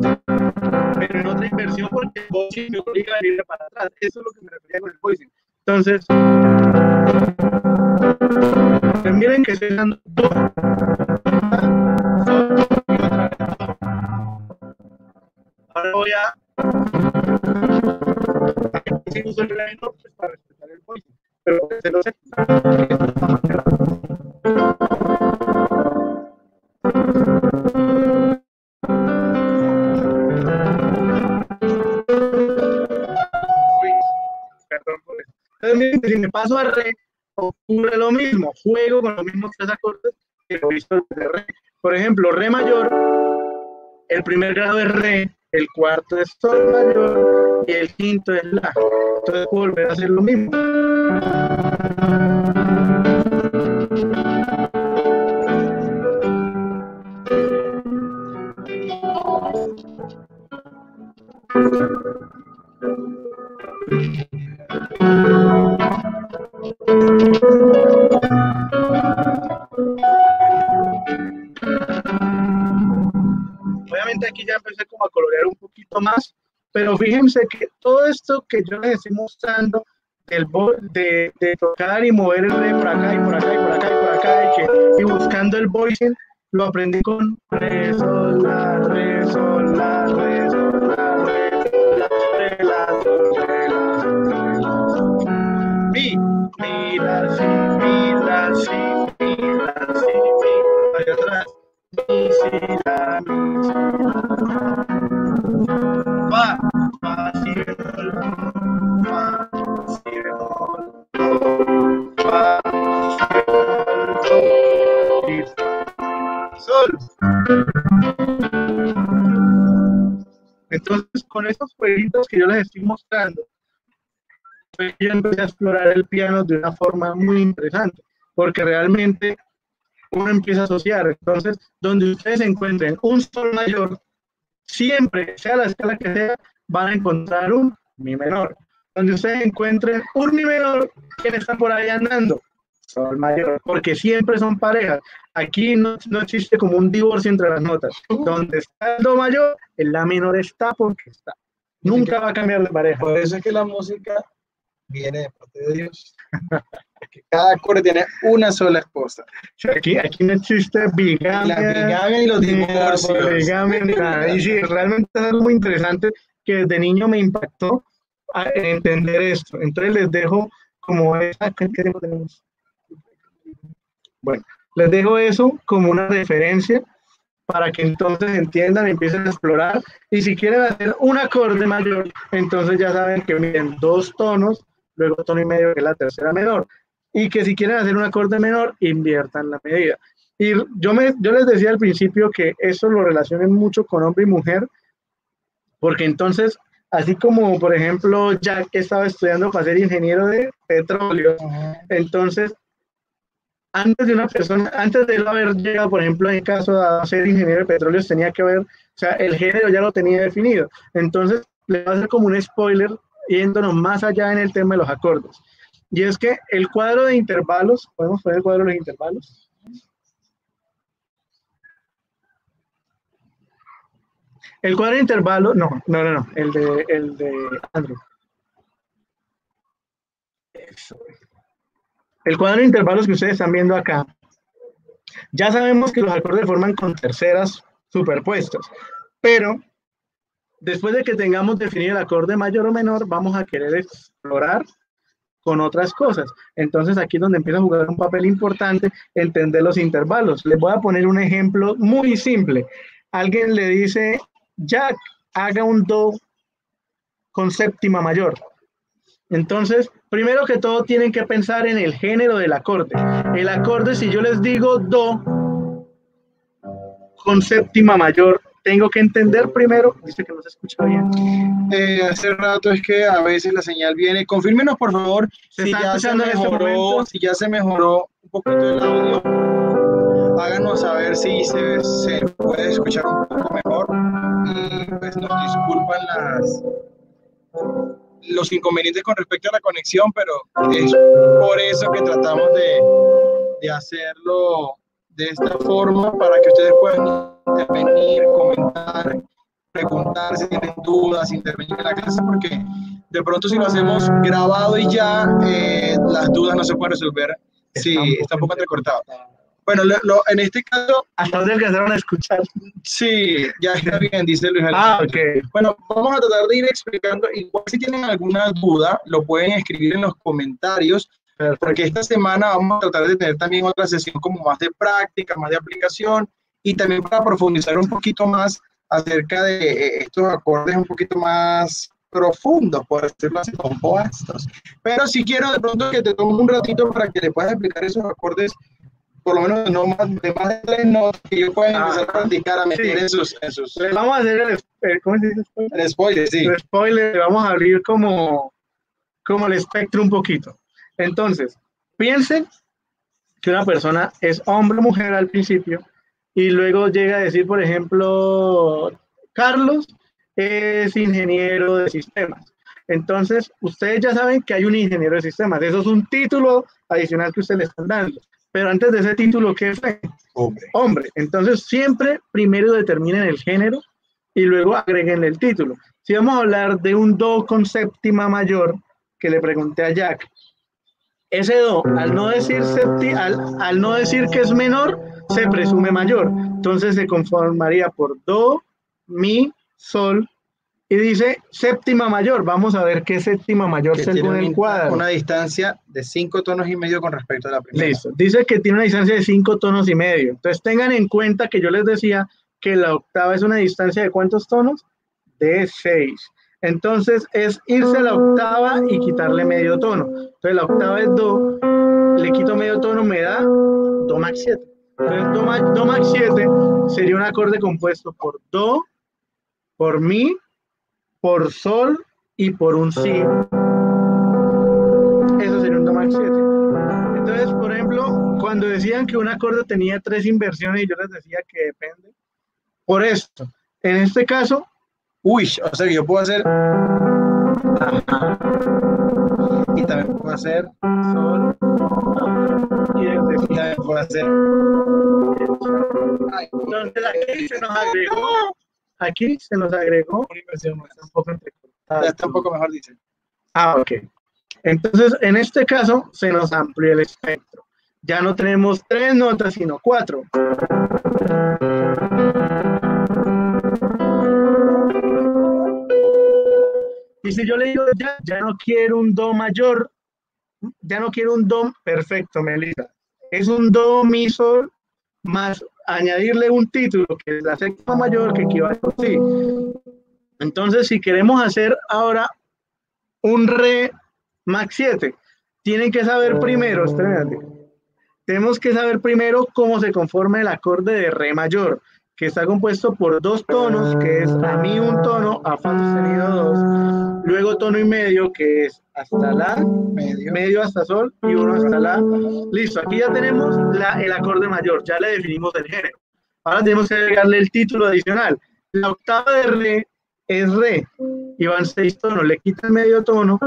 pero en otra inversión porque el voicing me obliga a venir para atrás. Eso es lo que me refería con el voicing. Entonces, miren que estoy dando do, Ahora voy a uso el menor pues para respetar el voice, pero se lo sé. Perdón por eso. Entonces, si me paso a re, ocurre lo mismo. Juego con los mismos tres acordes que lo visto de re. Por ejemplo, re mayor, el primer grado es re, el cuarto es sol mayor y el quinto es la. Entonces puedo volver a hacer lo mismo. Obviamente aquí ya empecé como a colorear un poquito más, pero fíjense que todo esto que yo les estoy mostrando del de, de, tocar y mover el por acá y por acá y por acá y por acá y, que, y buscando el voicing, lo aprendí con re, sol, la, re, sol, la, re, sol, la, re, re, la, sol, re, la, sol, mi, mi, la, si, mi, la, si, mi, la, si, mi, hacia atrás, Entonces, con estos jueguitos que yo les estoy mostrando, yo empecé a explorar el piano de una forma muy interesante, porque realmente uno empieza a asociar. Entonces, donde ustedes encuentren un sol mayor, siempre, sea la escala que sea, van a encontrar un mi menor. Donde ustedes encuentren un mi menor, ¿quién está por ahí andando? Sol mayor, porque siempre son parejas. Aquí no, no existe como un divorcio entre las notas. Donde está el do mayor, el la menor está porque está. Nunca va a cambiar de pareja. Por eso es que la música viene de parte de Dios. que cada acorde tiene una sola esposa. Aquí, aquí no existe bigamia. La bigamia y los divorcios. Bigamia, nada. Y sí, realmente es algo muy interesante que desde niño me impactó a entender esto. Entonces les dejo como esa, ¿qué tiempo tenemos? Bueno, les dejo eso como una referencia para que entonces entiendan y empiecen a explorar. Y si quieren hacer un acorde mayor, entonces ya saben que miden dos tonos, luego tono y medio, que es la tercera menor. Y que si quieren hacer un acorde menor, inviertan la medida. Y yo, me, yo les decía al principio que eso lo relacionen mucho con hombre y mujer, porque entonces, así como por ejemplo Jack estaba estudiando para ser ingeniero de petróleo, entonces antes de una persona, antes de él haber llegado, por ejemplo, en el caso a ser ingeniero de petróleo, tenía que ver, o sea, el género ya lo tenía definido. Entonces, le va a hacer como un spoiler yéndonos más allá en el tema de los acordes. Y es que el cuadro de intervalos, ¿podemos poner el cuadro de los intervalos? El cuadro de intervalos, no, no, no, no, el de, el de Andrew. El cuadro de intervalos que ustedes están viendo acá, ya sabemos que los acordes forman con terceras superpuestos, pero después de que tengamos definido el acorde mayor o menor, vamos a querer explorar con otras cosas. Entonces aquí es donde empieza a jugar un papel importante entender los intervalos. Les voy a poner un ejemplo muy simple. Alguien le dice, Jack, haga un do con séptima mayor. Entonces, primero que todo tienen que pensar en el género del acorde. El acorde, si yo les digo do con séptima mayor, tengo que entender primero, dice que no se escucha bien. Eh, hace rato es que a veces la señal viene. Confírmenos, por favor, si ya, se este mejoró, si ya se mejoró un poquito el audio. Háganos saber si se, se puede escuchar un poco mejor. Y pues nos disculpan las los inconvenientes con respecto a la conexión, pero es por eso que tratamos de, de hacerlo de esta forma para que ustedes puedan intervenir, comentar, preguntar si tienen dudas, intervenir en la clase, porque de pronto si lo hacemos grabado y ya, eh, las dudas no se pueden resolver si está un poco entrecortado. Bueno, lo, en este caso... ¿Hasta dónde alcanzaron a escuchar? Sí, ya está bien, dice Luis Ah, ok. Bueno, vamos a tratar de ir explicando. Igual si tienen alguna duda, lo pueden escribir en los comentarios, porque esta semana vamos a tratar de tener también otra sesión como más de práctica, más de aplicación, y también para profundizar un poquito más acerca de eh, estos acordes un poquito más profundos, por decirlo así, compuestos. Pero si quiero de pronto que te tome un ratito para que le puedas explicar esos acordes por lo menos no más de más de no, que yo pueda empezar a practicar a meter en, sus, en sus, Vamos a hacer el, ¿cómo se dice? Spoiler? El spoiler, sí. El spoiler, vamos a abrir como, como el espectro un poquito. Entonces, piensen que una persona es hombre o mujer al principio y luego llega a decir, por ejemplo, Carlos es ingeniero de sistemas. Entonces, ustedes ya saben que hay un ingeniero de sistemas. Eso es un título adicional que usted le están dando. Pero antes de ese título, ¿qué fue? Hombre. Hombre. Entonces, siempre primero determinen el género y luego agreguen el título. Si vamos a hablar de un do con séptima mayor, que le pregunté a Jack, ese do, al no decir, al, al no decir que es menor, se presume mayor. Entonces se conformaría por do, mi, sol, y dice séptima mayor. Vamos a ver qué séptima mayor según el cuadro. Una distancia de cinco tonos y medio con respecto a la primera. Listo. Dice que tiene una distancia de cinco tonos y medio. Entonces tengan en cuenta que yo les decía que la octava es una distancia de cuántos tonos? De seis. Entonces es irse a la octava y quitarle medio tono. Entonces la octava es do, le quito medio tono, me da do max 7. Entonces do, do max 7 sería un acorde compuesto por do, por mi, por sol y por un si. Eso sería un do max 7. Entonces, por ejemplo, cuando decían que un acorde tenía tres inversiones, yo les decía que depende. Por esto, en este caso, uy, o sea que yo puedo hacer. Y también puedo hacer sol. Y también puedo hacer. Entonces aquí se nos agregó Aquí se nos agregó una inversión está un poco entrecortada. está un poco mejor, dice. Ah, ok. Entonces, en este caso, se nos amplió el espectro. Ya no tenemos tres notas, sino cuatro. Y si yo le digo ya, ya no quiero un do mayor, ya no quiero un do perfecto, Melissa. Es un do, mi, sol, más añadirle un título que es la sexta mayor que equivale a sí. Entonces, si queremos hacer ahora un re max 7, tienen que saber primero, tenemos que saber primero cómo se conforma el acorde de re mayor, que está compuesto por dos tonos, que es a mi un tono, a fa sostenido dos, luego tono y medio, que es hasta la, medio, medio hasta sol y uno hasta la. Listo, aquí ya tenemos la, el acorde mayor, ya le definimos el género. Ahora tenemos que agregarle el título adicional. La octava de re es re y van seis tonos, le quita el medio tono,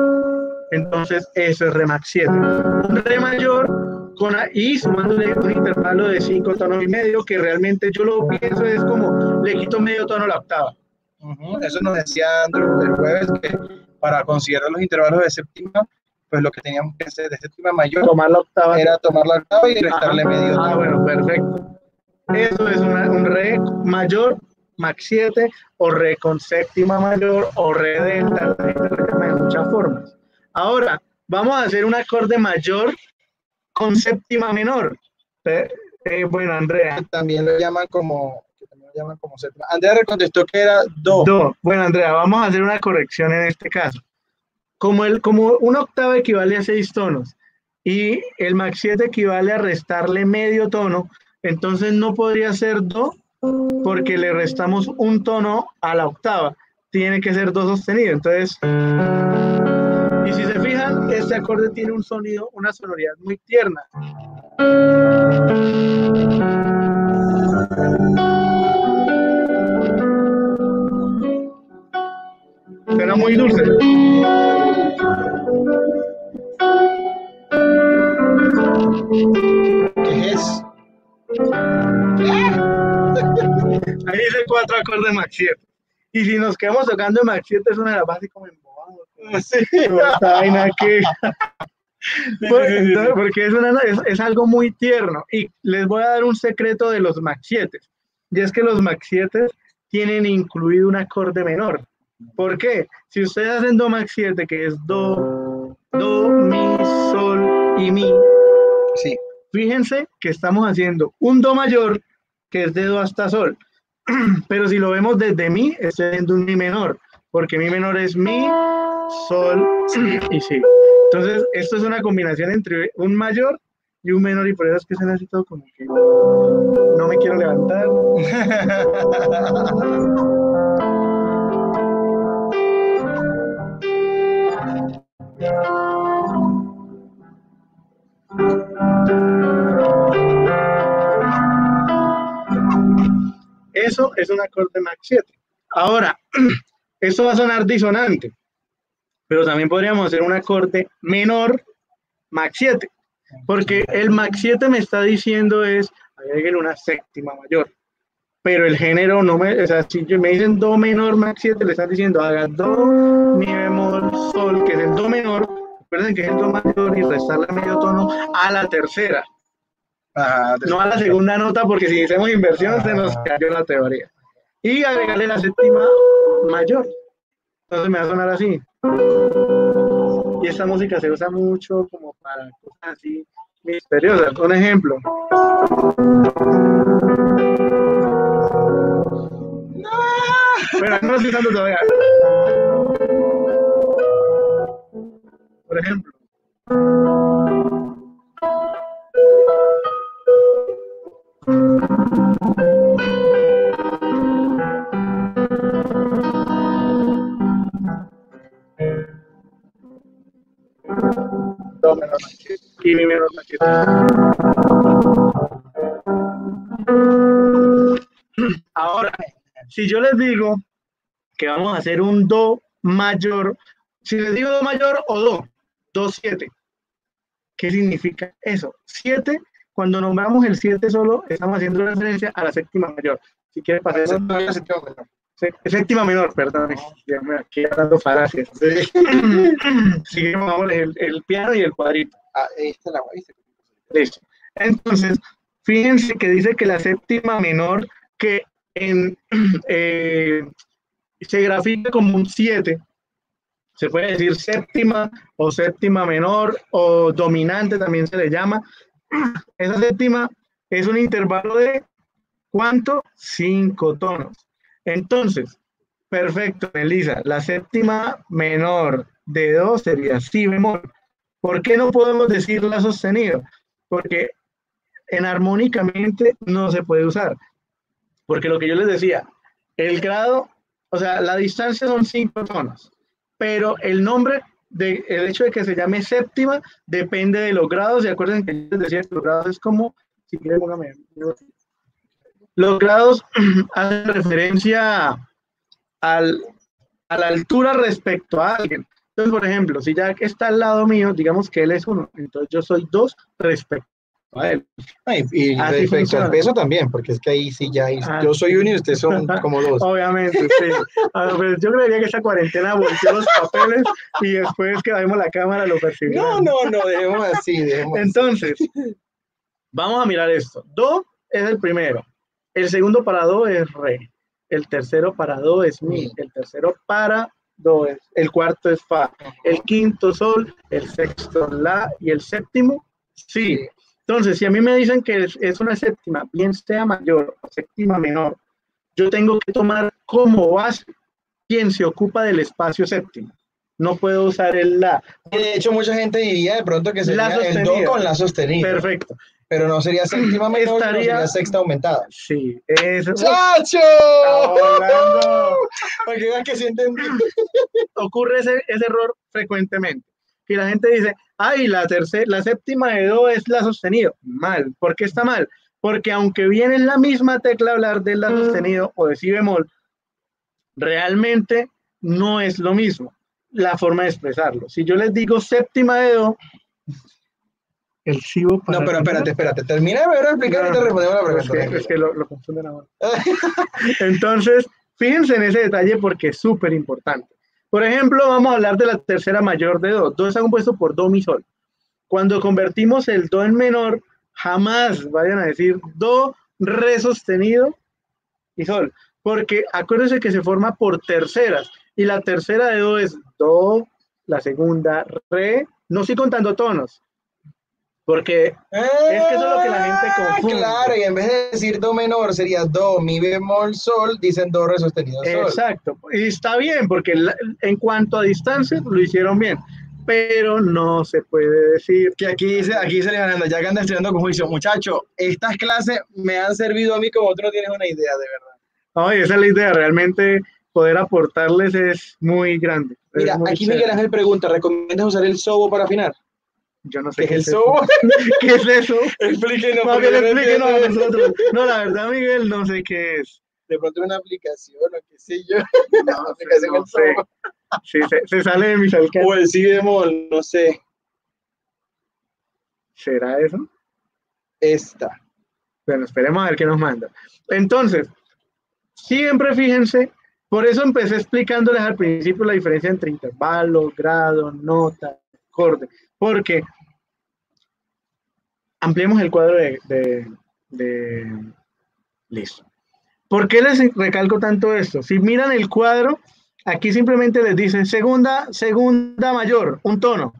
entonces eso es re max 7. Un re mayor con y sumándole un intervalo de cinco tonos y medio, que realmente yo lo pienso es como le quito medio tono a la octava. Eso nos decía Andrew el jueves, que para considerar los intervalos de séptima, pues lo que teníamos que hacer de séptima mayor tomar la octava. era tomar la octava y restarle medio ah, tono. Ah, bueno, perfecto. Eso es un re mayor, max 7, o re con séptima mayor, o re delta, de muchas formas. Ahora, vamos a hacer un acorde mayor con séptima menor. Eh, eh, bueno, Andrea. También lo llaman como, también lo llaman como séptima. Andrea contestó que era do. Do. Bueno, Andrea, vamos a hacer una corrección en este caso. Como, el, como una octava equivale a seis tonos y el max 7 equivale a restarle medio tono, entonces no podría ser do porque le restamos un tono a la octava. Tiene que ser do sostenido. Entonces, este acorde tiene un sonido, una sonoridad muy tierna. Suena muy dulce. ¿Qué es? Ahí dice cuatro acordes Max 7. Y si nos quedamos tocando Max 7 es una de las bases como porque es, algo muy tierno. Y les voy a dar un secreto de los Max 7. Y es que los Max 7 tienen incluido un acorde menor. ¿Por qué? Si ustedes hacen Do Max 7, que es Do, Do, Mi, Sol y Mi, sí. fíjense que estamos haciendo un Do mayor, que es de Do hasta Sol. Pero si lo vemos desde Mi, estoy haciendo un Mi menor, porque Mi menor es Mi, sol y si. Entonces, esto es una combinación entre un mayor y un menor, y por eso es que se necesita como que no me quiero levantar. Eso es un acorde Max 7. Ahora, esto va a sonar disonante pero también podríamos hacer un acorde menor, max 7. Porque el Max 7 me está diciendo es, agreguen una séptima mayor. Pero el género no me, o sea, si me dicen do menor Max 7, le están diciendo haga do, mi bemol, sol, que es el do menor, recuerden que es el do mayor y restarle medio tono a la tercera. no a la segunda nota, porque si hacemos inversión se nos cayó la teoría. Y agregarle la séptima mayor. Entonces me va a sonar así. Y esta música se usa mucho como para cosas así misteriosas. Un ejemplo. Pero no estoy usando todavía. Por ejemplo. Do menor y mi menor Ahora, si yo les digo que vamos a hacer un do mayor, si les digo do mayor o do, do 7, ¿qué significa eso? 7, cuando nombramos el 7 solo, estamos haciendo referencia a la séptima mayor. Si quieres pasar a séptima menor, perdón, aquí dando falacias. Seguimos el, el, piano y el cuadrito. Ah, esta la Listo. Entonces, fíjense que dice que la séptima menor, que en, eh, se grafica como un 7, se puede decir séptima o séptima menor o dominante también se le llama. Esa séptima es un intervalo de ¿cuánto? Cinco tonos. Entonces, perfecto, Elisa. La séptima menor de do sería si bemol. ¿Por qué no podemos decir la sostenido? Porque en armónicamente no se puede usar. Porque lo que yo les decía, el grado, o sea, la distancia son cinco tonos, pero el nombre, de, el hecho de que se llame séptima, depende de los grados. Y acuerden que yo les decía que los grados es como, si quieren, póngame. Los grados hacen referencia al, a la altura respecto a alguien. Entonces, por ejemplo, si Jack está al lado mío, digamos que él es uno, entonces yo soy dos respecto a él. y, respecto al peso también, porque es que ahí sí ya ah. yo soy uno y ustedes son como dos. Obviamente, sí. Pues, yo creería que esa cuarentena volteó los papeles y después que vemos la cámara lo percibimos. No, no, no, dejemos así, dejemos Entonces, vamos a mirar esto. Do es el primero. El segundo para do es re. El tercero para do es mi. El tercero para do es. El cuarto es fa. El quinto sol. El sexto la. Y el séptimo si. Entonces, si a mí me dicen que es, una séptima, bien sea mayor o séptima menor, yo tengo que tomar como base quien se ocupa del espacio séptimo. No puedo usar el la. De hecho, mucha gente diría de pronto que sería el do con la sostenida. Perfecto pero no sería séptima menor, sería sexta aumentada. Sí, eso. ¡Chacho! Porque vean que sienten. Ocurre ese, ese error frecuentemente. Y la gente dice, ay, la tercera, la séptima de do es la sostenido. Mal. ¿Por qué está mal? Porque aunque viene en la misma tecla hablar de la sostenido o de si bemol, realmente no es lo mismo la forma de expresarlo. Si yo les digo séptima de do, el chivo para No, pero espérate, espérate. Termina de ver explicar y te respondemos la pregunta. Es que, lo, lo, confunden ahora. Entonces, fíjense en ese detalle porque es súper importante. Por ejemplo, vamos a hablar de la tercera mayor de do. Do está compuesto por do, mi, sol. Cuando convertimos el do en menor, jamás vayan a decir do, re sostenido y sol. Porque acuérdense que se forma por terceras. Y la tercera de do es do, la segunda, re. No estoy contando tonos porque es que eso es lo que la gente ah, confunde. Claro, y en vez de decir do menor sería do, mi bemol, sol, dicen do re sostenido sol. Exacto, y está bien, porque en cuanto a distancia lo hicieron bien, pero no se puede decir. Que aquí dice, aquí dice Alejandro, ya que anda estudiando con juicio, muchacho, estas clases me han servido a mí como otro no tienes una idea, de verdad. Ay, esa es la idea, realmente poder aportarles es muy grande. Mira, aquí Miguel Ángel pregunta, ¿recomiendas usar el sobo para afinar? Yo no sé qué, es eso. ¿Qué es eso? Explíquenos. Más bien explíquenos a nosotros. No, la verdad, Miguel, no sé qué es. De pronto una aplicación o qué sé yo. No, aplicación no sé. Sí, se, se, sale de mis alcances. O el si bemol, no sé. ¿Será eso? Esta. Bueno, esperemos a ver qué nos manda. Entonces, siempre fíjense, por eso empecé explicándoles al principio la diferencia entre intervalo, grado, nota, acorde, porque ampliemos el cuadro de, de, Listo. ¿Por qué les recalco tanto esto? Si miran el cuadro, aquí simplemente les dice segunda, segunda mayor, un tono.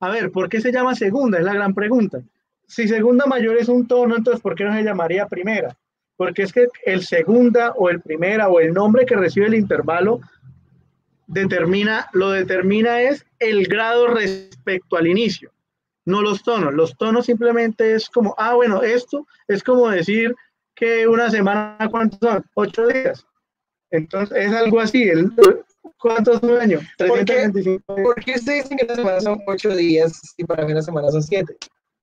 A ver, ¿por qué se llama segunda? Es la gran pregunta. Si segunda mayor es un tono, entonces ¿por qué no se llamaría primera? Porque es que el segunda o el primera o el nombre que recibe el intervalo determina, lo determina es el grado respecto al inicio, no los tonos. Los tonos simplemente es como, ah, bueno, esto es como decir que una semana, ¿cuántos son? Ocho días. Entonces, es algo así. El, ¿Cuántos son años? ¿Por qué, ¿Por qué se dicen que una semana son ocho días y para mí una semana son siete?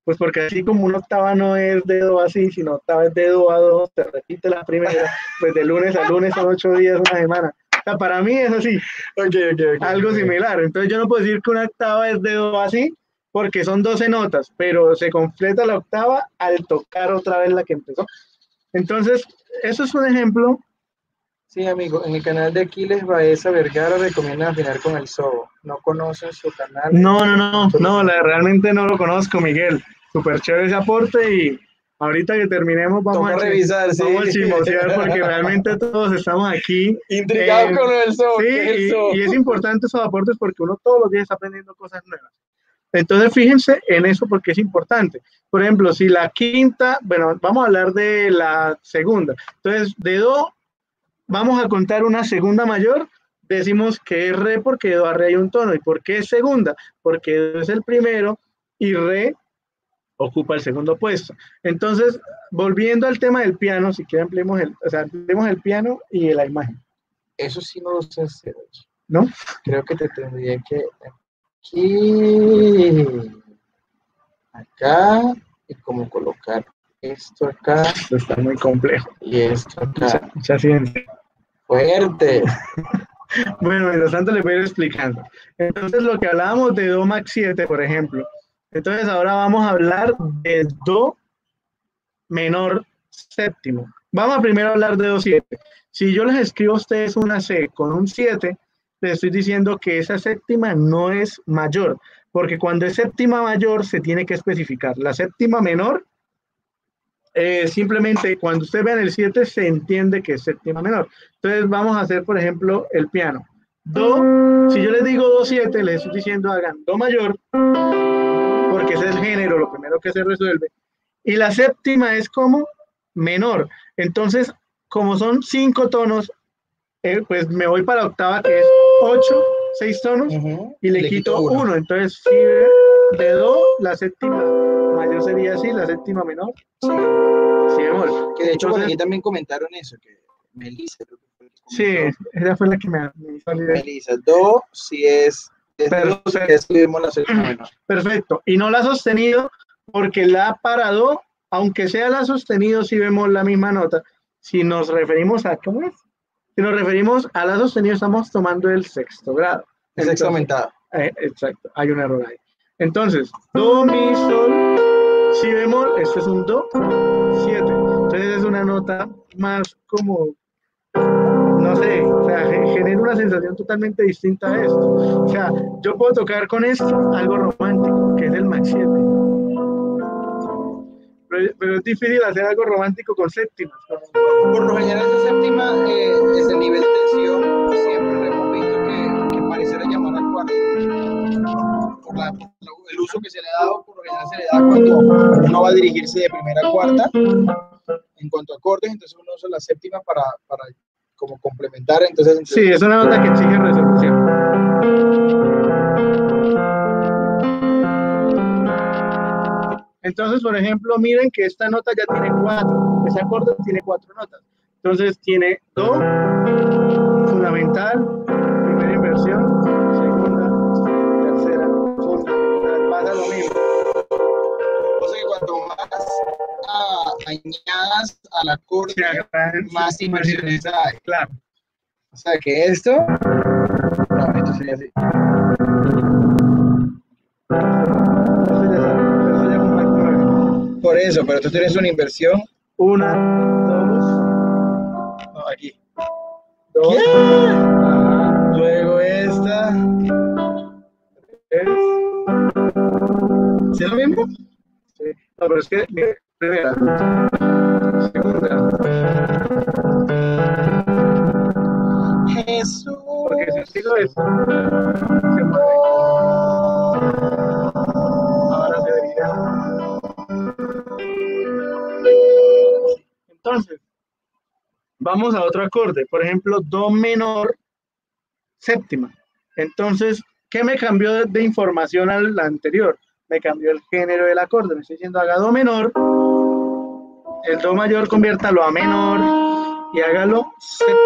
Pues porque así como una octava no es dedo así, sino octava es dedo a dos, te repite la primera, pues de lunes a lunes son ocho días, una semana para mí es así. algo similar. Entonces yo no puedo decir que una octava es de do así, porque son 12 notas, pero se completa la octava al tocar otra vez la que empezó. Entonces, eso es un ejemplo. Sí, amigo, en el canal de Aquiles Baeza Vergara recomienda afinar con el sobo. ¿No conocen su canal? No, no, no, no, la, realmente no lo conozco, Miguel. Súper chévere ese aporte y Ahorita que terminemos vamos a revisar, vamos a chismosear porque realmente todos estamos aquí intrigados con el sol. Sí, y, es importante esos aportes porque uno todos los días está aprendiendo cosas nuevas. Entonces fíjense en eso porque es importante. Por ejemplo, si la quinta, bueno, vamos a hablar de la segunda. Entonces, de do vamos a contar una segunda mayor, decimos que es re porque do a re hay un tono. ¿Y por qué es segunda? Porque do es el primero y re ocupa el segundo puesto. Entonces, volviendo al tema del piano, si quieren ampliemos el, o sea, ampliemos el piano y la imagen. Eso sí no lo sé hacer. ¿No? Creo que te tendría que aquí, acá, y como colocar esto acá. está muy complejo. Y esto acá. Mucha, ciencia. Fuerte. bueno, mientras tanto les voy a ir explicando. Entonces, lo que hablábamos de Do Max 7, por ejemplo, entonces ahora vamos a hablar de Do menor séptimo. Vamos a primero hablar de Do 7. Si yo les escribo a ustedes una C con un 7, les estoy diciendo que esa séptima no es mayor, porque cuando es séptima mayor se tiene que especificar. La séptima menor, eh, simplemente cuando ustedes vean el 7 se entiende que es séptima menor. Entonces vamos a hacer, por ejemplo, el piano. Do, si yo les digo Do 7, les estoy diciendo hagan Do mayor género, lo primero que se resuelve. Y la séptima es como menor. Entonces, como son cinco tonos, eh, pues me voy para la octava, que es ocho, seis tonos, y le, quito, uno. Entonces, si de do, la séptima mayor sería así, la séptima menor. Sí, sí Que de hecho, aquí también comentaron eso, que Melissa. Sí, esa fue la que me, me hizo Melissa, do, si es Perfecto. Y no la ha sostenido porque la ha parado, aunque sea la sostenido, si vemos la misma nota. Si nos referimos a, ¿cómo es? Si nos referimos a la sostenido, estamos tomando el sexto grado. El sexto aumentado. Eh, exacto, hay un error ahí. Entonces, do, mi, sol, si vemos, esto es un do, siete. Entonces es una nota más como sea, genera una sensación totalmente distinta a esto. O sea, yo puedo tocar con esto algo romántico, que es el Max 7. Pero, es difícil hacer algo romántico con séptimas. Por lo general, esa séptima eh, el nivel de tensión, siempre hemos visto que, pareciera llamar al cuarto. Por, el uso que se le ha dado, por lo general se le da cuando uno va a dirigirse de primera a cuarta. En cuanto a acordes, entonces uno usa la séptima para, para como complementar. Entonces, sí, es una nota que exige resolución. Entonces, por ejemplo, miren que esta nota ya tiene cuatro, ese acorde tiene cuatro notas. Entonces tiene do, fundamental, primera inversión, segunda, tercera, segunda, pasa lo mismo. O sea que cuanto más añadas al acorde, más inversiones hay. Claro. O sea que esto. No, esto sería así. por eso, pero tú tienes una inversión. Una, dos. No, aquí. Dos. Luego esta. Tres. ¿Sí es lo mismo? No, pero es que, mira, primera. Segunda. Jesús. Porque si sigo esto, se. Ahora debería. Entonces, vamos a otro acorde. Por ejemplo, Do menor séptima. Entonces, ¿qué me cambió de, de información al anterior? Me cambió el género del acorde. Me estoy diciendo haga Do menor, el Do mayor conviértalo a menor y hágalo séptima.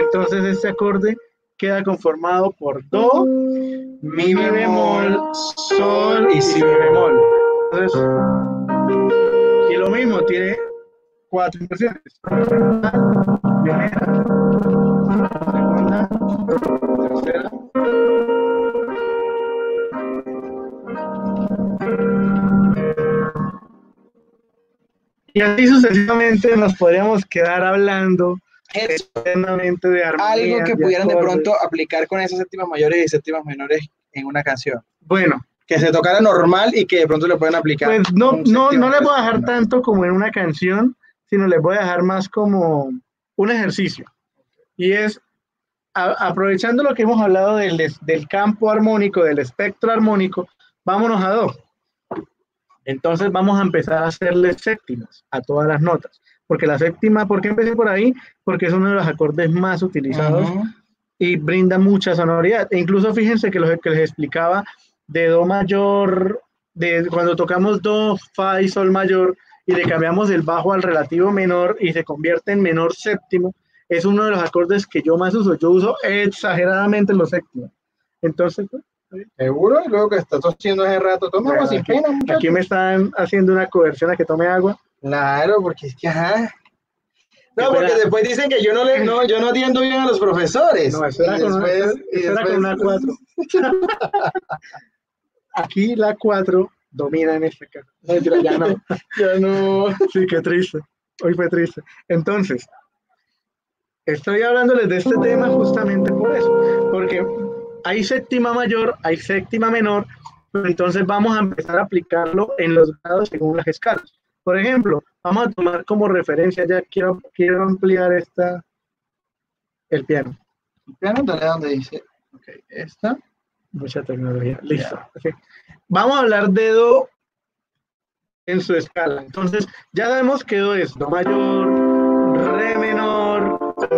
Entonces, este acorde queda conformado por Do, Mi bemol, Sol y Si bemol. Entonces, y lo mismo, tiene cuatro inversiones. Primera, segunda, tercera. Y así sucesivamente nos podríamos quedar hablando eternamente de armonía. Algo que pudieran de pronto aplicar con esas séptimas mayores y séptimas menores en una canción. Bueno, Que se tocara normal y que de pronto le pueden aplicar. Pues no, no, no les voy a dejar tanto como en una canción, sino les voy a dejar más como un ejercicio. Y es, a- aprovechando lo que hemos hablado del, es- del campo armónico, del espectro armónico, vámonos a Do. Entonces vamos a empezar a hacerle séptimas a todas las notas. Porque la séptima, ¿por qué empecé por ahí? Porque es uno de los acordes más utilizados y brinda mucha sonoridad. E incluso fíjense que lo que les explicaba de Do mayor, de cuando tocamos Do, Fa y Sol mayor y le cambiamos el bajo al relativo menor y se convierte en menor séptimo, es uno de los acordes que yo más uso. Yo uso exageradamente los séptimos. Entonces, Seguro, y luego que está tosiendo hace rato, toma agua sin aquí, pena, muchacho. aquí me están haciendo una conversión a que tome agua. Claro, porque es que ajá. No, porque después dicen que yo no le, no, yo no atiendo bien a los profesores. No, eso era Y con una- después- y eso era con una después- 4. Aquí la 4 domina en. No, mentira, ya no. Ya no. Sí, qué triste. Hoy fue triste. Entonces, estoy hablándoles de este tema justamente por eso, porque hay séptima mayor, hay séptima menor, pero entonces vamos a empezar a aplicarlo en los grados según las escalas. Por ejemplo, vamos a tomar como referencia, ya quiero, quiero ampliar esta, el piano. Piano, dale donde dice. Ok, esta. Mucha tecnología. Listo. Vamos a hablar de Do en su escala. Entonces, ya sabemos que Do es Do mayor,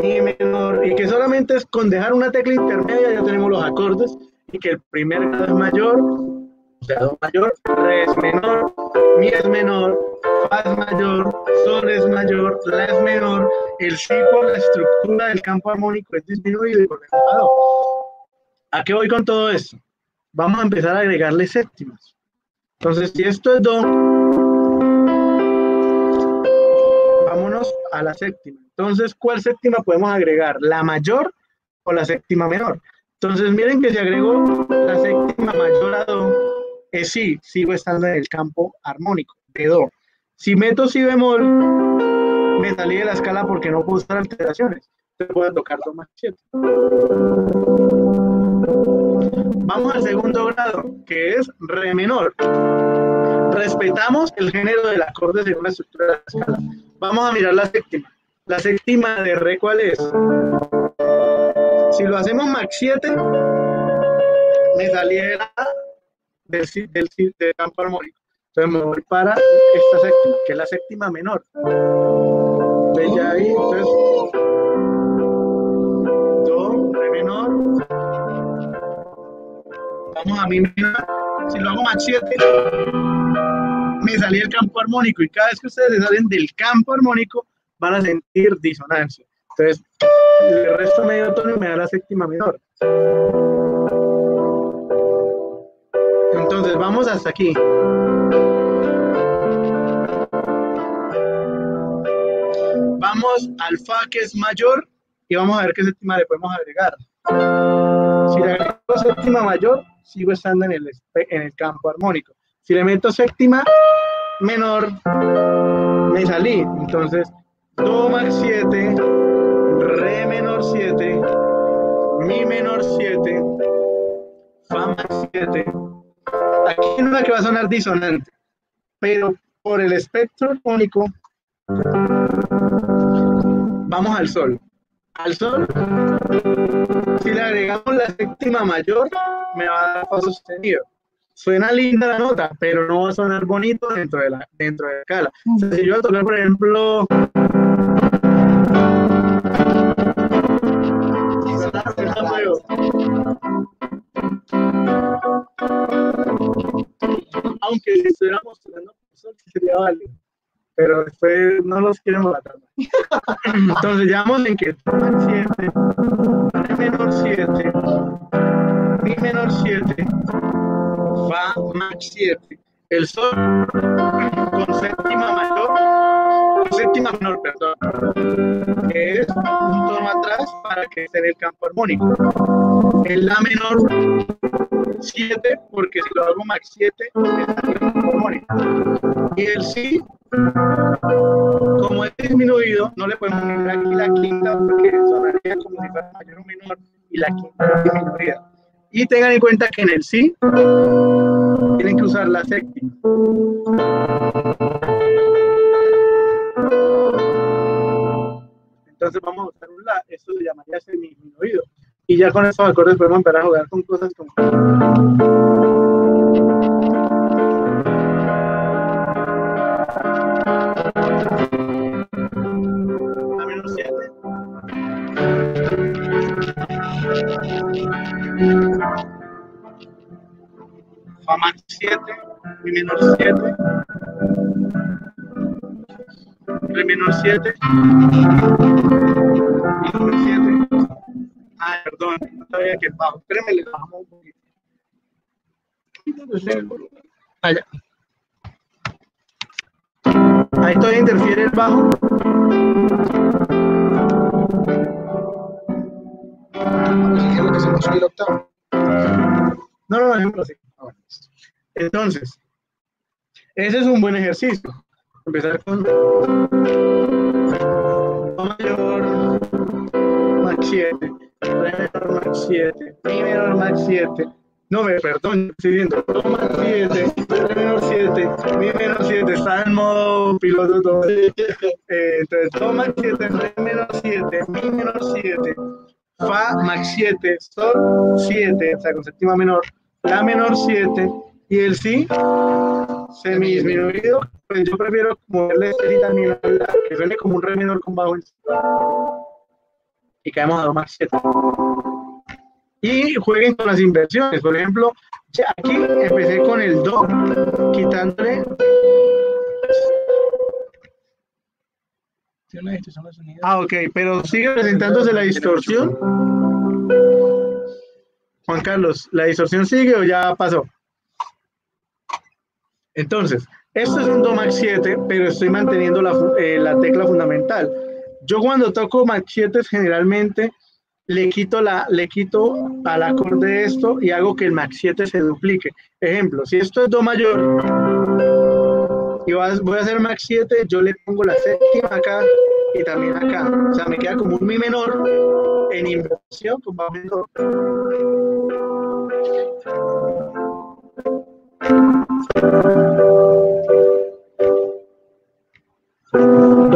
Mi menor, y que solamente es con dejar una tecla intermedia ya tenemos los acordes, y que el primer grado es mayor, o sea, Do mayor, Re es menor, Mi es menor, Fa es mayor, Sol es mayor, La es menor, el Si por la estructura del campo armónico es disminuido y Do. ¿A qué voy con todo esto? Vamos a empezar a agregarle séptimas. Entonces, si esto es Do, a la séptima. Entonces, ¿cuál séptima podemos agregar? ¿La mayor o la séptima menor? Entonces, miren que si agrego la séptima mayor a Do, es Si, sigo estando en el campo armónico de Do. Si meto Si bemol, me salí de la escala porque no puedo usar alteraciones. Entonces puedo tocar Do más 7. Vamos al segundo grado, que es Re menor. Respetamos el género del acorde según la estructura de la escala. Vamos a mirar la séptima. La séptima de Re, ¿cuál es? Si lo hacemos max 7, me saliera del, campo armónico. Entonces me voy para esta séptima, que es la séptima menor. ¿Ves ya ahí? Entonces, Do, Re menor, vamos a mi menor, si lo hago más 7, me salí del campo armónico y cada vez que ustedes salen del campo armónico van a sentir disonancia. Entonces, el resto medio tono me da la séptima menor. Entonces, vamos hasta aquí. Vamos al Fa que es mayor y vamos a ver qué séptima le podemos agregar. Si le agrego séptima mayor, sigo estando en el, en el campo armónico. Si le meto séptima, menor, me salí. Entonces, do max 7, re menor 7, mi menor 7, fa max 7. Aquí hay una que va a sonar disonante, pero por el espectro único vamos al sol. Al sol, si le agregamos la séptima mayor, me va a dar fa sostenido. Suena linda la nota, pero no va a sonar bonito dentro de la, dentro de la escala. si yo voy a tocar, por ejemplo, aunque si estuviéramos tocando sería válido pero después no los queremos matar. Entonces llevamos en que toman 7, re menor 7, mi menor 7, fa max 7. El sol con séptima mayor, con séptima menor, perdón, es un tono atrás para que esté en el campo armónico. El la menor 7, porque si lo hago max 7, está en el campo armónico. Y el si como es disminuido, no le podemos poner aquí la quinta porque sonaría como si fuera mayor o menor y la quinta disminuida. Y tengan en cuenta que en el sí tienen que usar la séptima. Entonces vamos a usar un la, eso se llamaría disminuido. Y ya con esos acordes podemos empezar a jugar con cosas como... Mi menor 7, Re menor 7, Mi menor 7. Ah, perdón, no sabía que bajo. Espérenme, le bajamos un poquito. Allá. Ahí todavía interfiere el bajo. No, no, ejemplo así. Entonces, ese es un buen ejercicio. Empezar con Do mayor, max 7, Re menor, max 7, Mi menor, max 7. No, me perdón, estoy viendo. Do max 7, Re menor 7, Mi menor 7. Está en modo piloto todo. Eh, entonces, Do max 7, Re menor 7, Mi menor 7. Fa max 7, Sol 7, o sea, con séptima menor, La menor 7 y el Si semi disminuido, pues yo prefiero moverle este también que suene como un Re menor con bajo en y caemos a Do max 7. Y jueguen con las inversiones, por ejemplo, aquí empecé con el Do, quitándole Ah, ok, pero sigue presentándose la distorsión. Juan Carlos, ¿la distorsión sigue o ya pasó? Entonces, esto es un Do max 7, pero estoy manteniendo la, eh, la tecla fundamental. Yo cuando toco max 7 generalmente le quito, la, le quito al acorde esto y hago que el max 7 se duplique. Ejemplo, si esto es Do mayor, y voy a hacer max 7, yo le pongo la séptima acá y también acá. O sea, me queda como un mi menor en inversión con bajo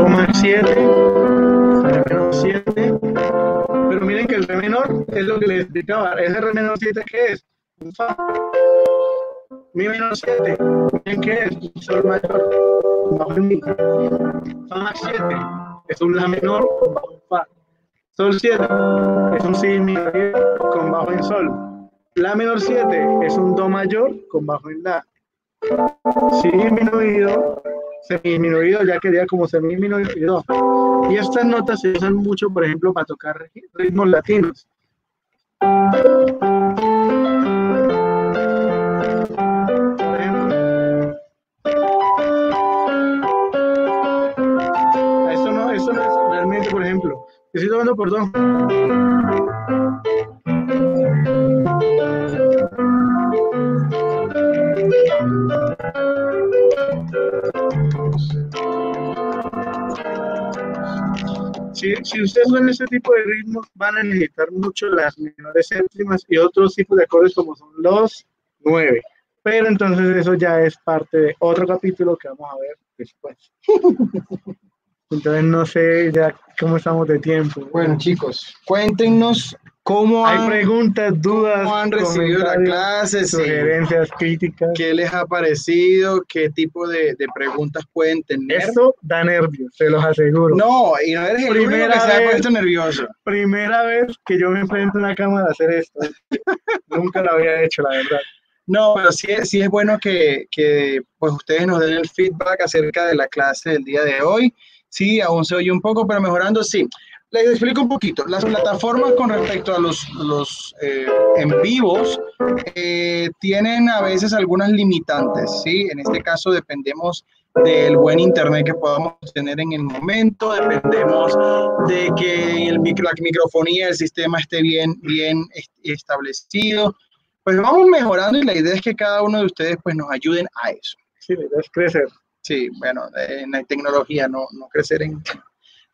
max 7, re menor 7. Pero miren que el re menor es lo que les explicaba. Ese re menor 7, ¿qué es? Un fa mi menor 7, ¿en qué es? Sol mayor, bajo en mi. Fa max 7, es un La menor con bajo en Fa. Sol 7, es un Si menor con bajo en Sol. La menor 7 es un Do mayor con bajo en La. Si disminuido, disminuido ya quería como disminuido. Y estas notas se usan mucho, por ejemplo, para tocar ritmos latinos. Estoy tomando perdón. Si, si ustedes ven este tipo de ritmos, van a necesitar mucho las menores séptimas y otros tipos de acordes como son los nueve. Pero entonces eso ya es parte de otro capítulo que vamos a ver después. Entonces no sé ya cómo estamos de tiempo. Bueno, chicos, cuéntenos cómo Hay preguntas, dudas, cómo han recibido la clase, sí. sugerencias, críticas. qué les ha parecido, qué tipo de, de preguntas pueden tener. Esto da nervios, se los aseguro. No, y no eres el único Primera que se ha vez. puesto nervioso. Primera vez que yo me enfrento a una cámara a hacer esto. Nunca lo había hecho, la verdad. No, pero sí, sí es bueno que, que, pues ustedes nos den el feedback acerca de la clase del día de hoy. Sí, aún se oye un poco, pero mejorando, sí. Les explico un poquito. Las plataformas con respecto a los, los eh, en vivos eh, tienen a veces algunas limitantes, ¿sí? En este caso dependemos del buen internet que podamos tener en el momento, dependemos de que el micro, la microfonía del sistema esté bien, bien est- establecido. Pues vamos mejorando y la idea es que cada uno de ustedes pues nos ayuden a eso. Sí, la idea es crecer. Sí, bueno, en la tecnología, no, no crecer en...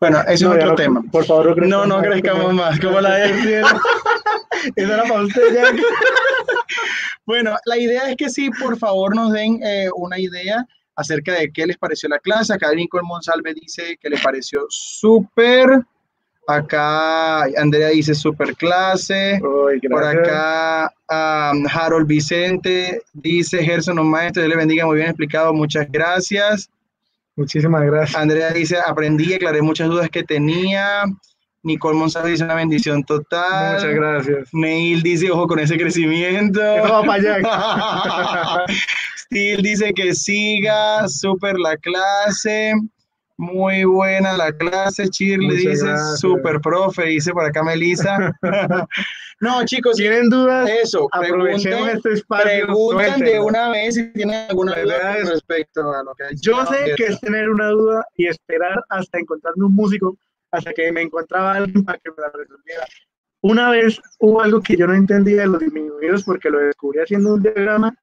Bueno, ese No, es otro no, tema. Por favor, no crezcamos No, no más, crezcamos como- más, como la de... Eso era para usted ya. Bueno, la idea es que sí, por favor, nos den eh, una idea acerca de qué les pareció la clase. Acá Lincoln Monsalve dice que le pareció súper. Acá Andrea dice súper clase. Uy, Por acá um, Harold Vicente dice, Gerson, un maestro, Dios le bendiga, muy bien explicado, muchas gracias. Muchísimas gracias. Andrea dice, aprendí, aclaré muchas dudas que tenía. Nicole Monsalve dice, una bendición total. Muchas gracias. Neil dice, ojo con ese crecimiento. Va para allá. Steel dice que siga, súper la clase. Muy buena la clase. Shirley dice, súper profe, dice por acá Melissa. no, chicos, ¿Tienen dudas? eso, Aprovechemos este espacio. preguntan de una vez si tienen alguna duda con es- respecto a lo que ha dicho Yo sé que es tener una duda y esperar hasta encontrarme un músico, hasta que me encontraba alguien para que me la resolviera. Una vez hubo algo que yo no entendía de los disminuidos porque lo descubrí haciendo un diagrama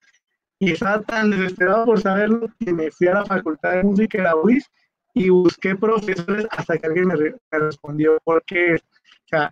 y estaba tan desesperado por saberlo que me fui a la facultad de música de la UIS y busqué profesores hasta que alguien me respondió porque, o sea,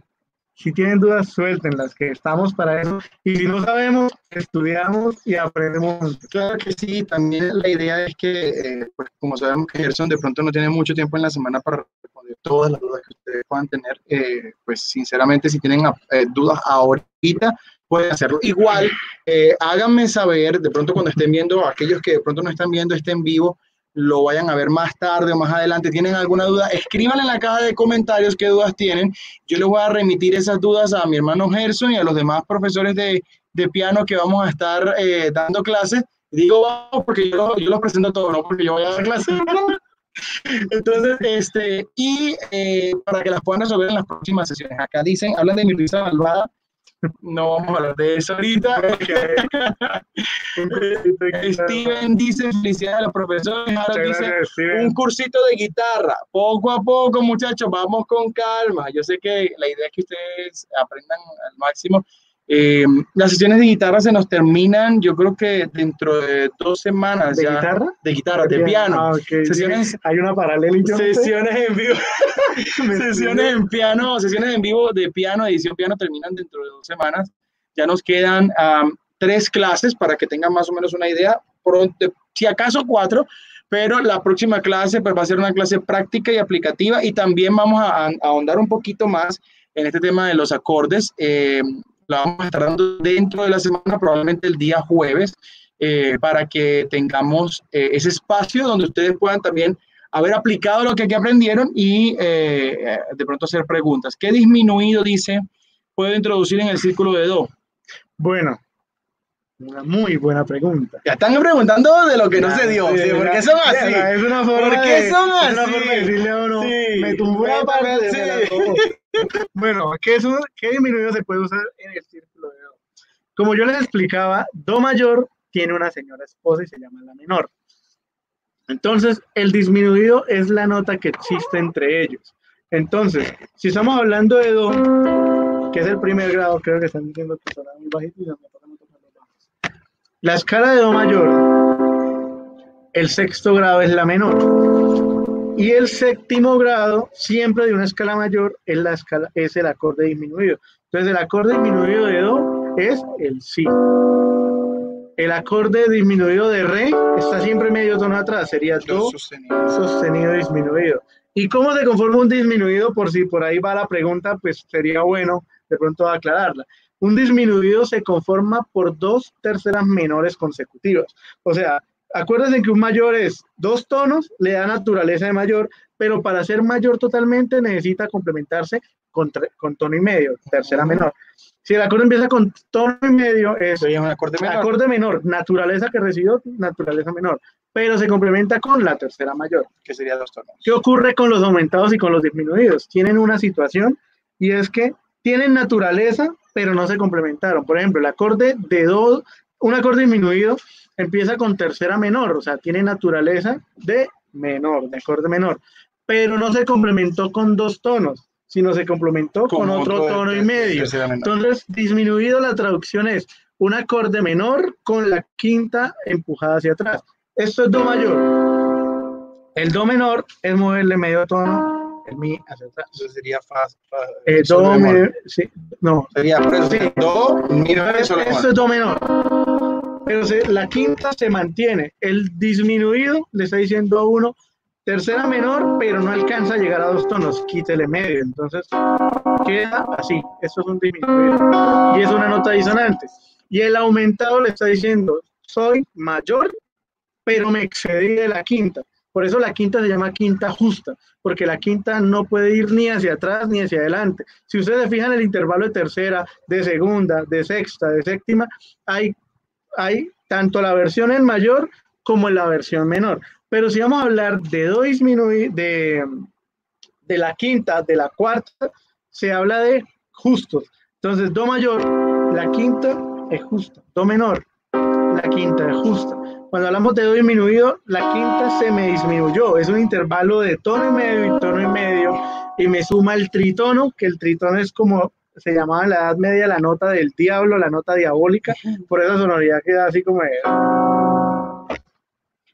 si tienen dudas, suéltenlas, que estamos para eso. Y si no sabemos, estudiamos y aprendemos. Claro que sí, también la idea es que, eh, pues como sabemos que Gerson de pronto no tiene mucho tiempo en la semana para responder todas las dudas que ustedes puedan tener, eh, pues sinceramente si tienen eh, dudas ahorita, pueden hacerlo. Igual, eh, háganme saber, de pronto cuando estén viendo, aquellos que de pronto no están viendo en vivo, lo vayan a ver más tarde o más adelante, tienen alguna duda, escriban en la caja de comentarios qué dudas tienen. Yo les voy a remitir esas dudas a mi hermano Gerson y a los demás profesores de, de piano que vamos a estar eh, dando clases. Digo vamos porque yo, yo los presento todos, no porque yo voy a dar clases. Entonces, este, y eh, para que las puedan resolver en las próximas sesiones. Acá dicen, hablan de mi risa malvada. No vamos a hablar de eso ahorita. Steven dice, felicidades a los profesores. Muchas dice, un cursito de guitarra, poco a poco, muchachos, vamos con calma. Yo sé que la idea es que ustedes aprendan al máximo. Eh, las sesiones de guitarra se nos terminan, yo creo que dentro de dos semanas ¿De ya. guitarra? De guitarra, de piano. Ah, ok. Sesiones- Hay una paralela. Sesiones en vivo. Sesiones en piano, sesiones en vivo de piano, edición piano terminan dentro de dos semanas. Ya nos quedan am, tres clases para que tengan más o menos una idea. Pronto, si acaso cuatro, pero la próxima clase pues, va a ser una clase práctica y aplicativa y también vamos a, a ahondar un poquito más en este tema de los acordes. Eh, la vamos a estar dando dentro de la semana, probablemente el día jueves, eh, para que tengamos eh, ese espacio donde ustedes puedan también haber aplicado lo que aquí aprendieron y eh, de pronto hacer preguntas. ¿Qué disminuido, dice, puedo introducir en el círculo de Do? Bueno, una muy buena pregunta. Ya están preguntando de lo que no se dio, sí. ¿por qué son así? Es una forma ¿Por qué de- son es una así? forma de decirle a uno, Sí, me tumbó métame, parte, sí. Bueno, ¿qué, es un- ¿qué disminuido se puede usar en el círculo de Do? Como yo les explicaba, Do mayor tiene una señora esposa y se llama la menor. Entonces, el disminuido es la nota que existe entre ellos. Entonces, si estamos hablando de Do, que es el primer grado, creo que están diciendo que sonaba muy bajito y me toca no tocar los. La escala de Do mayor el sexto grado es la menor. Y el séptimo grado, siempre de una escala mayor, es, la escala, es el acorde disminuido. Entonces, el acorde disminuido de Do es el Si. El acorde disminuido de Re está siempre medio tono atrás, sería Do sostenido. sostenido disminuido. ¿Y cómo se conforma un disminuido? Por si por ahí va la pregunta, pues sería bueno de pronto aclararla. Un disminuido se conforma por dos terceras menores consecutivas. O sea, acuérdense que un mayor es dos tonos, le da naturaleza de mayor, pero para ser mayor totalmente necesita complementarse con, con tono y medio, tercera menor. Si el acorde empieza con tono y medio, es un acorde menor. acorde menor, naturaleza que recibió, naturaleza menor, pero se complementa con la tercera mayor. Que sería dos tonos. ¿Qué ocurre con los aumentados y con los disminuidos? Tienen una situación y es que tienen naturaleza, pero no se complementaron. Por ejemplo, el acorde de do, un acorde disminuido empieza con tercera menor, o sea, tiene naturaleza de menor, de acorde menor, pero no se complementó con dos tonos, sino se complementó con, otro, tono y medio. Entonces, disminuido la traducción es un acorde menor con la quinta empujada hacia atrás. Esto es do mayor. El do menor es moverle medio tono, el mi hacia atrás. Eso sería fa, fa eh, do, menor. sí, no. Sería sí. do, mi, Esto es do menor. Pero la quinta se mantiene. El disminuido le está diciendo a uno, tercera menor, pero no alcanza a llegar a dos tonos, quítele medio. Entonces queda así. Esto es un disminuido. Y es una nota disonante. Y el aumentado le está diciendo, soy mayor pero me excedí de la quinta. Por eso la quinta se llama quinta justa, porque la quinta no puede ir ni hacia atrás ni hacia adelante. Si ustedes fijan el intervalo de tercera, de segunda, de sexta, de séptima, hay, hay tanto la versión en mayor como en la versión menor. Pero si vamos a hablar de do disminuir, de, de la quinta, de la cuarta, se habla de justos. Entonces, do mayor, la quinta es justa. Do menor, la quinta es justa. Cuando hablamos de do disminuido, la quinta se me disminuyó. Es un intervalo de tono y medio y tono y medio. Y me suma el tritono, que el tritono es como se llamaba en la Edad Media la nota del diablo, la nota diabólica. Por esa sonoridad queda así como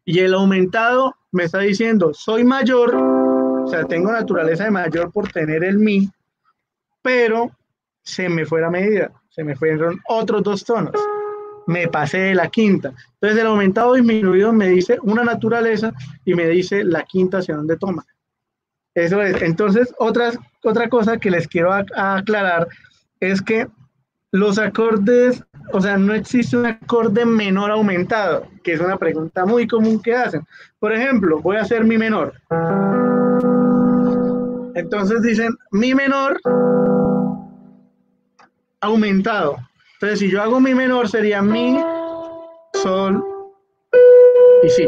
Y el aumentado me está diciendo, soy mayor, o sea, tengo naturaleza de mayor por tener el mi, pero se me fue la medida, se me fueron otros dos tonos me pasé de la quinta. Entonces el aumentado disminuido me dice una naturaleza y me dice la quinta hacia dónde toma. Eso es. Entonces, otra, otra cosa que les quiero aclarar es que los acordes, o sea, no existe un acorde menor aumentado, que es una pregunta muy común que hacen. Por ejemplo, voy a hacer mi menor. Entonces dicen mi menor aumentado. Entonces, si yo hago mi menor, sería mi, sol y si.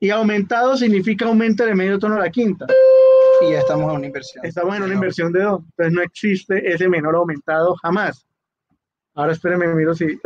Y aumentado significa aumento de medio tono a la quinta. Y ya estamos en una inversión. Estamos en una inversión de do. Entonces no existe ese menor aumentado jamás. Ahora espérenme, miro si.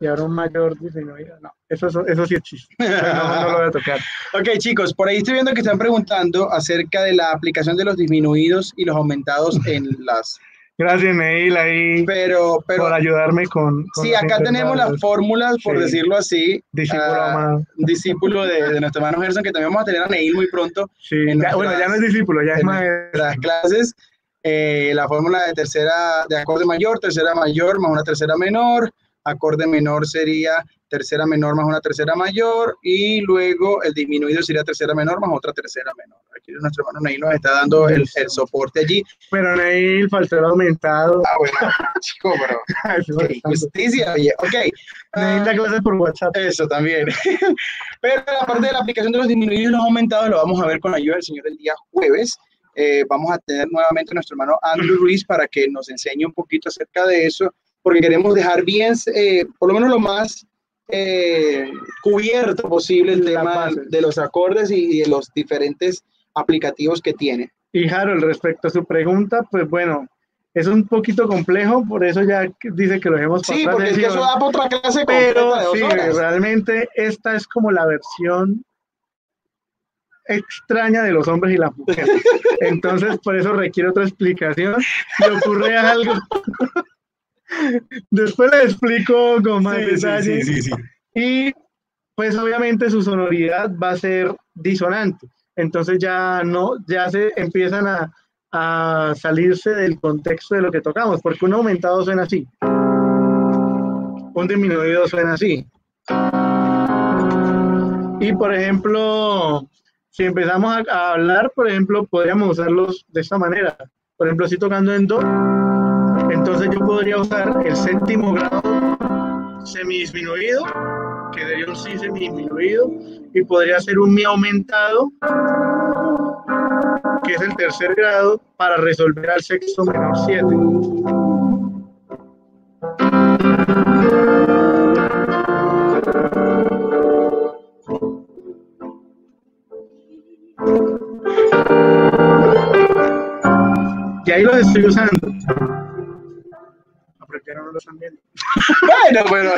Y ahora un mayor disminuido. No, eso, eso, sí existe. No, no lo voy a tocar. ok, chicos, por ahí estoy viendo que están preguntando acerca de la aplicación de los disminuidos y los aumentados en las Gracias, Neil, ahí pero, pero, por ayudarme con... sí, acá tenemos las fórmulas, por decirlo así. Discípulo uh, Discípulo de, de, nuestro hermano Gerson, que también vamos a tener a Neil muy pronto. Sí, bueno, ya no es discípulo, ya es maestro. Las clases, eh, la fórmula de tercera, de acorde mayor, tercera mayor más una tercera menor, acorde menor sería tercera menor más una tercera mayor y luego el disminuido sería tercera menor más otra tercera menor. Aquí nuestro hermano Neil nos está dando el, el soporte allí. Pero Neil faltó el aumentado. Ah, bueno, chico, pero qué justicia, oye, ok. Neil da clases por WhatsApp. Eso también. pero la parte de la aplicación de los disminuidos y los aumentados lo vamos a ver con la ayuda del señor el día jueves. Eh, vamos a tener nuevamente a nuestro hermano Andrew Ruiz para que nos enseñe un poquito acerca de eso, porque queremos dejar bien, eh, por lo menos lo más eh, cubierto posible el tema de los acordes y, de los diferentes aplicativos que tiene. Y Harold, respecto a su pregunta, pues bueno, es un poquito complejo, por eso ya dice que lo hemos Sí, porque es que eso da otra clase Pero sí, realmente esta es como la versión extraña de los hombres y las mujeres. Entonces, por eso requiere otra explicación. Si ocurre algo Después le explico con más detalle. y pues obviamente su sonoridad va a ser disonante. Entonces ya no, ya se empiezan a, a salirse del contexto de lo que tocamos, porque un aumentado suena así, un disminuido suena así. Y por ejemplo, si empezamos a, hablar, por ejemplo, podríamos usarlos de esta manera. Por ejemplo, si tocando en Do, entonces yo podría usar el séptimo grado semidisminuido, que sería un Si semidisminuido, y podría ser un Mi aumentado, que es el tercer grado, para resolver al sexto menor 7. Y ahí los estoy usando. No lo están viendo. bueno, bueno,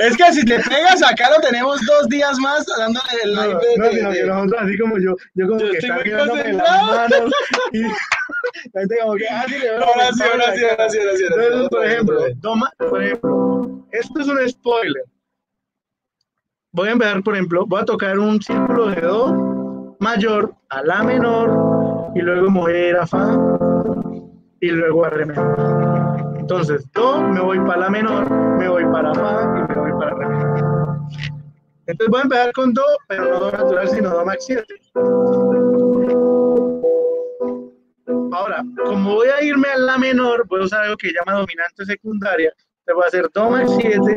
es que si te pegas acá lo tenemos dos días más dándole el live. No, de, no, sino que nosotros así como yo, yo como que está quedándome las manos y la gente como que, ah, sí, le ahora sí, ahora sí, ahora sí, ahora sí. Entonces, por ejemplo, toma, por ejemplo, esto es un spoiler. Voy a empezar, por ejemplo, voy a tocar un círculo de Do mayor a La menor y luego mover a Fa y luego a Re menor. Entonces, Do, me voy para La menor, me voy para Fa y me voy para Re. Entonces voy a empezar con Do, pero no Do natural, sino Do max 7. Ahora, como voy a irme a La menor, voy a usar algo que llama dominante secundaria. Te voy a hacer Do max 7,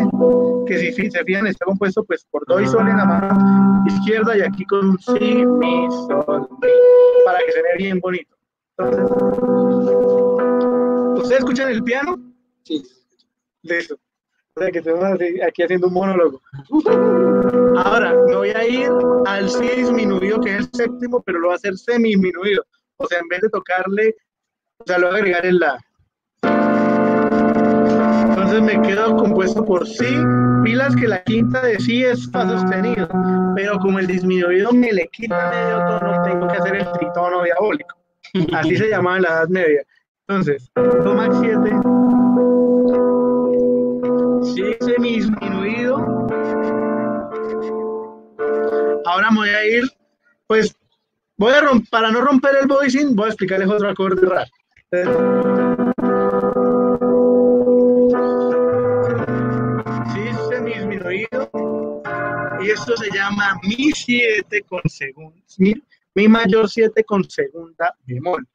que si se fijan está compuesto pues por Do y Sol en la mano izquierda y aquí con un Si, Mi, Sol, Mi, para que se vea bien bonito. Entonces, ¿ustedes escuchan el piano? Sí. Listo. O sea que estamos aquí haciendo un monólogo. Ahora, me voy a ir al si disminuido, que es el séptimo, pero lo voy a hacer semi disminuido. O sea, en vez de tocarle, o sea, lo voy a agregar en la. Entonces me quedo compuesto por si, pilas que la quinta de si es fa sostenido, pero como el disminuido me le quita medio tono, tengo que hacer el tritono diabólico. Así se llamaba en la Edad Media. Entonces, Do max 7, si semi disminuido. Ahora me voy a ir, pues, voy a romper, para no romper el voicing, voy a explicarles otro acorde raro. Si semi disminuido. Y esto se llama Mi 7 con segundo mi mayor 7 con segunda bemol.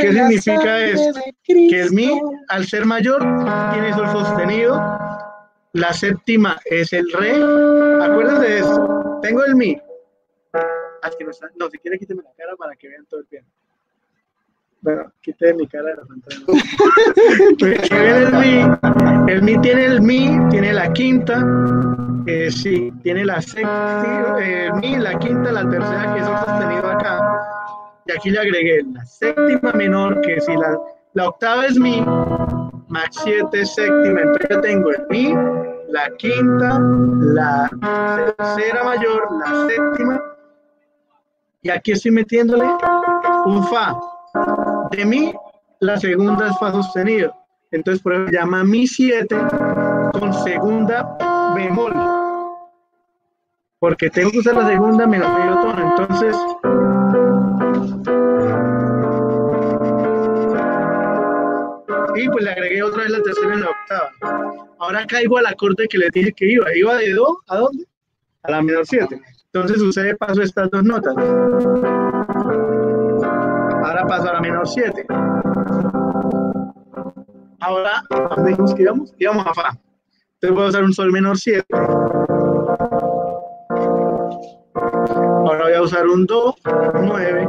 ¿Qué significa esto? Que el mi, al ser mayor, tiene sol sostenido. La séptima es el re. Acuérdense de esto. Tengo el mi. Ah, no, no, si quiere quíteme la cara para que vean todo el piano. Bueno, quité mi cara de la pantalla. El mi. Tiene el mi, tiene la quinta, eh, sí, tiene la sexta, eh, mi, la quinta, la tercera, que es sostenido acá. Y aquí le agregué la séptima menor, que si la, la octava es mi, max 7 séptima, entonces yo tengo el mi, la quinta, la tercera mayor, la séptima, y aquí estoy metiéndole un fa. De mi, la segunda es fa sostenido. Entonces, por ejemplo, llama mi 7 con segunda bemol. Porque tengo que usar la segunda menos medio tono. Entonces. Y pues le agregué otra vez la tercera en la octava. Ahora caigo al acorde que le dije que iba. Iba de do a dónde? A la menor 7. Entonces usé paso estas dos notas. Ahora paso a la menor 7. Ahora, ¿dónde dijimos que íbamos? Íbamos a Fa. Entonces voy a usar un sol menor 7. Ahora voy a usar un do 9.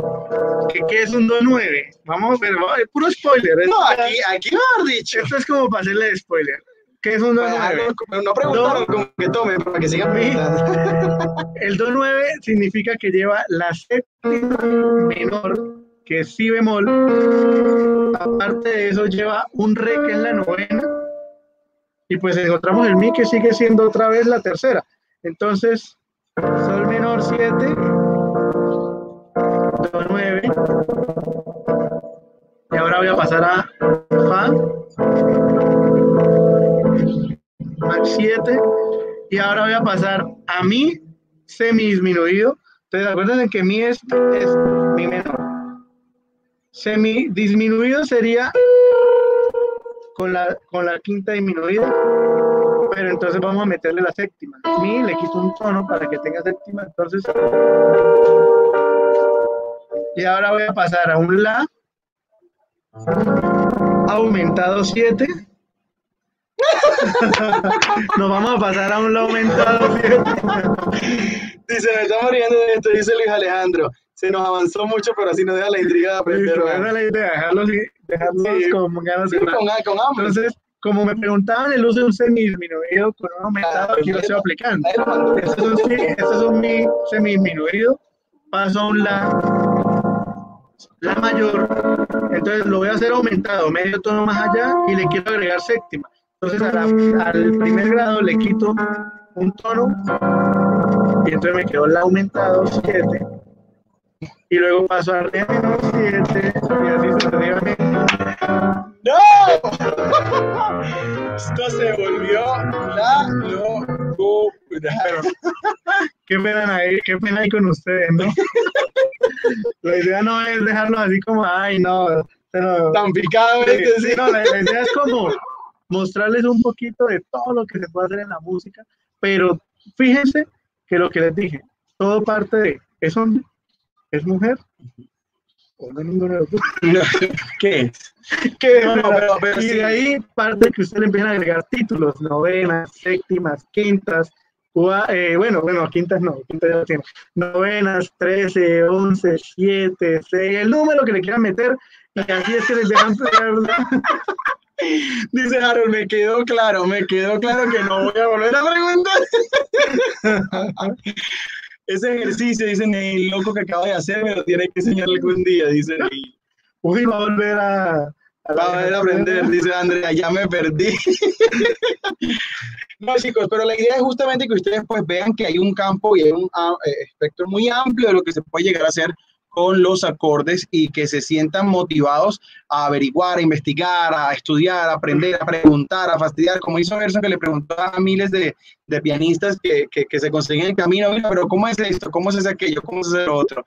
¿Qué, qué es un do 9? Vamos a ver, es puro spoiler. No, aquí, aquí lo dicho. Esto es como para hacerle spoiler. ¿Qué es un do 9? No preguntaron como que tome para que sigan El do 9 significa que lleva la séptima menor, que si bemol. Aparte de eso lleva un re, que es la novena y pues encontramos el mi que sigue siendo otra vez la tercera. Entonces, sol menor 7, do 9, y ahora voy a pasar a fa, max 7, Y ahora voy a pasar a mi semidisminuido. Entonces, acuérdense que mi es, es mi menor. Semidisminuido sería con la, con la quinta disminuida, pero entonces vamos a meterle la séptima. Mi le quito un tono para que tenga séptima, entonces. Y ahora voy a pasar a un La aumentado 7 Nos vamos a pasar a un aumentado. dice, me estamos riendo de esto, dice Luis Alejandro. Se nos avanzó mucho, pero así nos deja la intriga de aprender. Esa es la idea, dejarlos, con ganas de con, con hambre. Entonces, como me preguntaban el uso de un semidisminuido con un aumentado, aquí lo estoy aplicando. Este es un, mi semidisminuido, paso a un la, la mayor, entonces lo voy a hacer aumentado, medio tono más allá y le quiero agregar séptima. Entonces al primer grado le quito un tono y entonces me quedó la aumentado 7 y luego paso a re menor 7 y así sucesivamente. ¡No! Esto se volvió la locura. qué pena ahí, qué pena ahí con ustedes, ¿no? la idea no es dejarlo así como, ay, no, pero, tan picado. Sí, no, la idea es como mostrarles un poquito de todo lo que se puede hacer en la música, pero fíjense que lo que les dije, todo parte de, ¿es hombre? ¿Es mujer? ¿O no ninguno de los dos? ¿Qué es? ¿Qué y de ahí parte que usted le empieza a agregar títulos, novenas, séptimas, quintas, eh, bueno, bueno, quintas no, quintas ya tiene. Novenas, 13, 11, 7, 6, el número que le quieran meter, y así es que les dejan Dice Harold, me quedó claro, me quedó claro que no voy a volver a preguntar. Ese ejercicio, dicen, el loco que acaba de hacer me lo tiene que enseñarle algún día, dice Neil. Uy, va a volver a, va a volver a aprender, dice Andrea, ya me perdí. no, chicos, pero la idea es justamente que ustedes pues vean que hay un campo y hay un ah, eh, espectro muy amplio de lo que se puede llegar a hacer con los acordes y que se sientan motivados a averiguar, a investigar, a estudiar, a aprender, a preguntar, a fastidiar, como hizo Gerson que le preguntó a miles de, de pianistas que, que, que, se consiguen el camino, pero ¿cómo es esto? ¿Cómo es aquello? ¿Cómo es lo otro?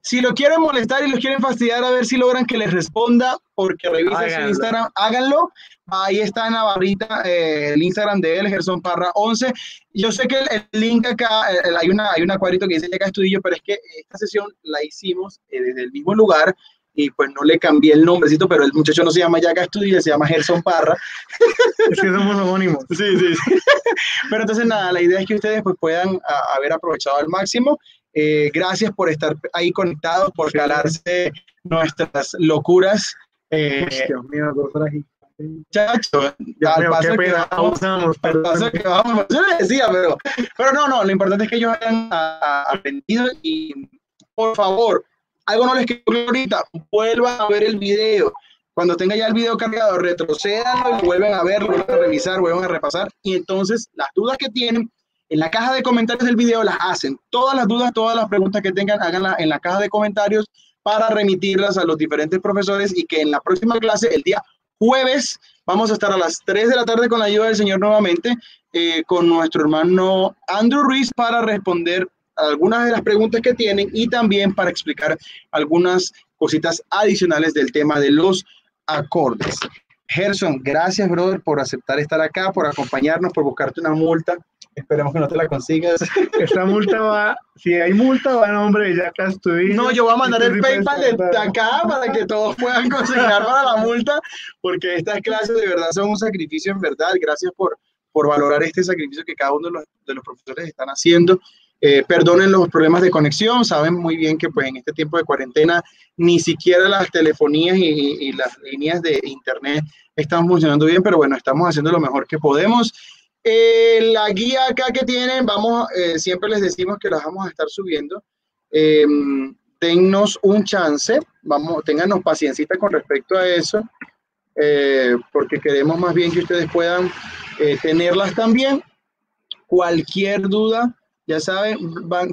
Si lo quieren molestar y los quieren fastidiar, a ver si logran que les responda, porque revisen su Instagram, háganlo. Ahí está en la barrita eh, el Instagram de él, Gerson Parra 11. Yo sé que el, link acá, eh, hay, una, hay un acuadrito que dice acá Estudillo, pero es que esta sesión la hicimos eh, desde el mismo lugar y pues no le cambié el nombrecito, pero el muchacho no se llama Yaga Estudillo, se llama Gerson Parra. Es que somos homónimos. Sí, sí, sí. Pero entonces nada, la idea es que ustedes pues puedan haber aprovechado al máximo eh, gracias por estar ahí conectados, por calarse nuestras locuras. Dios mío, Chacho, al paso que vamos, al paso que vamos, yo le decía, pero, pero no, no, lo importante es que ellos hayan aprendido y por favor, algo no les quedó ahorita, vuelvan a ver el video. Cuando tenga ya el video cargado, retrocedan, vuelven a verlo, vuelven a revisar, vuelven a repasar y entonces las dudas que tienen, en la caja de comentarios del video las hacen. Todas las dudas, todas las preguntas que tengan, háganlas en la caja de comentarios para remitirlas a los diferentes profesores y que en la próxima clase, el día jueves, vamos a estar a las 3 de la tarde con la ayuda del Señor nuevamente, eh, con nuestro hermano Andrew Ruiz para responder algunas de las preguntas que tienen y también para explicar algunas cositas adicionales del tema de los acordes. Gerson, gracias, brother, por aceptar estar acá, por acompañarnos, por buscarte una multa. Esperemos que no te la consigas. Esta multa va, si hay multa, va a nombre de Yaka Studio. No, yo voy a mandar el PayPal de acá para que todos puedan consignar para la multa, porque estas clases de verdad son un sacrificio en verdad. Gracias por, por valorar este sacrificio que cada uno de los, de los profesores están haciendo. Eh, perdonen los problemas de conexión, saben muy bien que pues en este tiempo de cuarentena ni siquiera las telefonías y, las líneas de internet están funcionando bien, pero bueno, estamos haciendo lo mejor que podemos. Eh, la guía acá que tienen, vamos, eh, siempre les decimos que las vamos a estar subiendo. dennos un chance, vamos, téngannos paciencia con respecto a eso, porque queremos más bien que ustedes puedan tenerlas también. Cualquier duda, ya saben,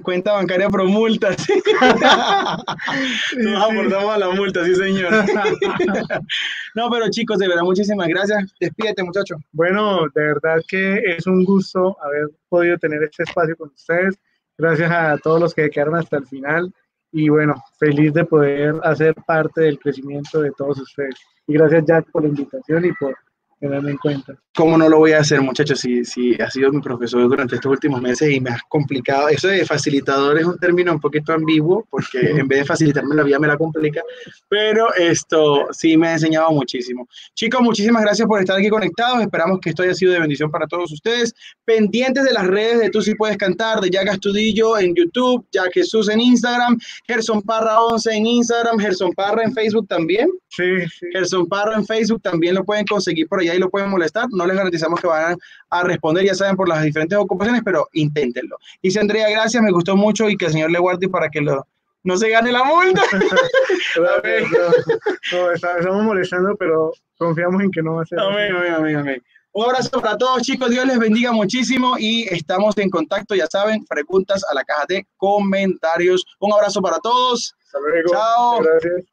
cuenta bancaria pro multas. Nos aportamos a la multa, sí, señor. no, pero chicos, de verdad, muchísimas gracias. Despídete, muchacho. Bueno, de verdad que es un gusto haber podido tener este espacio con ustedes. Gracias a todos los que quedaron hasta el final. Y bueno, feliz de poder hacer parte del crecimiento de todos ustedes. Y gracias, Jack, por la invitación y por tenerme en cuenta. ¿Cómo no lo voy a hacer, muchachos? Si, si has sido mi profesor durante estos últimos meses y me has complicado. Eso de facilitador es un término un poquito ambiguo porque en vez de facilitarme la vida me la complica. Pero esto sí me ha enseñado muchísimo. Chicos, muchísimas gracias por estar aquí conectados. Esperamos que esto haya sido de bendición para todos ustedes. Pendientes de las redes de Tú Si Puedes Cantar, de Jack Astudillo en YouTube, Jack Jesús en Instagram, Gerson Parra 11 en Instagram, Gerson Parra en Facebook también. Sí, sí. Gerson Parra en Facebook también lo pueden conseguir por allá y lo pueden molestar. No les garantizamos que van a responder, ya saben, por las diferentes ocupaciones, pero inténtenlo. Dice Andrea, gracias, me gustó mucho y que el Señor le guarde para que lo, no se gane la multa. no, estamos molestando, pero confiamos en que no va a ser. Amén, amén, amén, Un abrazo para todos, chicos. Dios les bendiga muchísimo y estamos en contacto, ya saben, preguntas a la caja de comentarios. Un abrazo para todos. Hasta luego. Chao. Gracias.